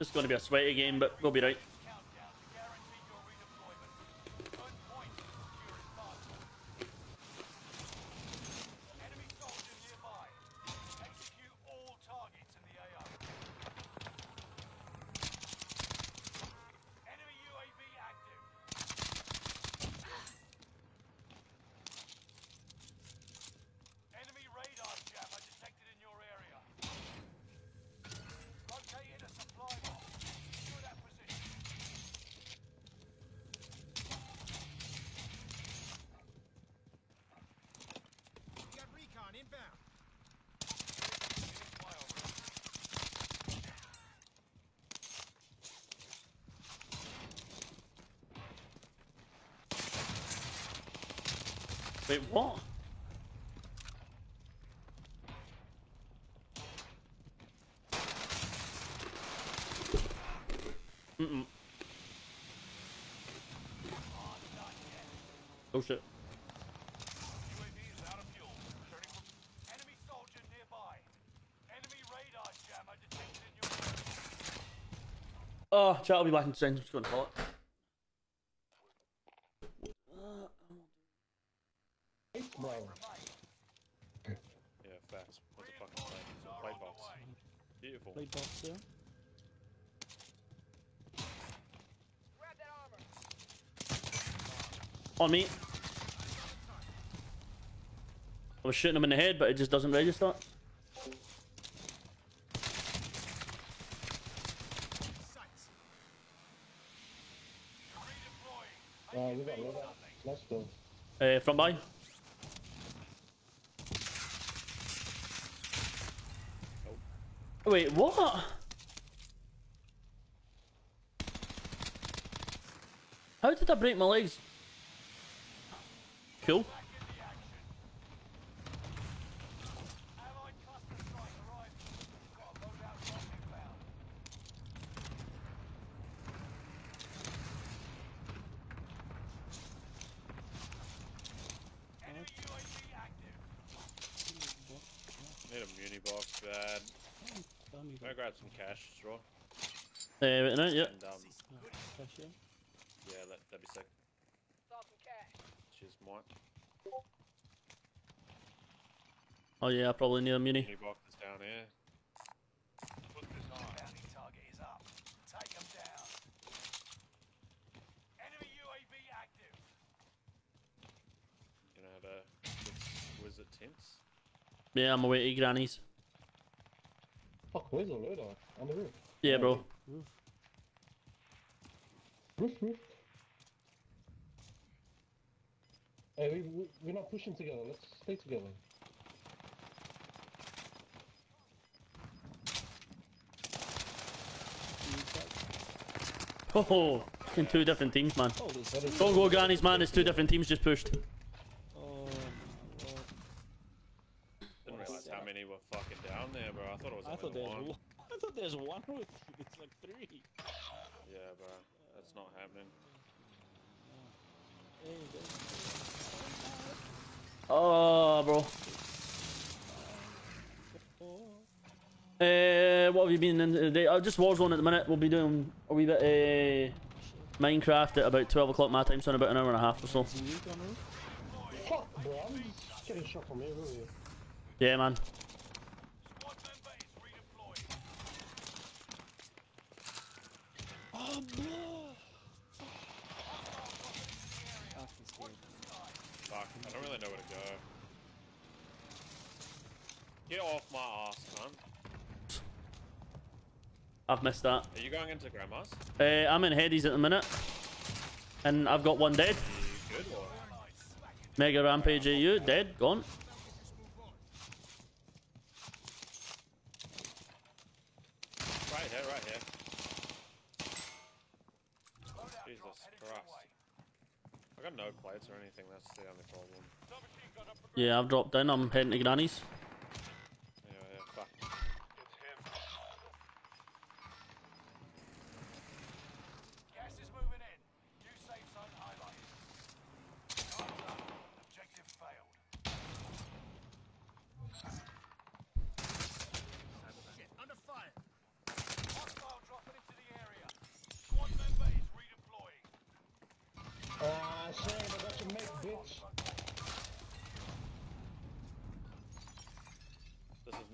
Is going to be a sweaty game, but we'll be right.
Countdown to guarantee your redeployment. Earn points to secure it faster. Enemy soldier nearby. Execute all targets in the AO. Enemy UAV active. Enemy radar jammer detected in your area. Located a supply box. Secure that position.
We got recon inbound.
Wait, what? Mm-mm. Oh shit. Oh, chat, I'll be back in going call it.
Yeah, facts. What's a fucking plate? Plate box. Beautiful.
Plate box there. On me. I was shooting him in the head, but it just doesn't register.
Uh, we got. Let's go.
Uh, front by. Wait, what? How did I break my legs? Cool.
Need a muni box bad.
Can
I grab some cash Straw. well? There, no, Yep.
Oh yeah, I probably need a muni.
Muni box is down here.
Bounty target is up. Take 'em down. Enemy UAV active.
Gonna have a wizard tints.
Yeah, I'm away to grannies.
Fuck, where's the loader? On the roof.
Yeah, bro.
Roof. Roof, roof. Hey, we, we, we're not pushing together. Let's stay together.
Oh, in two different teams, man.
Holy
Don't go grannies, man. It's two different teams just pushed.
Oh.
Didn't realize how many were fucking down there, bro. I thought it was
I thought there's
one.
one. I thought there's one with it's like three.
Yeah, bro. That's not happening.
Oh, bro. Uh, what have you been in today? Uh, just Warzone at the minute. We'll be doing a wee bit uh, Minecraft at about 12 o'clock my time, so in about an hour and a half or so. Yeah, man.
Oh,
I don't really know where to go. Get off my ass, cunt.
I've missed that.
Are you going into grandma's?
Uh, I'm in Headies at the minute. And I've got one dead.
Good or?
Mega Rampage AU, dead, gone.
Right here, right here. Jesus Christ. I got no plates or anything, that's the only problem.
Yeah, I've dropped in, I'm heading to Granny's.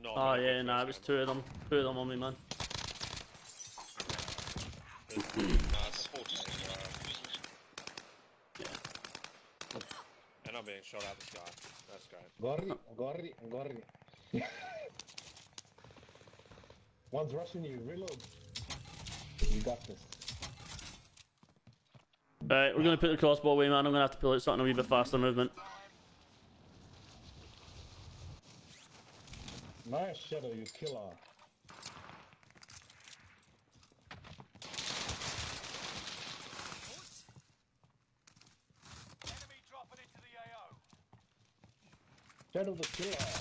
This is not.
Oh yeah,
no,
nah, it was two of them. Two of them on me, man.
game. Nah, it's a full team, bro. And I'm being shot out the sky. That's great.
Gorri, Gorri, Gorri. One's rushing you. Reload. You got this.
Alright, we're gonna put the crossbow away, man. I'm gonna have to pull it out something a wee bit faster movement.
Nice shadow, you killer.
Enemy dropping into the AO.
Shadow the killer.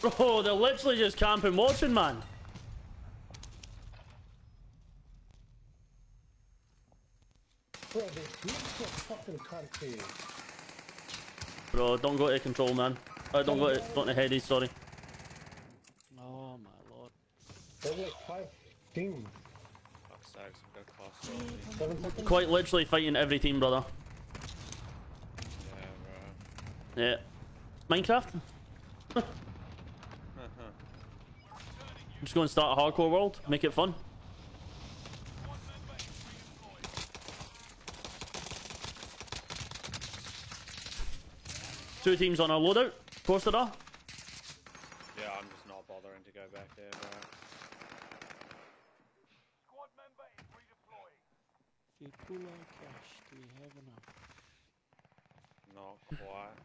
Bro, they're literally just camping watching, man.
Bro, this dude's fucking country.
Bro, don't go to control, man. Uh, don't go to, don't to Headies, sorry.
Oh, my lord.
There's like five teams.
Fuck's sakes, I'm gonna cost so
Seven seconds.
Quite literally fighting every team, brother.
Yeah,
Yeah. Minecraft?
bro.
Just go and start a hardcore world, make it fun. Two teams on our loadout. Posted are.
yeah, I'm just not bothering to go back there, bro.
Squad member is redeploying.
If you pull out cash, do we have enough?
Not quite.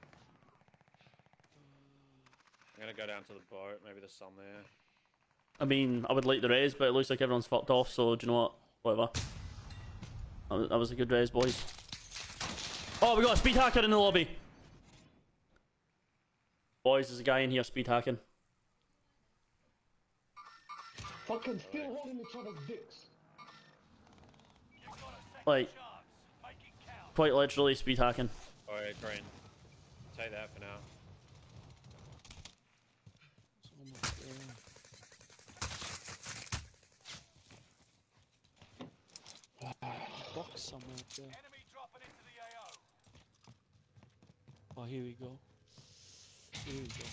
I'm gonna go down to the boat. Maybe there's some there.
I mean, I would like the raise, but it looks like everyone's fucked off, so do you know what? Whatever. That was, that was a good raise, boys. Oh, we got a speed hacker in the lobby. Boys, there's a guy in here speed hacking.
Fucking still holding each other's dicks
like, quite literally speed hacking.
Alright, Brian. Take that for now.
box somewhere up there. Oh, here we go. Here we go.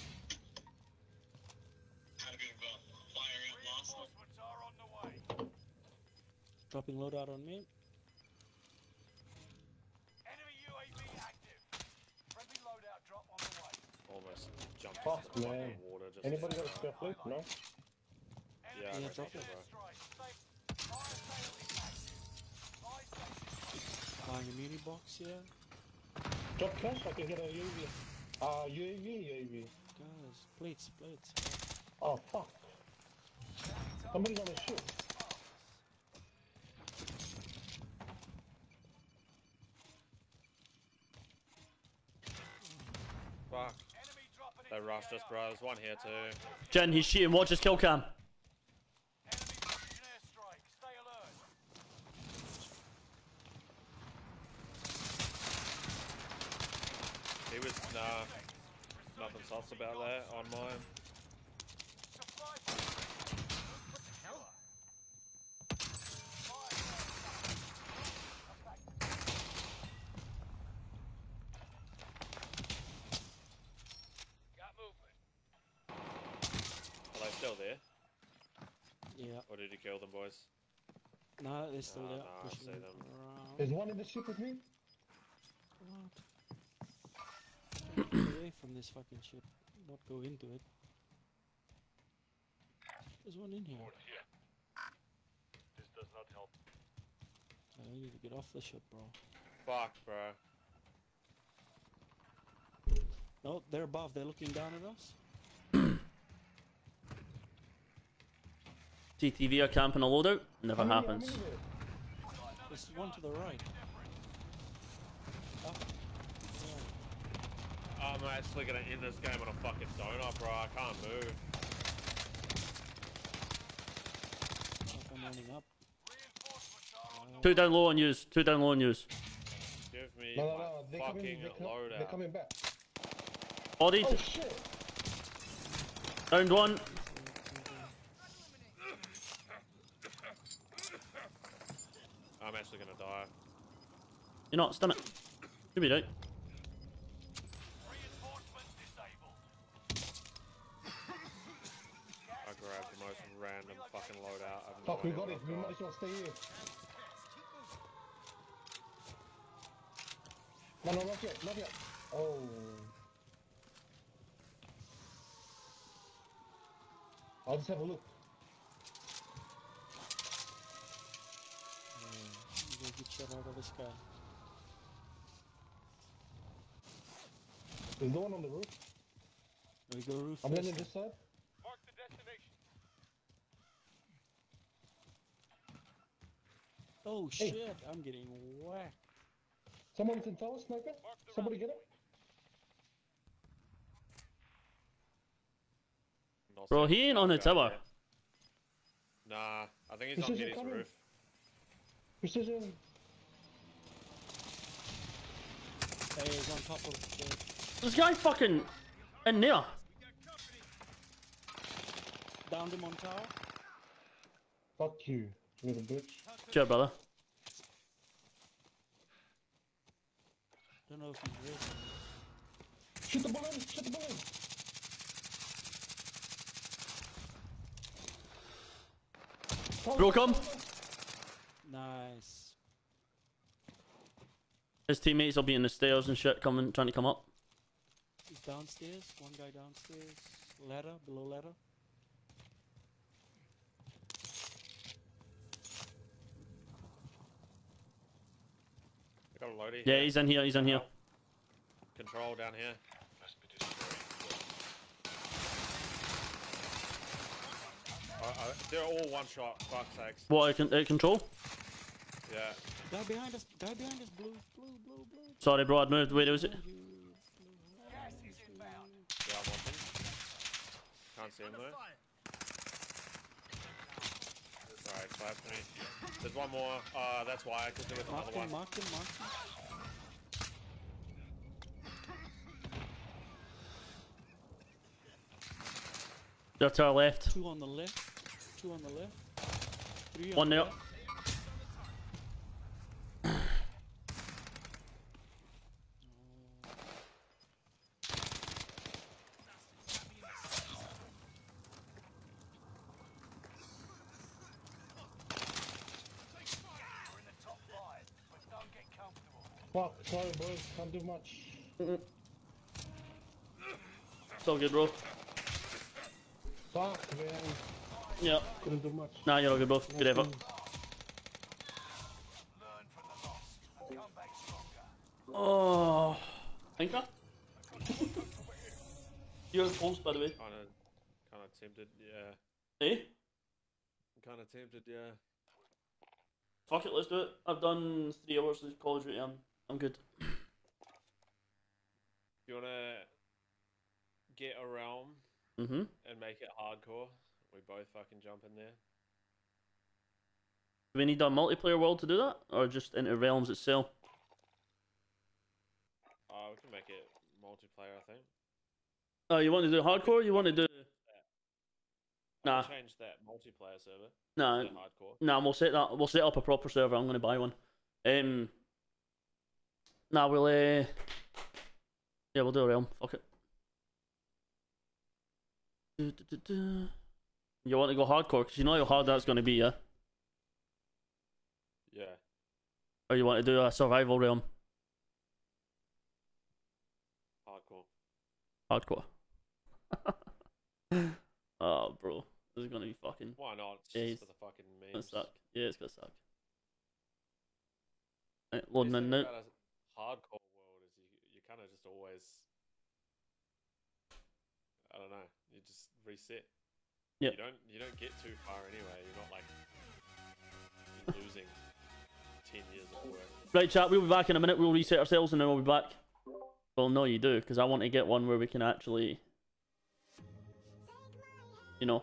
Dropping loadout on me.
Almost jumped
Fuck,
into the
man.
fucking water. Just
Anybody got a spare plate? No?
Yeah, I
Yeah,
got
drop
you,
it.
bro.
Strike. Safe. Fire sale is active. Buy station.
Buying a mini box here.
Drop cash, I can get a UAV. Uh, UAV, UAV.
Guys, plates, plates.
Oh, fuck. Somebody's on the ship.
Fuck.
Enemy dropping
They rushed us, bro. There's one here too.
Jen, he's shooting. Watch his kill cam.
Enemy precision airstrike. Stay alert.
He was nah. Nothing sus about that on mine.
Supply Got movement.
Are they still there?
Yeah.
Or did you kill them, boys?
No, they're still
Ah,
there.
nah, I
pushing
see them.
around.
There's one in the ship with me.
Get away from this fucking ship. Not go into it. There's one in here.
This does not help.
I need to get off the ship, bro.
Fuck, bro.
No, they're above. They're looking down at us.
CTV are camping a loadout. Never
I'm in I'm
happens.
in here.
There's one to the right. Up.
I'm actually gonna end this game on a fucking donut, bro. I can't move.
Up and running up.
Two down low on use. Two down low on use.
Give me
No, no, no. They're coming,
fucking
they're, com- they're coming back.
Bodied.
Oh, shit.
Round one.
I'm actually gonna die.
You're not. Stun it. You'll be right.
I grabbed the most random fucking loadout. I have
Fuck, we got it. We might as well stay here. No, no, not yet, not yet. Oh. I'll just have a look.
You go get shot out of the sky.
There's no one on the roof.
We go roof
I'm
first.
landing this side.
Mark the destination.
Oh
Hey.
shit! I'm getting whacked.
Someone's in tower, sniper. Somebody get it.
Not
Bro, he ain't on the tower.
Nah, I think he's
This
on
isn't coming.
roof.
Precision.
Hey, he's on top of the...
This guy fucking in there.
Downed him on tower.
Fuck you, little bitch.
Cheer, brother.
Don't know if he's ready.
Shoot the balloon! Shoot the balloon!
Broke him.
Nice.
His teammates will be in the stairs and shit, coming, trying to come up.
He's downstairs. One guy downstairs. Ladder, below ladder.
We got a loadie
Yeah,
here.
he's in here. He's in here.
Control down here. I, I, they're all one shot. Fuck sakes.
What? At con- at control?
Yeah.
Guy behind us. Guy behind us. Blue, blue, blue, blue.
Sorry, bro. I'd moved. Wait, was it?
Gas is inbound.
Yeah, I'm watching. Can't see him though. Alright, clap me. There's one more. Uh, that's why, because there was
Mark
another
him,
one.
mark him, mark him.
They're to our left.
Two on the left two on the left. Three on
One
the
nil.
Left.
Fuck, sorry boys, can't do much.
it's all good, bro.
Fuck, man.
Yeah.
Couldn't do much.
Nah, you're all good, bro. Good effort. Oh, Anchor? You're close, by the way.
Kind of, kind of tempted. Yeah.
Hey?
Kind of tempted. Yeah.
Fuck it, let's do it. I've done three hours of Call of Duty. I'm, I'm good.
You wanna get a realm
Mm-hmm.
and make it hardcore? We both fucking jump in there.
Do we need a multiplayer world to do that, or just into Realms itself?
Oh, we can make it multiplayer. I think.
Oh, you want to do hardcore? You want to do? Nah,
Change that multiplayer server.
nah,
hardcore.
nah. We'll set that. We'll set up a proper server. I'm gonna buy one. Um. Nah, we'll. Uh, yeah, we'll do a realm. Fuck it. Du- du- du. You want to go hardcore? Cause you know how hard that's gonna be, yeah.
Yeah.
Or you want to do a survival realm?
Hardcore.
Hardcore. oh, bro, this is gonna be fucking.
Why not? It's
it's
for the fucking
gonna suck. Yeah, it's gonna suck. Right,
The
loading in
thing
now.
about a hardcore world is you you kind of just always. I don't know. You just reset.
Yep.
You don't you don't get too far anyway. You're not like losing ten years of work.
Right, chat. We'll be back in a minute. We'll reset ourselves and then we'll be back. Well, no, you do, because I want to get one where we can actually, you know,